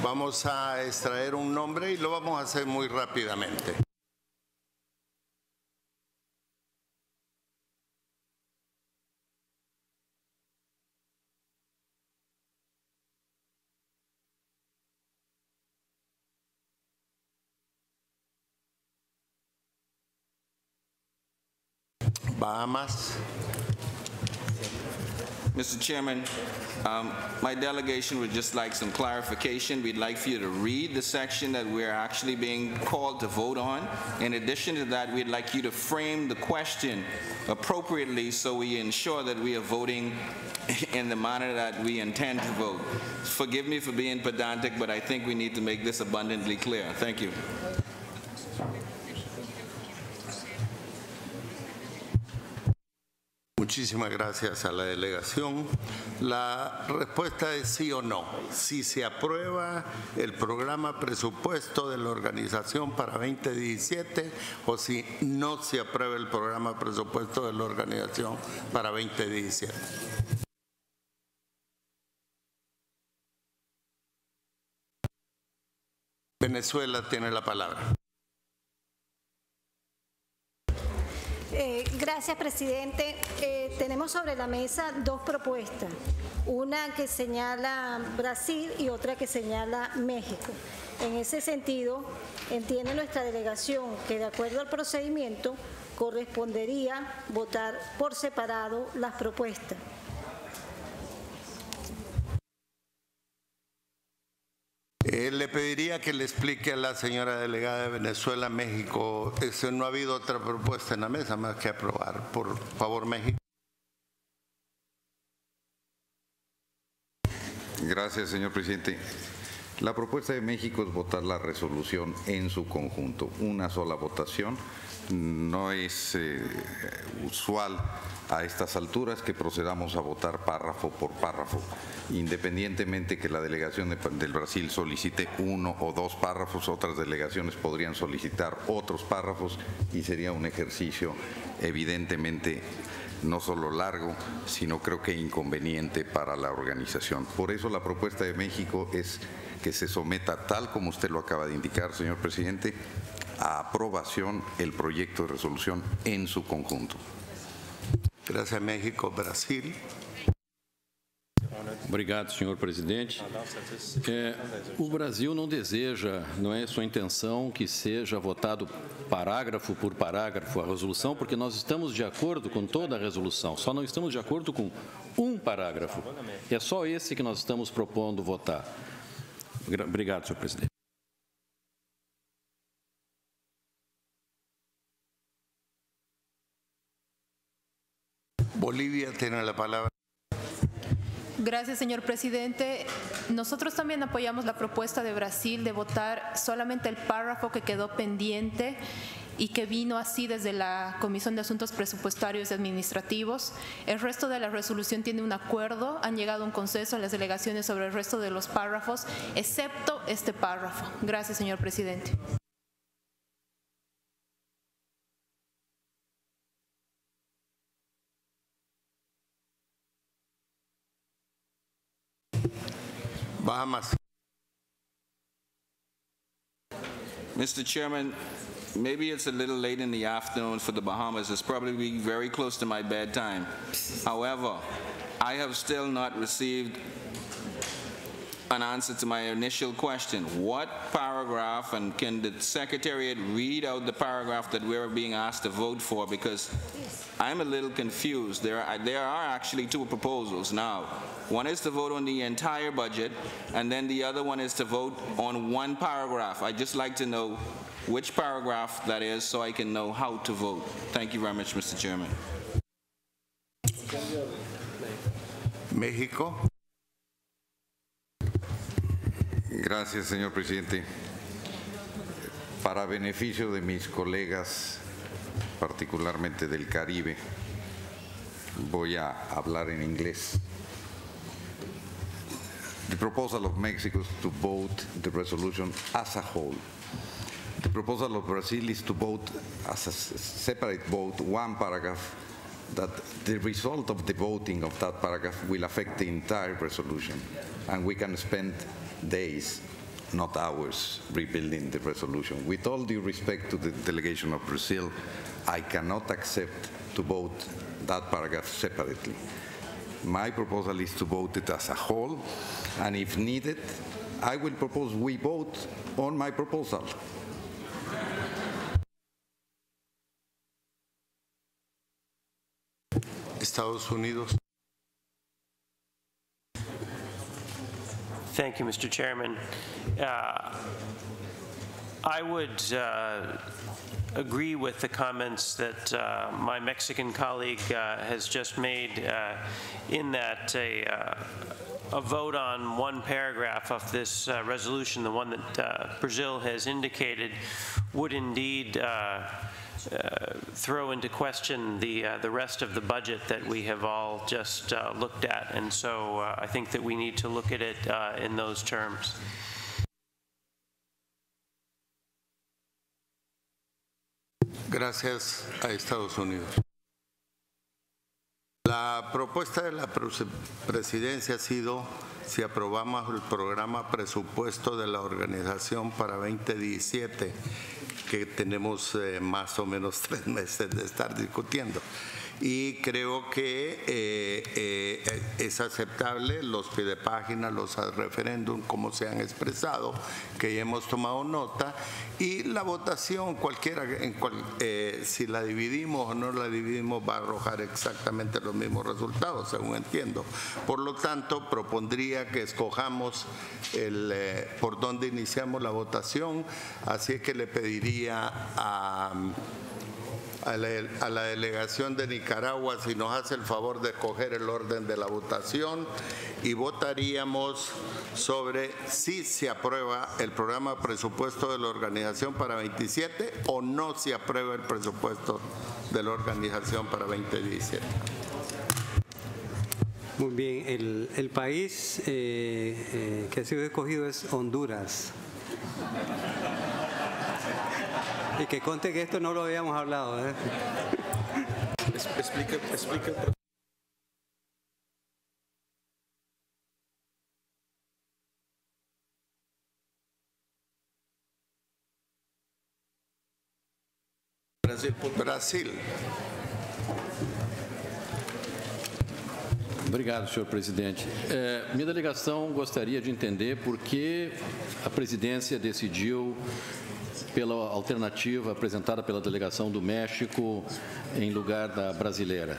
Vamos a extraer un nombre y lo vamos a hacer muy rápidamente. Bahamas. Mr. Chairman, um, my delegation would just like some clarification. We'd like for you to read the section that we're actually being called to vote on. In addition to that, we'd like you to frame the question appropriately so we ensure that we are voting in the manner that we intend to vote. Forgive me for being pedantic, but I think we need to make this abundantly clear. Thank you. Muchísimas gracias a la delegación. La respuesta es sí o no. Si se aprueba el programa presupuesto de la organización para 2017 o si no se aprueba el programa presupuesto de la organización para 2017. Venezuela tiene la palabra. Eh, gracias, presidente. Eh, tenemos sobre la mesa dos propuestas, una que señala Brasil y otra que señala México. En ese sentido, entiende nuestra delegación que de acuerdo al procedimiento correspondería votar por separado las propuestas. Eh, le pediría que le explique a la señora delegada de Venezuela, México, eso, no ha habido otra propuesta en la mesa más que aprobar. Por favor, México. Gracias, señor presidente. La propuesta de México es votar la resolución en su conjunto, una sola votación. No es eh, usual a estas alturas que procedamos a votar párrafo por párrafo, independientemente que la delegación de- del Brasil solicite uno o dos párrafos, otras delegaciones podrían solicitar otros párrafos y sería un ejercicio evidentemente no solo largo, sino creo que inconveniente para la organización. Por eso la propuesta de México es que se someta, tal como usted lo acaba de indicar, señor presidente, a aprobación el proyecto de resolución en su conjunto. Gracias, México. Brasil. Obrigado, senhor presidente. É, o Brasil não deseja, não é sua intenção que seja votado parágrafo por parágrafo a resolução, porque nós estamos de acordo com toda a resolução, só não estamos de acordo com um parágrafo. É só esse que nós estamos propondo votar. Obrigado, senhor presidente. Bolivia tiene la palabra. Gracias, señor presidente. Nosotros también apoyamos la propuesta de Brasil de votar solamente el párrafo que quedó pendiente y que vino así desde la Comisión de Asuntos Presupuestarios y Administrativos. El resto de la resolución tiene un acuerdo, han llegado a un consenso en las delegaciones sobre el resto de los párrafos, excepto este párrafo. Gracias, señor presidente. Bahamas. Mr. Chairman, maybe it's a little late in the afternoon for the Bahamas. It's probably very close to my bedtime. However, I have still not received an answer to my initial question. What paragraph, and can the Secretariat read out the paragraph that we're being asked to vote for? Because I'm a little confused. There are, there are actually two proposals now. One is to vote on the entire budget, and then the other one is to vote on one paragraph. I'd just like to know which paragraph that is so I can know how to vote. Thank you very much, Mr. Chairman. México. Gracias, señor presidente. Para beneficio de mis colegas, particularmente del Caribe, voy a hablar en inglés. The proposal of Mexico is to vote the resolution as a whole. The proposal of Brazil is to vote as a separate vote, one paragraph, that the result of the voting of that paragraph will affect the entire resolution. And we can spend days, not hours, rebuilding the resolution. With all due respect to the delegation of Brazil, I cannot accept to vote that paragraph separately. My proposal is to vote it as a whole, and if needed, I will propose we vote on my proposal. Estados Unidos. Thank you, Mr. Chairman. Uh, I would uh, agree with the comments that uh, my Mexican colleague uh, has just made uh, in that a, uh, a vote on one paragraph of this uh, resolution, the one that uh, Brazil has indicated, would indeed uh, uh, throw into question the, uh, the rest of the budget that we have all just uh, looked at. And so uh, I think that we need to look at it uh, in those terms. Gracias a Estados Unidos. La propuesta de la presidencia ha sido si aprobamos el programa presupuesto de la organización para 2017, que tenemos eh, más o menos tres meses de estar discutiendo. Y creo que eh, eh, es aceptable los pie de página, los referéndum, como se han expresado, que ya hemos tomado nota, y la votación, cualquiera, eh, si la dividimos o no la dividimos, va a arrojar exactamente los mismos resultados, según entiendo. Por lo tanto, propondría que escojamos por dónde iniciamos la votación, así es que le pediría a a la, delegación de Nicaragua si nos hace el favor de escoger el orden de la votación y votaríamos sobre si se aprueba el programa presupuesto de la organización para 27 o no se aprueba el presupuesto de la organización para 2017. Muy bien, el, el país eh, eh, que ha sido escogido es Honduras. Y que conte que esto no lo habíamos hablado. ¿eh? Explica, explica. Brasil. Brasil. Obrigado, senhor presidente. É, minha delegação gostaria de entender por que a presidência decidiu pela alternativa apresentada pela delegação do México em lugar da brasileira.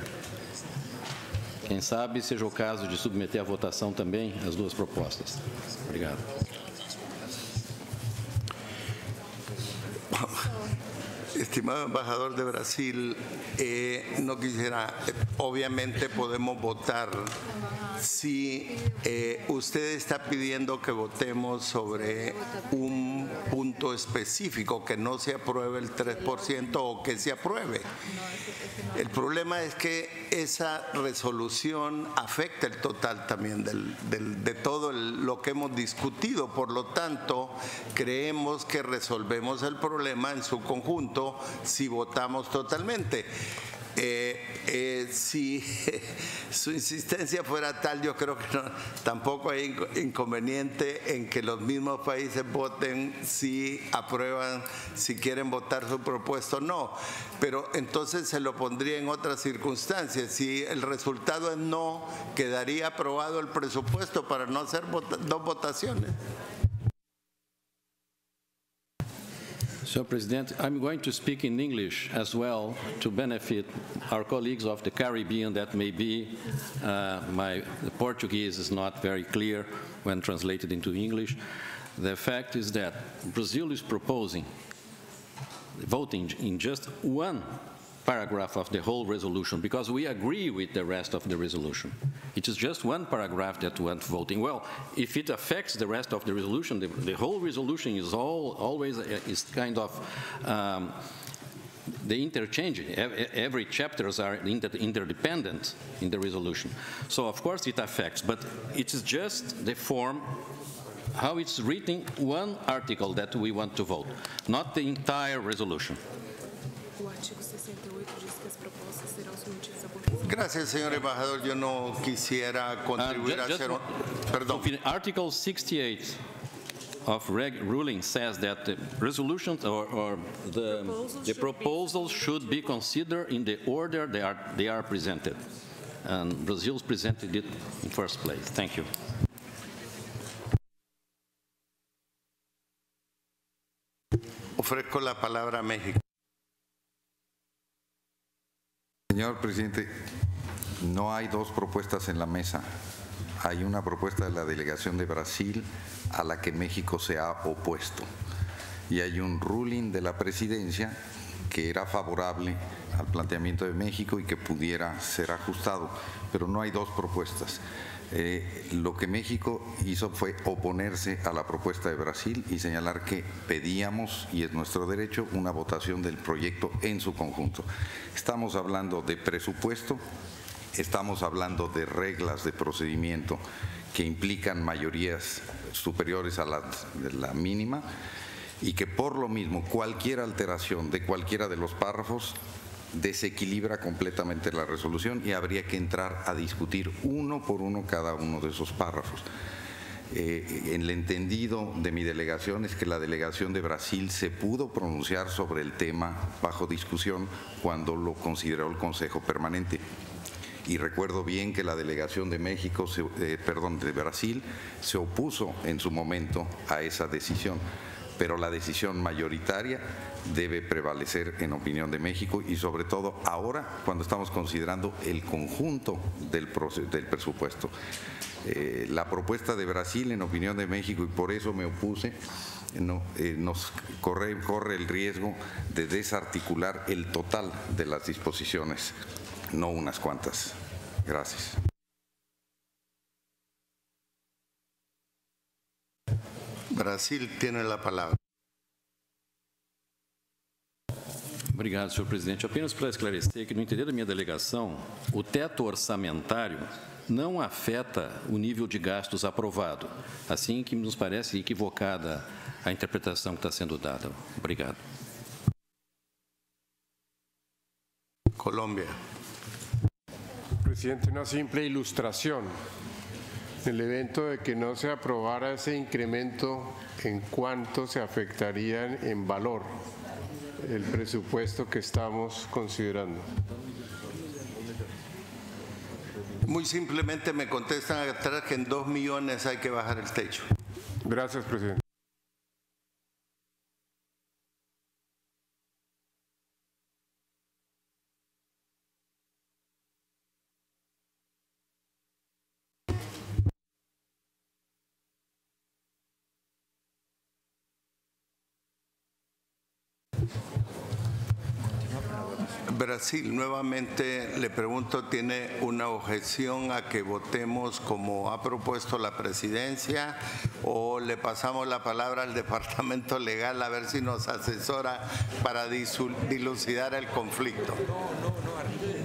Quem sabe seja o caso de submeter à votação também as duas propostas. Obrigado. Estimado embajador de Brasil, eh, no quisiera, obviamente podemos votar si eh, usted está pidiendo que votemos sobre un punto específico, que no se apruebe el 3% o que se apruebe. El problema es que esa resolución afecta el total también de todo lo que hemos discutido. Por lo tanto, creemos que resolvemos el problema en su conjunto si votamos totalmente. Eh, eh, si su insistencia fuera tal, yo creo que tampoco hay inco- inconveniente en que los mismos países voten si aprueban, si quieren votar su propuesto o no. Pero entonces se lo pondría en otras circunstancias. Si el resultado es no, quedaría aprobado el presupuesto para no hacer dos votaciones. Sr. President, I'm going to speak in English as well to benefit our colleagues of the Caribbean that may be uh, my Portuguese is not very clear when translated into English. The fact is that Brazil is proposing voting in just one paragraph of the whole resolution because we agree with the rest of the resolution. It is just one paragraph that went voting. Well, if it affects the rest of the resolution, the, the whole resolution is all always uh, is kind of um, the interchange. Every chapters are inter- interdependent in the resolution. So of course it affects, but it is just the form how it's written one article that we want to vote, not the entire resolution. Gracias, señor embajador. Yo no quisiera contribuir Uh, a ju- hacer... just Perdón. to Article 68 of reg ruling says that the resolutions or, or the, the proposals should be considered in the order they are, they are presented. And Brazil's presented it in first place. Thank you. Ofrezco la palabra a México. Señor presidente, no hay dos propuestas en la mesa. Hay una propuesta de la delegación de Brasil a la que México se ha opuesto. Y hay un ruling de la presidencia que era favorable al planteamiento de México y que pudiera ser ajustado. Pero no hay dos propuestas. Eh, lo que México hizo fue oponerse a la propuesta de Brasil y señalar que pedíamos, y es nuestro derecho, una votación del proyecto en su conjunto. Estamos hablando de presupuesto, estamos hablando de reglas de procedimiento que implican mayorías superiores a la, mínima y que por lo mismo cualquier alteración de cualquiera de los párrafos desequilibra completamente la resolución y habría que entrar a discutir uno por uno cada uno de esos párrafos. Eh, en el entendido de mi delegación es que la delegación de Brasil se pudo pronunciar sobre el tema bajo discusión cuando lo consideró el Consejo Permanente. Y recuerdo bien que la delegación de México, eh, perdón, de Brasil, se opuso en su momento a esa decisión. Pero la decisión mayoritaria debe prevalecer en opinión de México y sobre todo ahora cuando estamos considerando el conjunto del, presupuesto. Eh, la propuesta de Brasil en opinión de México y por eso me opuse eh, nos corre el riesgo de desarticular el total de las disposiciones, no unas cuantas. Gracias. Brasil tiene la palabra. Obrigado, senhor presidente. Apenas para esclarecer que, no entender da minha delegação, o teto orçamentário não afeta o nível de gastos aprovado. Assim que nos parece equivocada a interpretação que está sendo dada. Obrigado. Colombia. Presidente, una simple ilustración. En el evento de que no se aprobara ese incremento, ¿en cuánto se afectaría en- en valor el presupuesto que estamos considerando? Muy simplemente me contestan atrás que en dos millones hay que bajar el techo. Gracias, presidente. Brasil, nuevamente le pregunto, ¿tiene una objeción a que votemos como ha propuesto la presidencia o le pasamos la palabra al departamento legal a ver si nos asesora para dilucidar el conflicto? Bueno.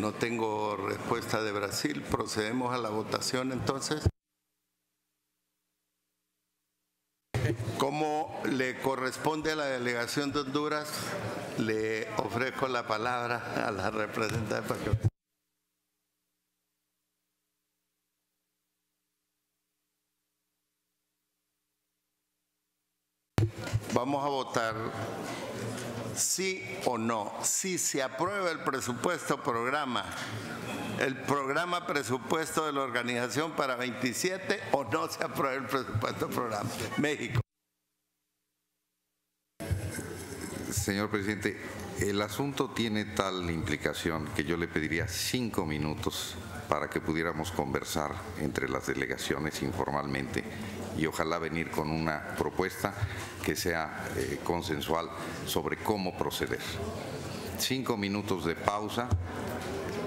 No tengo respuesta de Brasil. Procedemos a la votación entonces. Como le corresponde a la delegación de Honduras, le ofrezco la palabra a la representante. Vamos a votar sí o no. Si se aprueba el presupuesto programa, el programa presupuesto de la organización para 27 o no se aprueba el presupuesto programa. México. Señor presidente, el asunto tiene tal implicación que yo le pediría cinco minutos para que pudiéramos conversar entre las delegaciones informalmente y ojalá venir con una propuesta que sea eh, consensual sobre cómo proceder. Cinco minutos de pausa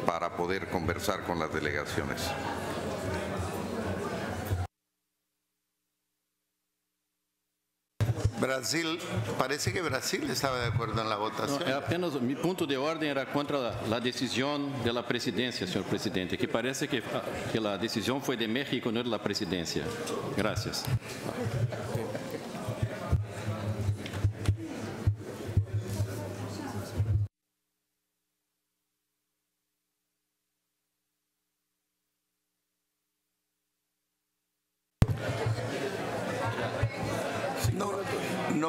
para poder conversar con las delegaciones. Brasil, parece que Brasil estaba de acuerdo en la votación. Não, é apenas, mi ponto de ordem era contra a decisão da presidência, senhor presidente, que parece que, que a decisão foi de México, não da presidência. Gracias.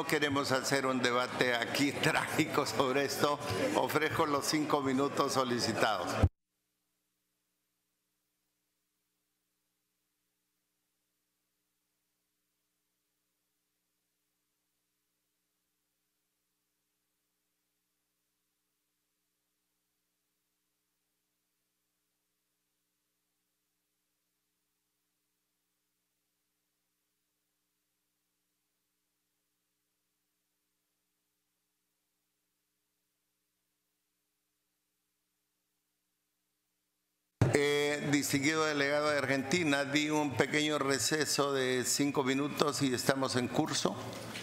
No queremos hacer un debate aquí trágico sobre esto. Ofrezco los cinco minutos solicitados. Eh, distinguido delegado de Argentina, di un pequeño receso de cinco minutos y estamos en curso.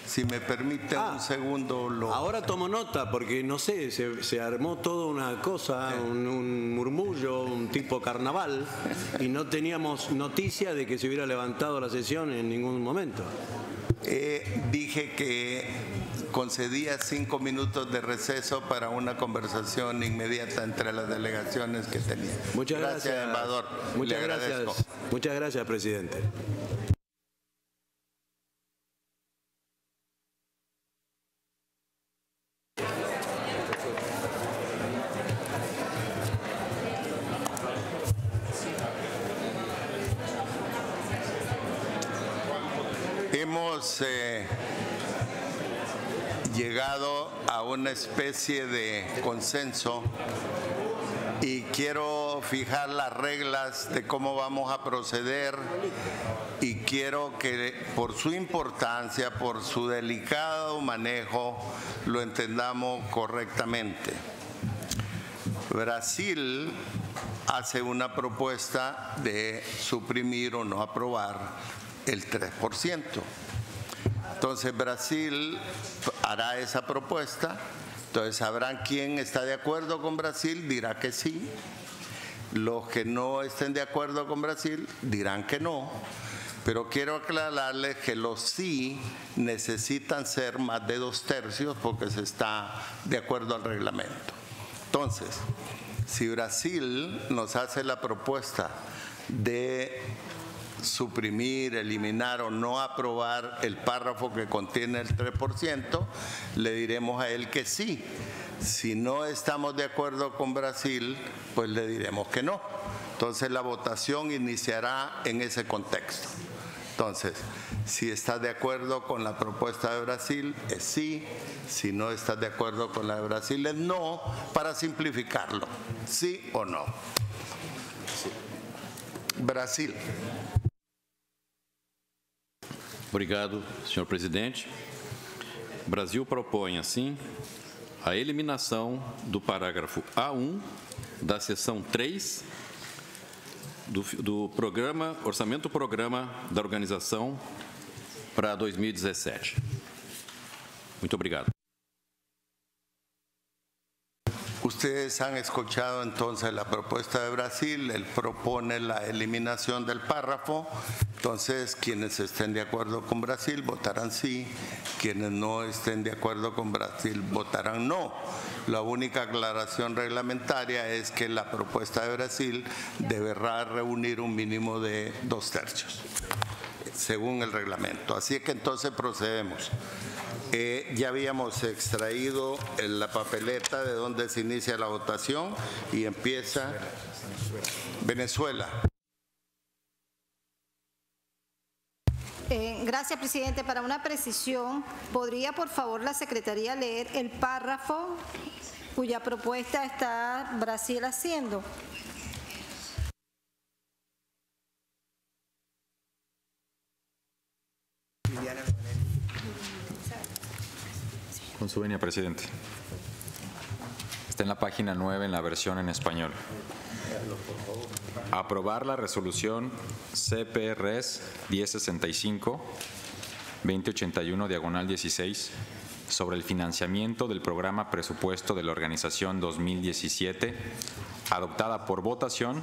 Si me permite un segundo, lo... Ahora tomo nota porque no sé, se, se armó toda una cosa, un, un murmullo, un tipo carnaval y no teníamos noticia de que se hubiera levantado la sesión en ningún momento. Eh, dije que concedía cinco minutos de receso para una conversación inmediata entre las delegaciones que tenía. Muchas gracias, embajador. Muchas Le gracias, agradezco. muchas gracias, presidente. Hemos eh, llegado a una especie de consenso y quiero fijar las reglas de cómo vamos a proceder y quiero que por su importancia, por su delicado manejo, lo entendamos correctamente. Brasil hace una propuesta de suprimir o no aprobar el 3%. Entonces Brasil hará esa propuesta, entonces sabrán quién está de acuerdo con Brasil, dirá que sí. Los que no estén de acuerdo con Brasil dirán que no. Pero quiero aclararles que los sí necesitan ser más de dos tercios porque se está de acuerdo al reglamento. Entonces, si Brasil nos hace la propuesta de suprimir, eliminar o no aprobar el párrafo que contiene el 3%, le diremos a él que sí. Si no estamos de acuerdo con Brasil, pues le diremos que no. Entonces la votación iniciará en ese contexto. Entonces, si estás de acuerdo con la propuesta de Brasil, es sí. Si no estás de acuerdo con la de Brasil, es no, para simplificarlo. ¿Sí o no? Brasil. Obrigado, senhor presidente. O Brasil propõe, assim, a eliminação do parágrafo A1 da seção 3 do, do programa, orçamento programa da organização para 2017. Muito obrigado. Ustedes han escuchado entonces la propuesta de Brasil, él propone la eliminación del párrafo, entonces quienes estén de acuerdo con Brasil votarán sí, quienes no estén de acuerdo con Brasil votarán no. La única aclaración reglamentaria es que la propuesta de Brasil deberá reunir un mínimo de dos tercios, según el reglamento. Así que entonces procedemos. Eh, ya habíamos extraído eh, la papeleta de donde se inicia la votación y empieza Venezuela. Eh, gracias, presidente. Para una precisión, ¿podría por favor la Secretaría leer el párrafo cuya propuesta está Brasil haciendo? Con su venia, presidente. Está en la página 9 en la versión en español. Aprobar la resolución CPRS 1065 2081 diagonal 16 sobre el financiamiento del programa presupuesto de la organización 2017 adoptada por votación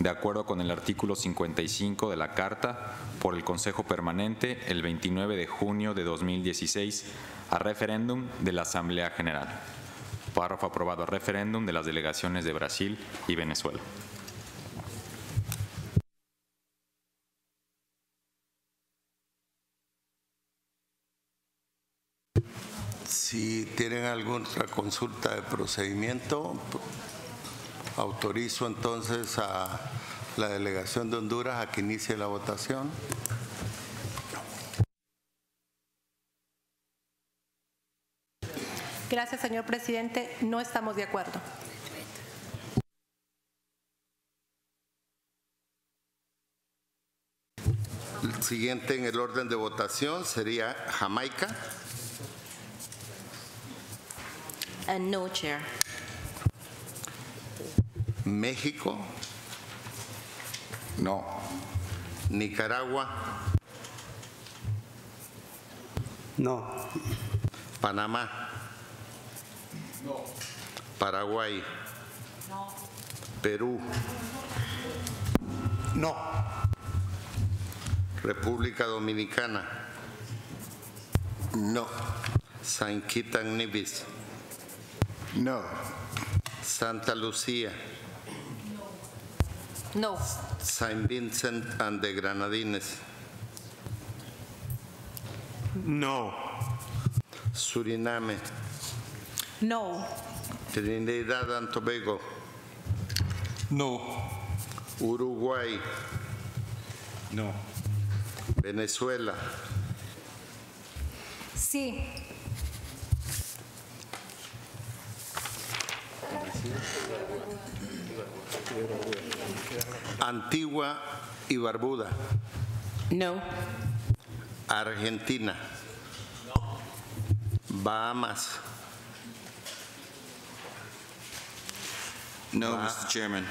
de acuerdo con el artículo 55 de la Carta por el Consejo Permanente el 29 de junio de 2016 a referéndum de la Asamblea General. Párrafo aprobado a referéndum de las delegaciones de Brasil y Venezuela. Si tienen alguna consulta de procedimiento, autorizo entonces a la delegación de Honduras a que inicie la votación. Gracias, señor presidente. No estamos de acuerdo. El siguiente en el orden de votación sería Jamaica. And no, Chair. México. No. Nicaragua. No. Panamá. No. Paraguay. Perú. No. República Dominicana. No. Saint Kitts and Nevis. No. Santa Lucía. No. Saint Vincent and the Granadines. No. Suriname. No. Trinidad and Tobago. No. Uruguay. No. Venezuela. Sí. Antigua y Barbuda. No. Argentina. Bahamas. No, Mr. Chairman.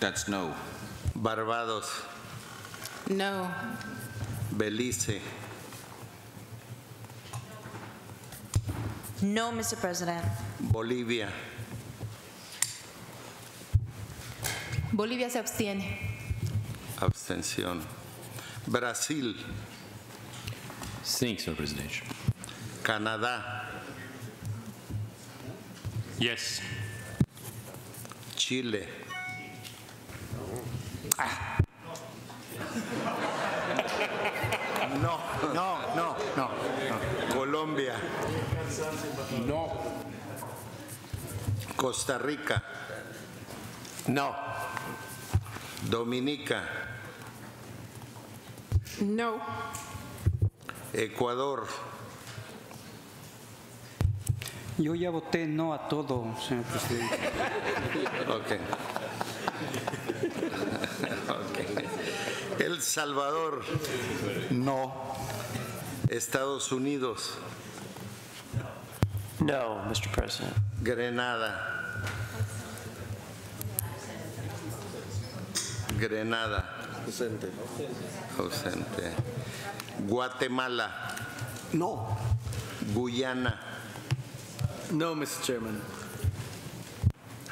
That's no. Barbados. No. Belice. No, Mr. President. Bolivia. Bolivia se abstiene. Abstención. Brasil. Sim, senhor presidente. Canadá. Yes. Chile. No, no, no, no. Colombia. No. Costa Rica. No. Dominica. No. Ecuador. Yo ya voté no a todo, señor presidente. Ok. Ok. El Salvador. No. Estados Unidos. No, Mr. President. Grenada. Grenada. Ausente. Ausente. Guatemala. No. Guyana. No, Mr. Chairman.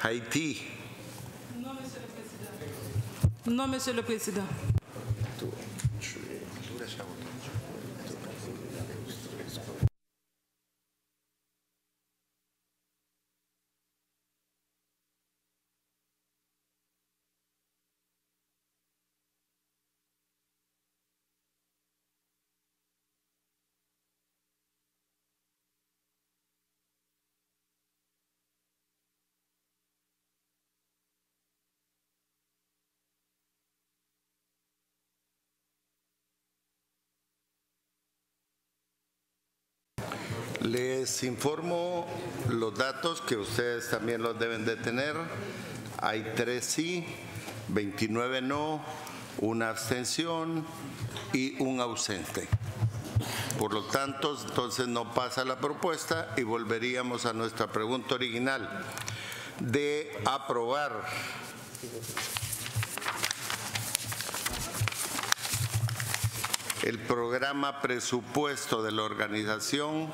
Haití. Non, Monsieur le Président. Les informo los datos que ustedes también los deben de tener. Hay tres sí, 29 no, una abstención y un ausente. Por lo tanto, entonces no pasa la propuesta y volveríamos a nuestra pregunta original de aprobar el programa presupuesto de la organización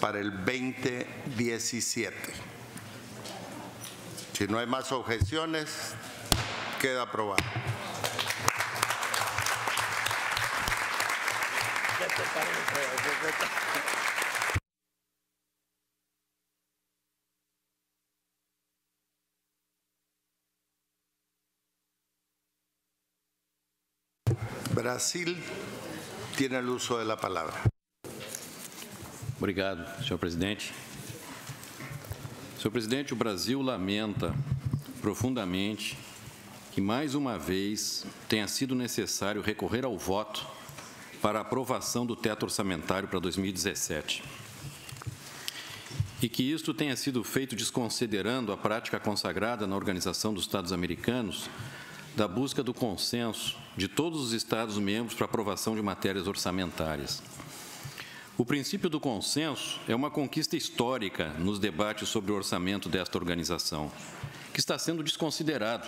para el 2017. Si no hay más objeciones, queda aprobado. Brasil tiene el uso de la palabra. Obrigado, senhor presidente. Senhor presidente, o Brasil lamenta profundamente que mais uma vez tenha sido necessário recorrer ao voto para a aprovação do teto orçamentário para 2017. E que isto tenha sido feito desconsiderando a prática consagrada na Organização dos Estados Americanos da busca do consenso de todos os Estados-membros para aprovação de matérias orçamentárias. O princípio do consenso é uma conquista histórica nos debates sobre o orçamento desta organização, que está sendo desconsiderado.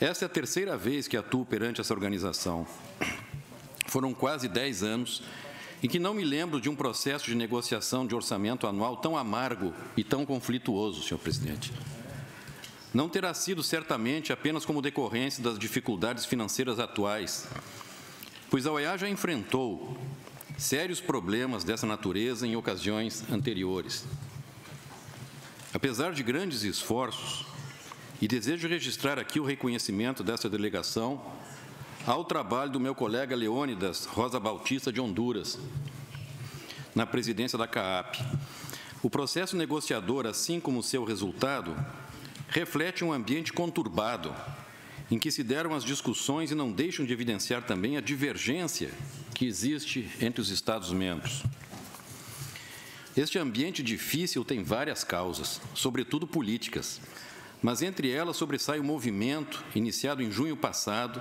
Esta é a terceira vez que atuo perante essa organização. Foram quase dez anos em que não me lembro de um processo de negociação de orçamento anual tão amargo e tão conflituoso, senhor presidente. Não terá sido certamente apenas como decorrência das dificuldades financeiras atuais, pois a OEA já enfrentou sérios problemas dessa natureza em ocasiões anteriores. Apesar de grandes esforços, e desejo registrar aqui o reconhecimento dessa delegação ao trabalho do meu colega Leônidas Rosa Bautista de Honduras, na presidência da CAAP. O processo negociador, assim como seu resultado, reflete um ambiente conturbado, em que se deram as discussões e não deixam de evidenciar também a divergência que existe entre os Estados-membros. Este ambiente difícil tem várias causas, sobretudo políticas, mas entre elas sobressai o movimento, iniciado em junho passado,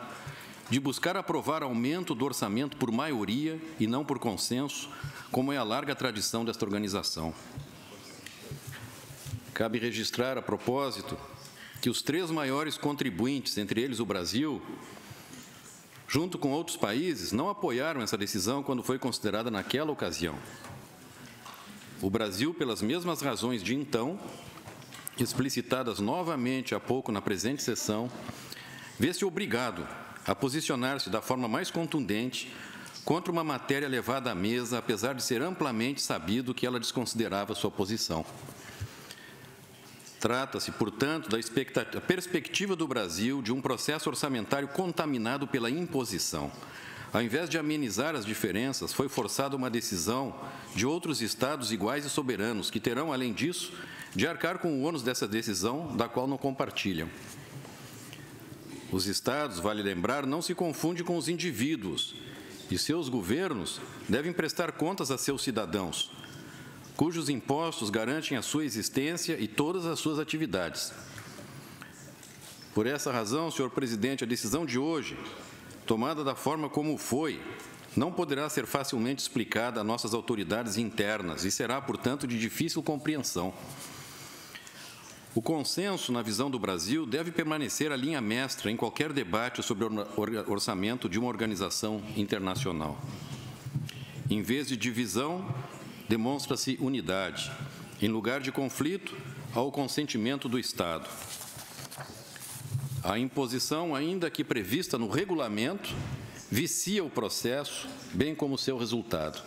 de buscar aprovar aumento do orçamento por maioria e não por consenso, como é a larga tradição desta organização. Cabe registrar, a propósito, que os três maiores contribuintes, entre eles o Brasil, junto com outros países, não apoiaram essa decisão quando foi considerada naquela ocasião. O Brasil, pelas mesmas razões de então, explicitadas novamente há pouco na presente sessão, vê-se obrigado a posicionar-se da forma mais contundente contra uma matéria levada à mesa, apesar de ser amplamente sabido que ela desconsiderava sua posição. Trata-se, portanto, da perspectiva do Brasil de um processo orçamentário contaminado pela imposição. Ao invés de amenizar as diferenças, foi forçada uma decisão de outros estados iguais e soberanos, que terão, além disso, de arcar com o ônus dessa decisão, da qual não compartilham. Os estados, vale lembrar, não se confunde com os indivíduos, e seus governos devem prestar contas a seus cidadãos, cujos impostos garantem a sua existência e todas as suas atividades. Por essa razão, senhor presidente, a decisão de hoje, tomada da forma como foi, não poderá ser facilmente explicada a nossas autoridades internas e será, portanto, de difícil compreensão. O consenso, na visão do Brasil, deve permanecer a linha mestra em qualquer debate sobre o orçamento de uma organização internacional. Em vez de divisão, demonstra-se unidade. Em lugar de conflito, ao consentimento do Estado. A imposição, ainda que prevista no regulamento, vicia o processo, bem como seu resultado.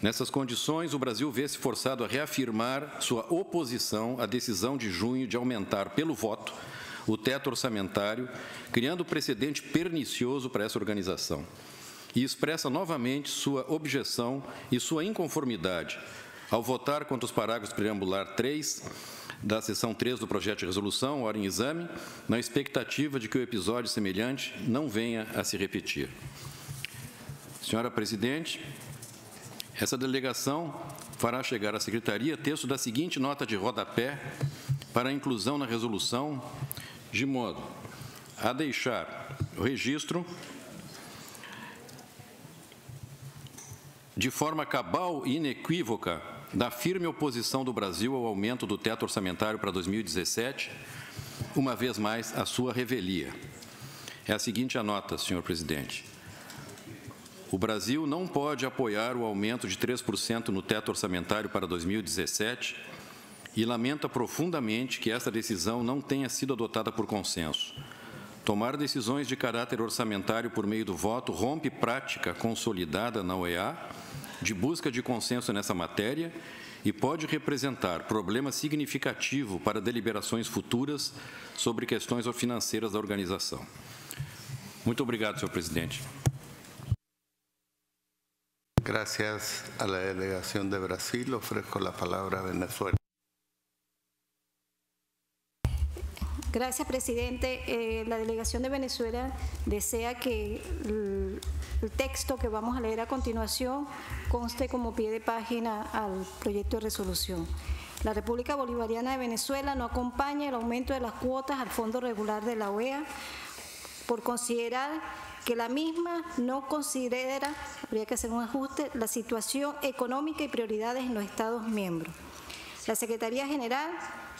Nessas condições, o Brasil vê-se forçado a reafirmar sua oposição à decisão de junho de aumentar pelo voto o teto orçamentário, criando precedente pernicioso para essa organização. E expressa novamente sua objeção e sua inconformidade ao votar contra os parágrafos preambular 3 da seção 3 do projeto de resolução, hora em exame, na expectativa de que o episódio semelhante não venha a se repetir. Senhora Presidente, essa delegação fará chegar à Secretaria texto da seguinte nota de rodapé para inclusão na resolução, de modo a deixar o registro de forma cabal e inequívoca da firme oposição do Brasil ao aumento do teto orçamentário para 2017, uma vez mais a sua revelia. É a seguinte a nota, senhor presidente. O Brasil não pode apoiar o aumento de 3% no teto orçamentário para 2017 e lamenta profundamente que esta decisão não tenha sido adotada por consenso. Tomar decisões de caráter orçamentário por meio do voto rompe prática consolidada na OEA de busca de consenso nessa matéria e pode representar problema significativo para deliberações futuras sobre questões financeiras da organização. Muito obrigado, senhor presidente. Gracias a la delegación de Brasil. Ofrezco la palabra a Venezuela. Gracias, presidente. Eh, la delegación de Venezuela desea que el, el texto que vamos a leer a continuación conste como pie de página al proyecto de resolución. La República Bolivariana de Venezuela no acompaña el aumento de las cuotas al Fondo Regular de la OEA por considerar que la misma no considera, habría que hacer un ajuste, la situación económica y prioridades en los Estados miembros. La Secretaría General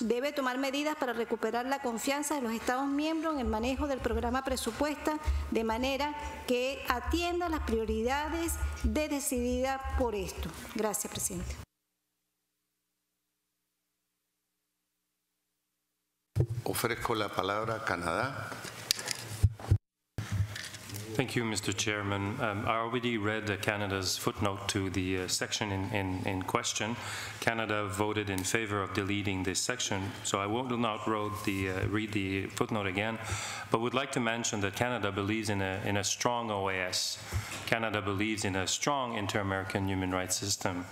debe tomar medidas para recuperar la confianza de los Estados miembros en el manejo del programa presupuesta de manera que atienda las prioridades de decidida por esto. Gracias, presidente. Ofrezco la palabra a Canadá. Thank you, Mr. Chairman. Um, I already read uh, Canada's footnote to the uh, section in, in, in, question. Canada voted in favor of deleting this section, so I will not the, uh, read the footnote again, but would like to mention that Canada believes in a, in a strong OAS. Canada believes in a strong inter-American human rights system.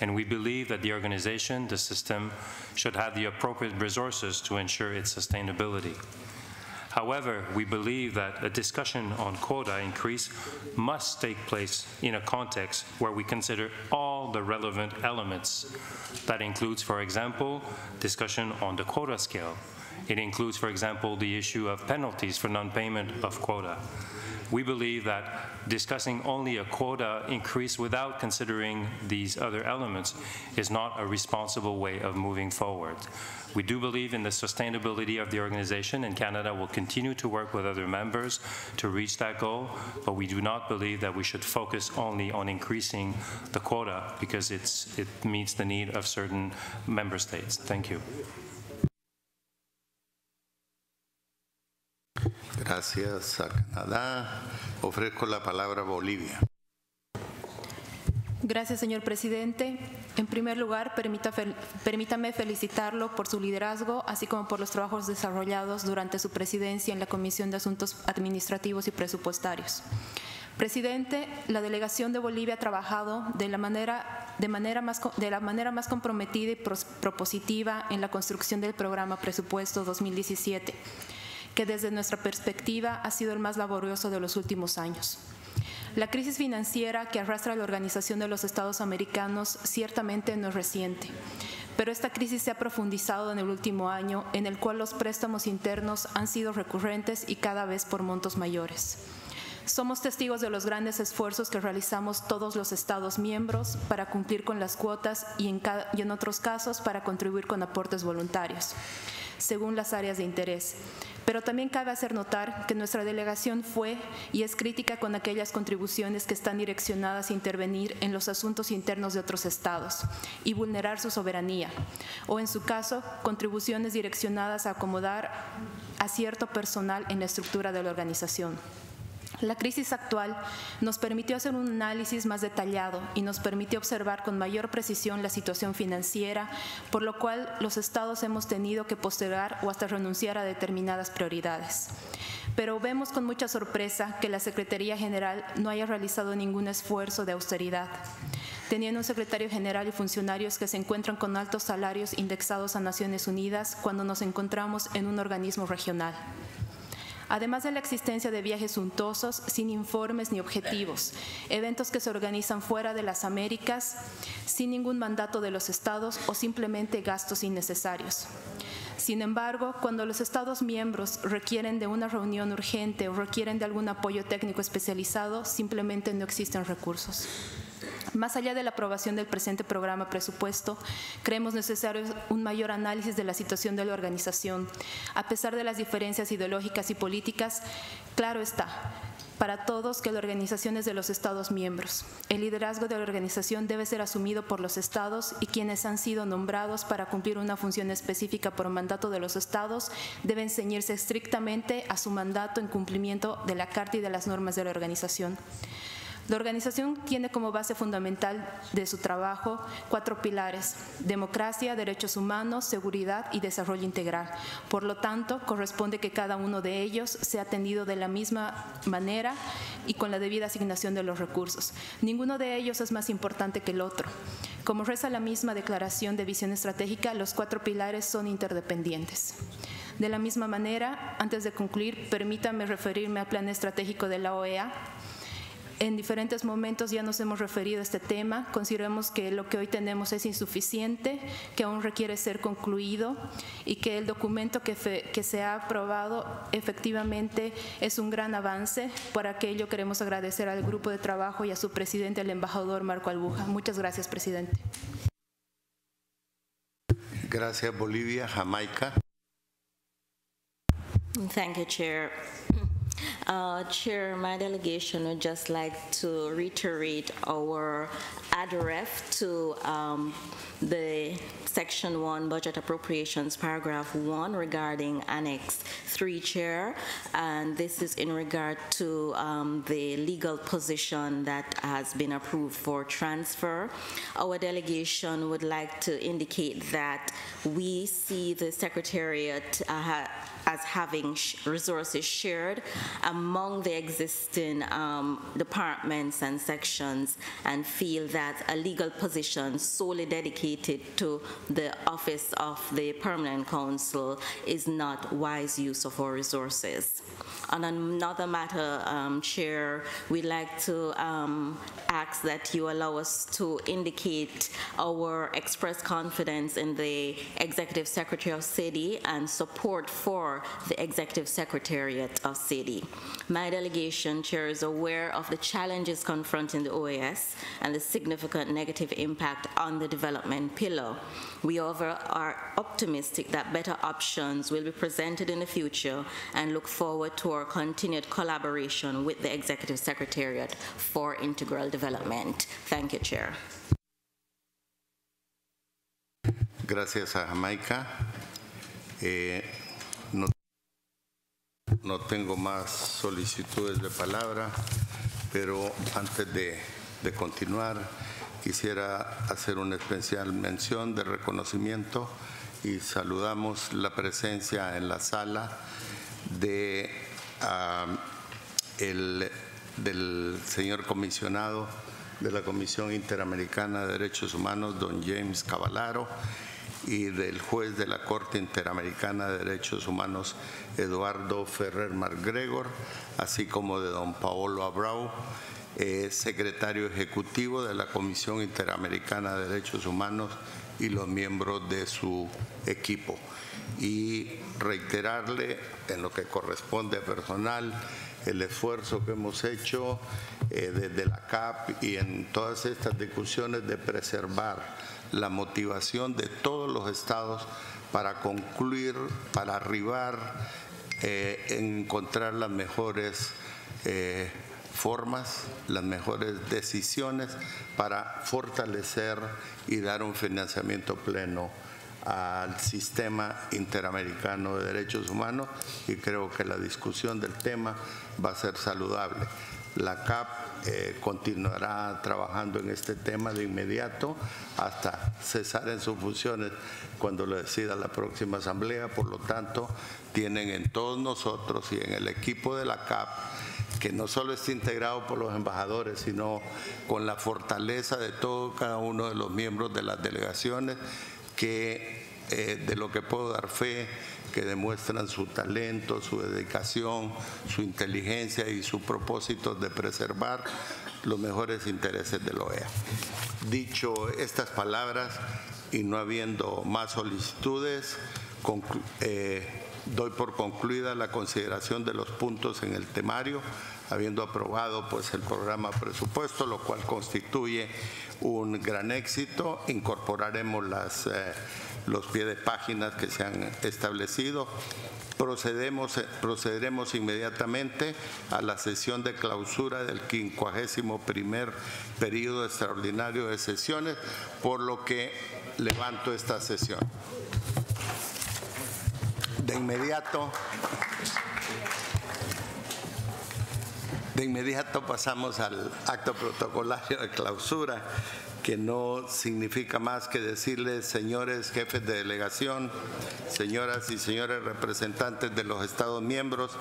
And we believe that the organization, the system, should have the appropriate resources to ensure its sustainability. However, we believe that a discussion on quota increase must take place in a context where we consider all the relevant elements. That includes, for example, discussion on the quota scale. It includes, for example, the issue of penalties for non-payment of quota. We believe that discussing only a quota increase without considering these other elements is not a responsible way of moving forward. We do believe in the sustainability of the organization, and Canada will continue to work with other members to reach that goal, but we do not believe that we should focus only on increasing the quota because it's, it meets the need of certain member states. Thank you. Gracias a Canadá. Ofrezco la palabra a Bolivia. Gracias, señor presidente. En primer lugar, permita, permítame felicitarlo por su liderazgo, así como por los trabajos desarrollados durante su presidencia en la Comisión de Asuntos Administrativos y Presupuestarios. Presidente, la delegación de Bolivia ha trabajado de la manera, de manera, más, de la manera más comprometida y propositiva en la construcción del programa Presupuesto 2017 que desde nuestra perspectiva ha sido el más laborioso de los últimos años. La crisis financiera que arrastra la Organización de los Estados Americanos ciertamente no es reciente, pero esta crisis se ha profundizado en el último año, en el cual los préstamos internos han sido recurrentes y cada vez por montos mayores. Somos testigos de los grandes esfuerzos que realizamos todos los Estados miembros para cumplir con las cuotas y en, otros casos para contribuir con aportes voluntarios, según las áreas de interés Pero también cabe hacer notar que nuestra delegación fue y es crítica con aquellas contribuciones que están direccionadas a intervenir en los asuntos internos de otros estados y vulnerar su soberanía, o en su caso, contribuciones direccionadas a acomodar a cierto personal en la estructura de la organización. La crisis actual nos permitió hacer un análisis más detallado y nos permitió observar con mayor precisión la situación financiera, por lo cual los estados hemos tenido que postergar o hasta renunciar a determinadas prioridades. Pero vemos con mucha sorpresa que la Secretaría General no haya realizado ningún esfuerzo de austeridad teniendo un secretario general y funcionarios que se encuentran con altos salarios indexados a Naciones Unidas cuando nos encontramos en un organismo regional además de la existencia de viajes suntuosos sin informes ni objetivos, eventos que se organizan fuera de las Américas sin ningún mandato de los estados o simplemente gastos innecesarios. Sin embargo, cuando los Estados miembros requieren de una reunión urgente o requieren de algún apoyo técnico especializado, simplemente no existen recursos. Más allá de la aprobación del presente programa presupuesto, creemos necesario un mayor análisis de la situación de la organización. A pesar de las diferencias ideológicas y políticas, claro está, para todos que la organización es de los Estados miembros. El liderazgo de la organización debe ser asumido por los Estados y quienes han sido nombrados para cumplir una función específica por mandato de los Estados deben ceñirse estrictamente a su mandato en cumplimiento de la Carta y de las normas de la organización. La organización tiene como base fundamental de su trabajo cuatro pilares, democracia, derechos humanos, seguridad y desarrollo integral. Por lo tanto, corresponde que cada uno de ellos sea atendido de la misma manera y con la debida asignación de los recursos. Ninguno de ellos es más importante que el otro. Como reza la misma declaración de visión estratégica, los cuatro pilares son interdependientes. De la misma manera, antes de concluir, permítame referirme al plan estratégico de la OEA, en diferentes momentos ya nos hemos referido a este tema. Consideramos que lo que hoy tenemos es insuficiente, que aún requiere ser concluido y que el documento que, que se ha aprobado efectivamente es un gran avance. Por aquello queremos agradecer al grupo de trabajo y a su presidente, el embajador Marco Albuja. Muchas gracias, presidente. Gracias, Bolivia. Jamaica. Thank you, Chair. Uh, Chair, my delegation would just like to reiterate our address to um, the Section 1 Budget Appropriations, Paragraph 1 regarding Annex 3 Chair. And this is in regard to um, the legal position that has been approved for transfer. Our delegation would like to indicate that we see the Secretariat uh, as having sh resources shared among the existing um, departments and sections and feel that a legal position solely dedicated to the office of the permanent council is not wise use of our resources. On another matter, um, Chair, we'd like to um, ask that you allow us to indicate our express confidence in the Executive Secretary of City and support for the Executive Secretariat of City. My delegation, Chair, is aware of the challenges confronting the OAS and the significant negative impact on the development pillar. We are optimistic that better options will be presented in the future and look forward to our continued collaboration with the Executive Secretariat for integral development. Thank you, Chair. Gracias a Jamaica. Eh, no, no tengo más solicitudes de palabra, pero antes de, de continuar, quisiera hacer una especial mención de reconocimiento y saludamos la presencia en la sala de, el, del señor comisionado de la Comisión Interamericana de Derechos Humanos, don James Cavallaro, y del juez de la Corte Interamericana de Derechos Humanos, Eduardo Ferrer Margregor, así como de don Paolo Abreu, eh, secretario ejecutivo de la Comisión Interamericana de Derechos Humanos y los miembros de su equipo. Y reiterarle en lo que corresponde personal el esfuerzo que hemos hecho eh, desde la CAP y en todas estas discusiones de preservar la motivación de todos los estados para concluir, para arribar eh, encontrar las mejores eh, formas, las mejores decisiones para fortalecer y dar un financiamiento pleno al sistema interamericano de derechos humanos y creo que la discusión del tema va a ser saludable. La CAP eh, continuará trabajando en este tema de inmediato hasta cesar en sus funciones cuando lo decida la próxima asamblea. Por lo tanto, tienen en todos nosotros y en el equipo de la CAP que no solo está integrado por los embajadores, sino con la fortaleza de todo cada uno de los miembros de las delegaciones, que eh, de lo que puedo dar fe, que demuestran su talento, su dedicación, su inteligencia y su propósito de preservar los mejores intereses de la OEA. Dicho estas palabras y no habiendo más solicitudes, eh, doy por concluida la consideración de los puntos en el temario, habiendo aprobado pues el programa presupuesto, lo cual constituye un gran éxito. Incorporaremos las, eh, los pies de páginas que se han establecido. Procedemos, procederemos inmediatamente a la sesión de clausura del 51 primer periodo extraordinario de sesiones, por lo que levanto esta sesión. De inmediato, de inmediato pasamos al acto protocolario de clausura, que no significa más que decirles, señores jefes de delegación, señoras y señores representantes de los Estados miembros,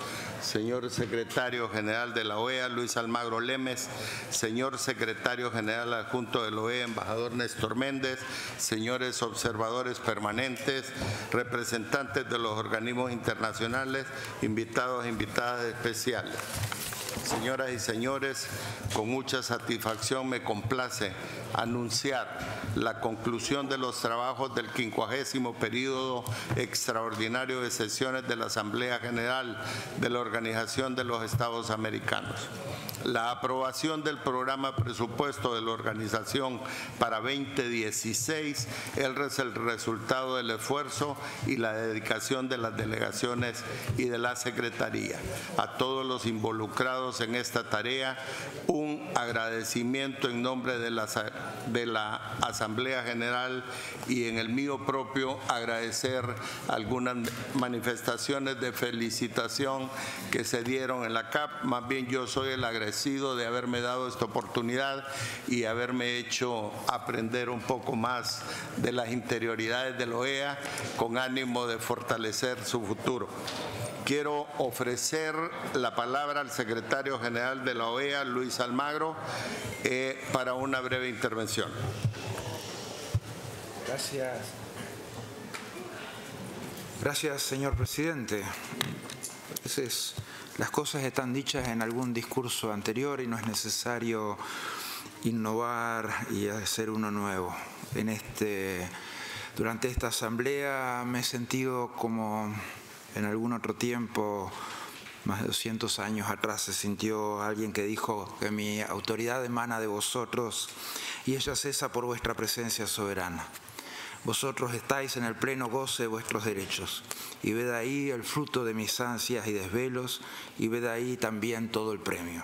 señor secretario general de la OEA, Luis Almagro Lemes, señor secretario general adjunto de la OEA, embajador Néstor Méndez, señores observadores permanentes, representantes de los organismos internacionales, invitados e invitadas especiales. Señoras y señores, con mucha satisfacción me complace anunciar la conclusión de los trabajos del 50 periodo extraordinario de sesiones de la Asamblea General de la Organización de los Estados Americanos. La aprobación del programa presupuesto de la organización para 2016 es el resultado del esfuerzo y la dedicación de las delegaciones y de la Secretaría. A todos los involucrados en esta tarea, un agradecimiento en nombre de la, de la Asamblea General y en el mío propio agradecer algunas manifestaciones de felicitación que se dieron en la CAP. Más bien yo soy el agradecido de haberme dado esta oportunidad y haberme hecho aprender un poco más de las interioridades de la OEA con ánimo de fortalecer su futuro. Quiero ofrecer la palabra al secretario general de la OEA, Luis Almagro, eh, para una breve intervención. Gracias. Gracias, señor presidente. Veces las cosas están dichas en algún discurso anterior y no es necesario innovar y hacer uno nuevo. En este, durante esta asamblea me he sentido como en algún otro tiempo, más de 200 años atrás, se sintió alguien que dijo que mi autoridad emana de vosotros y ella cesa por vuestra presencia soberana. Vosotros estáis en el pleno goce de vuestros derechos y ved ahí el fruto de mis ansias y desvelos y ved ahí también todo el premio.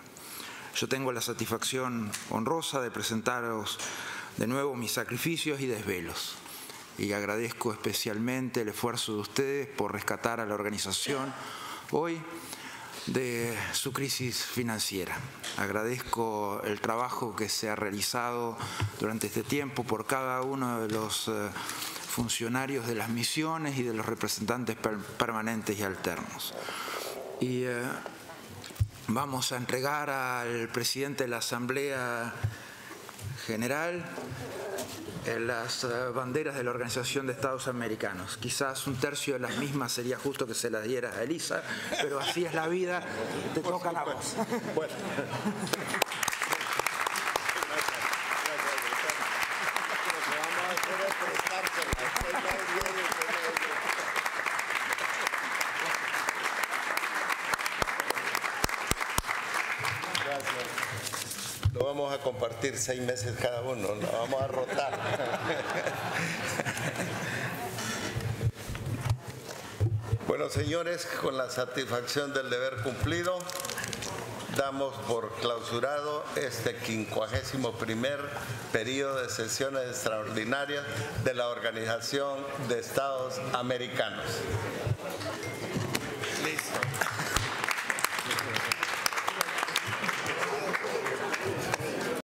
Yo tengo la satisfacción honrosa de presentaros de nuevo mis sacrificios y desvelos y agradezco especialmente el esfuerzo de ustedes por rescatar a la organización hoy de su crisis financiera. Agradezco el trabajo que se ha realizado durante este tiempo por cada uno de los eh, funcionarios de las misiones y de los representantes per permanentes y alternos. Y eh, vamos a entregar al presidente de la Asamblea General eh, las eh, banderas de la Organización de Estados Americanos. Quizás un tercio de las mismas sería justo que se las diera a Elisa, pero así es la vida, te tocan a vos. Gracias. Lo seis meses cada uno, lo vamos a rotar. Bueno, señores, con la satisfacción del deber cumplido, damos por clausurado este 51 primer periodo de sesiones extraordinarias de la Organización de Estados Americanos.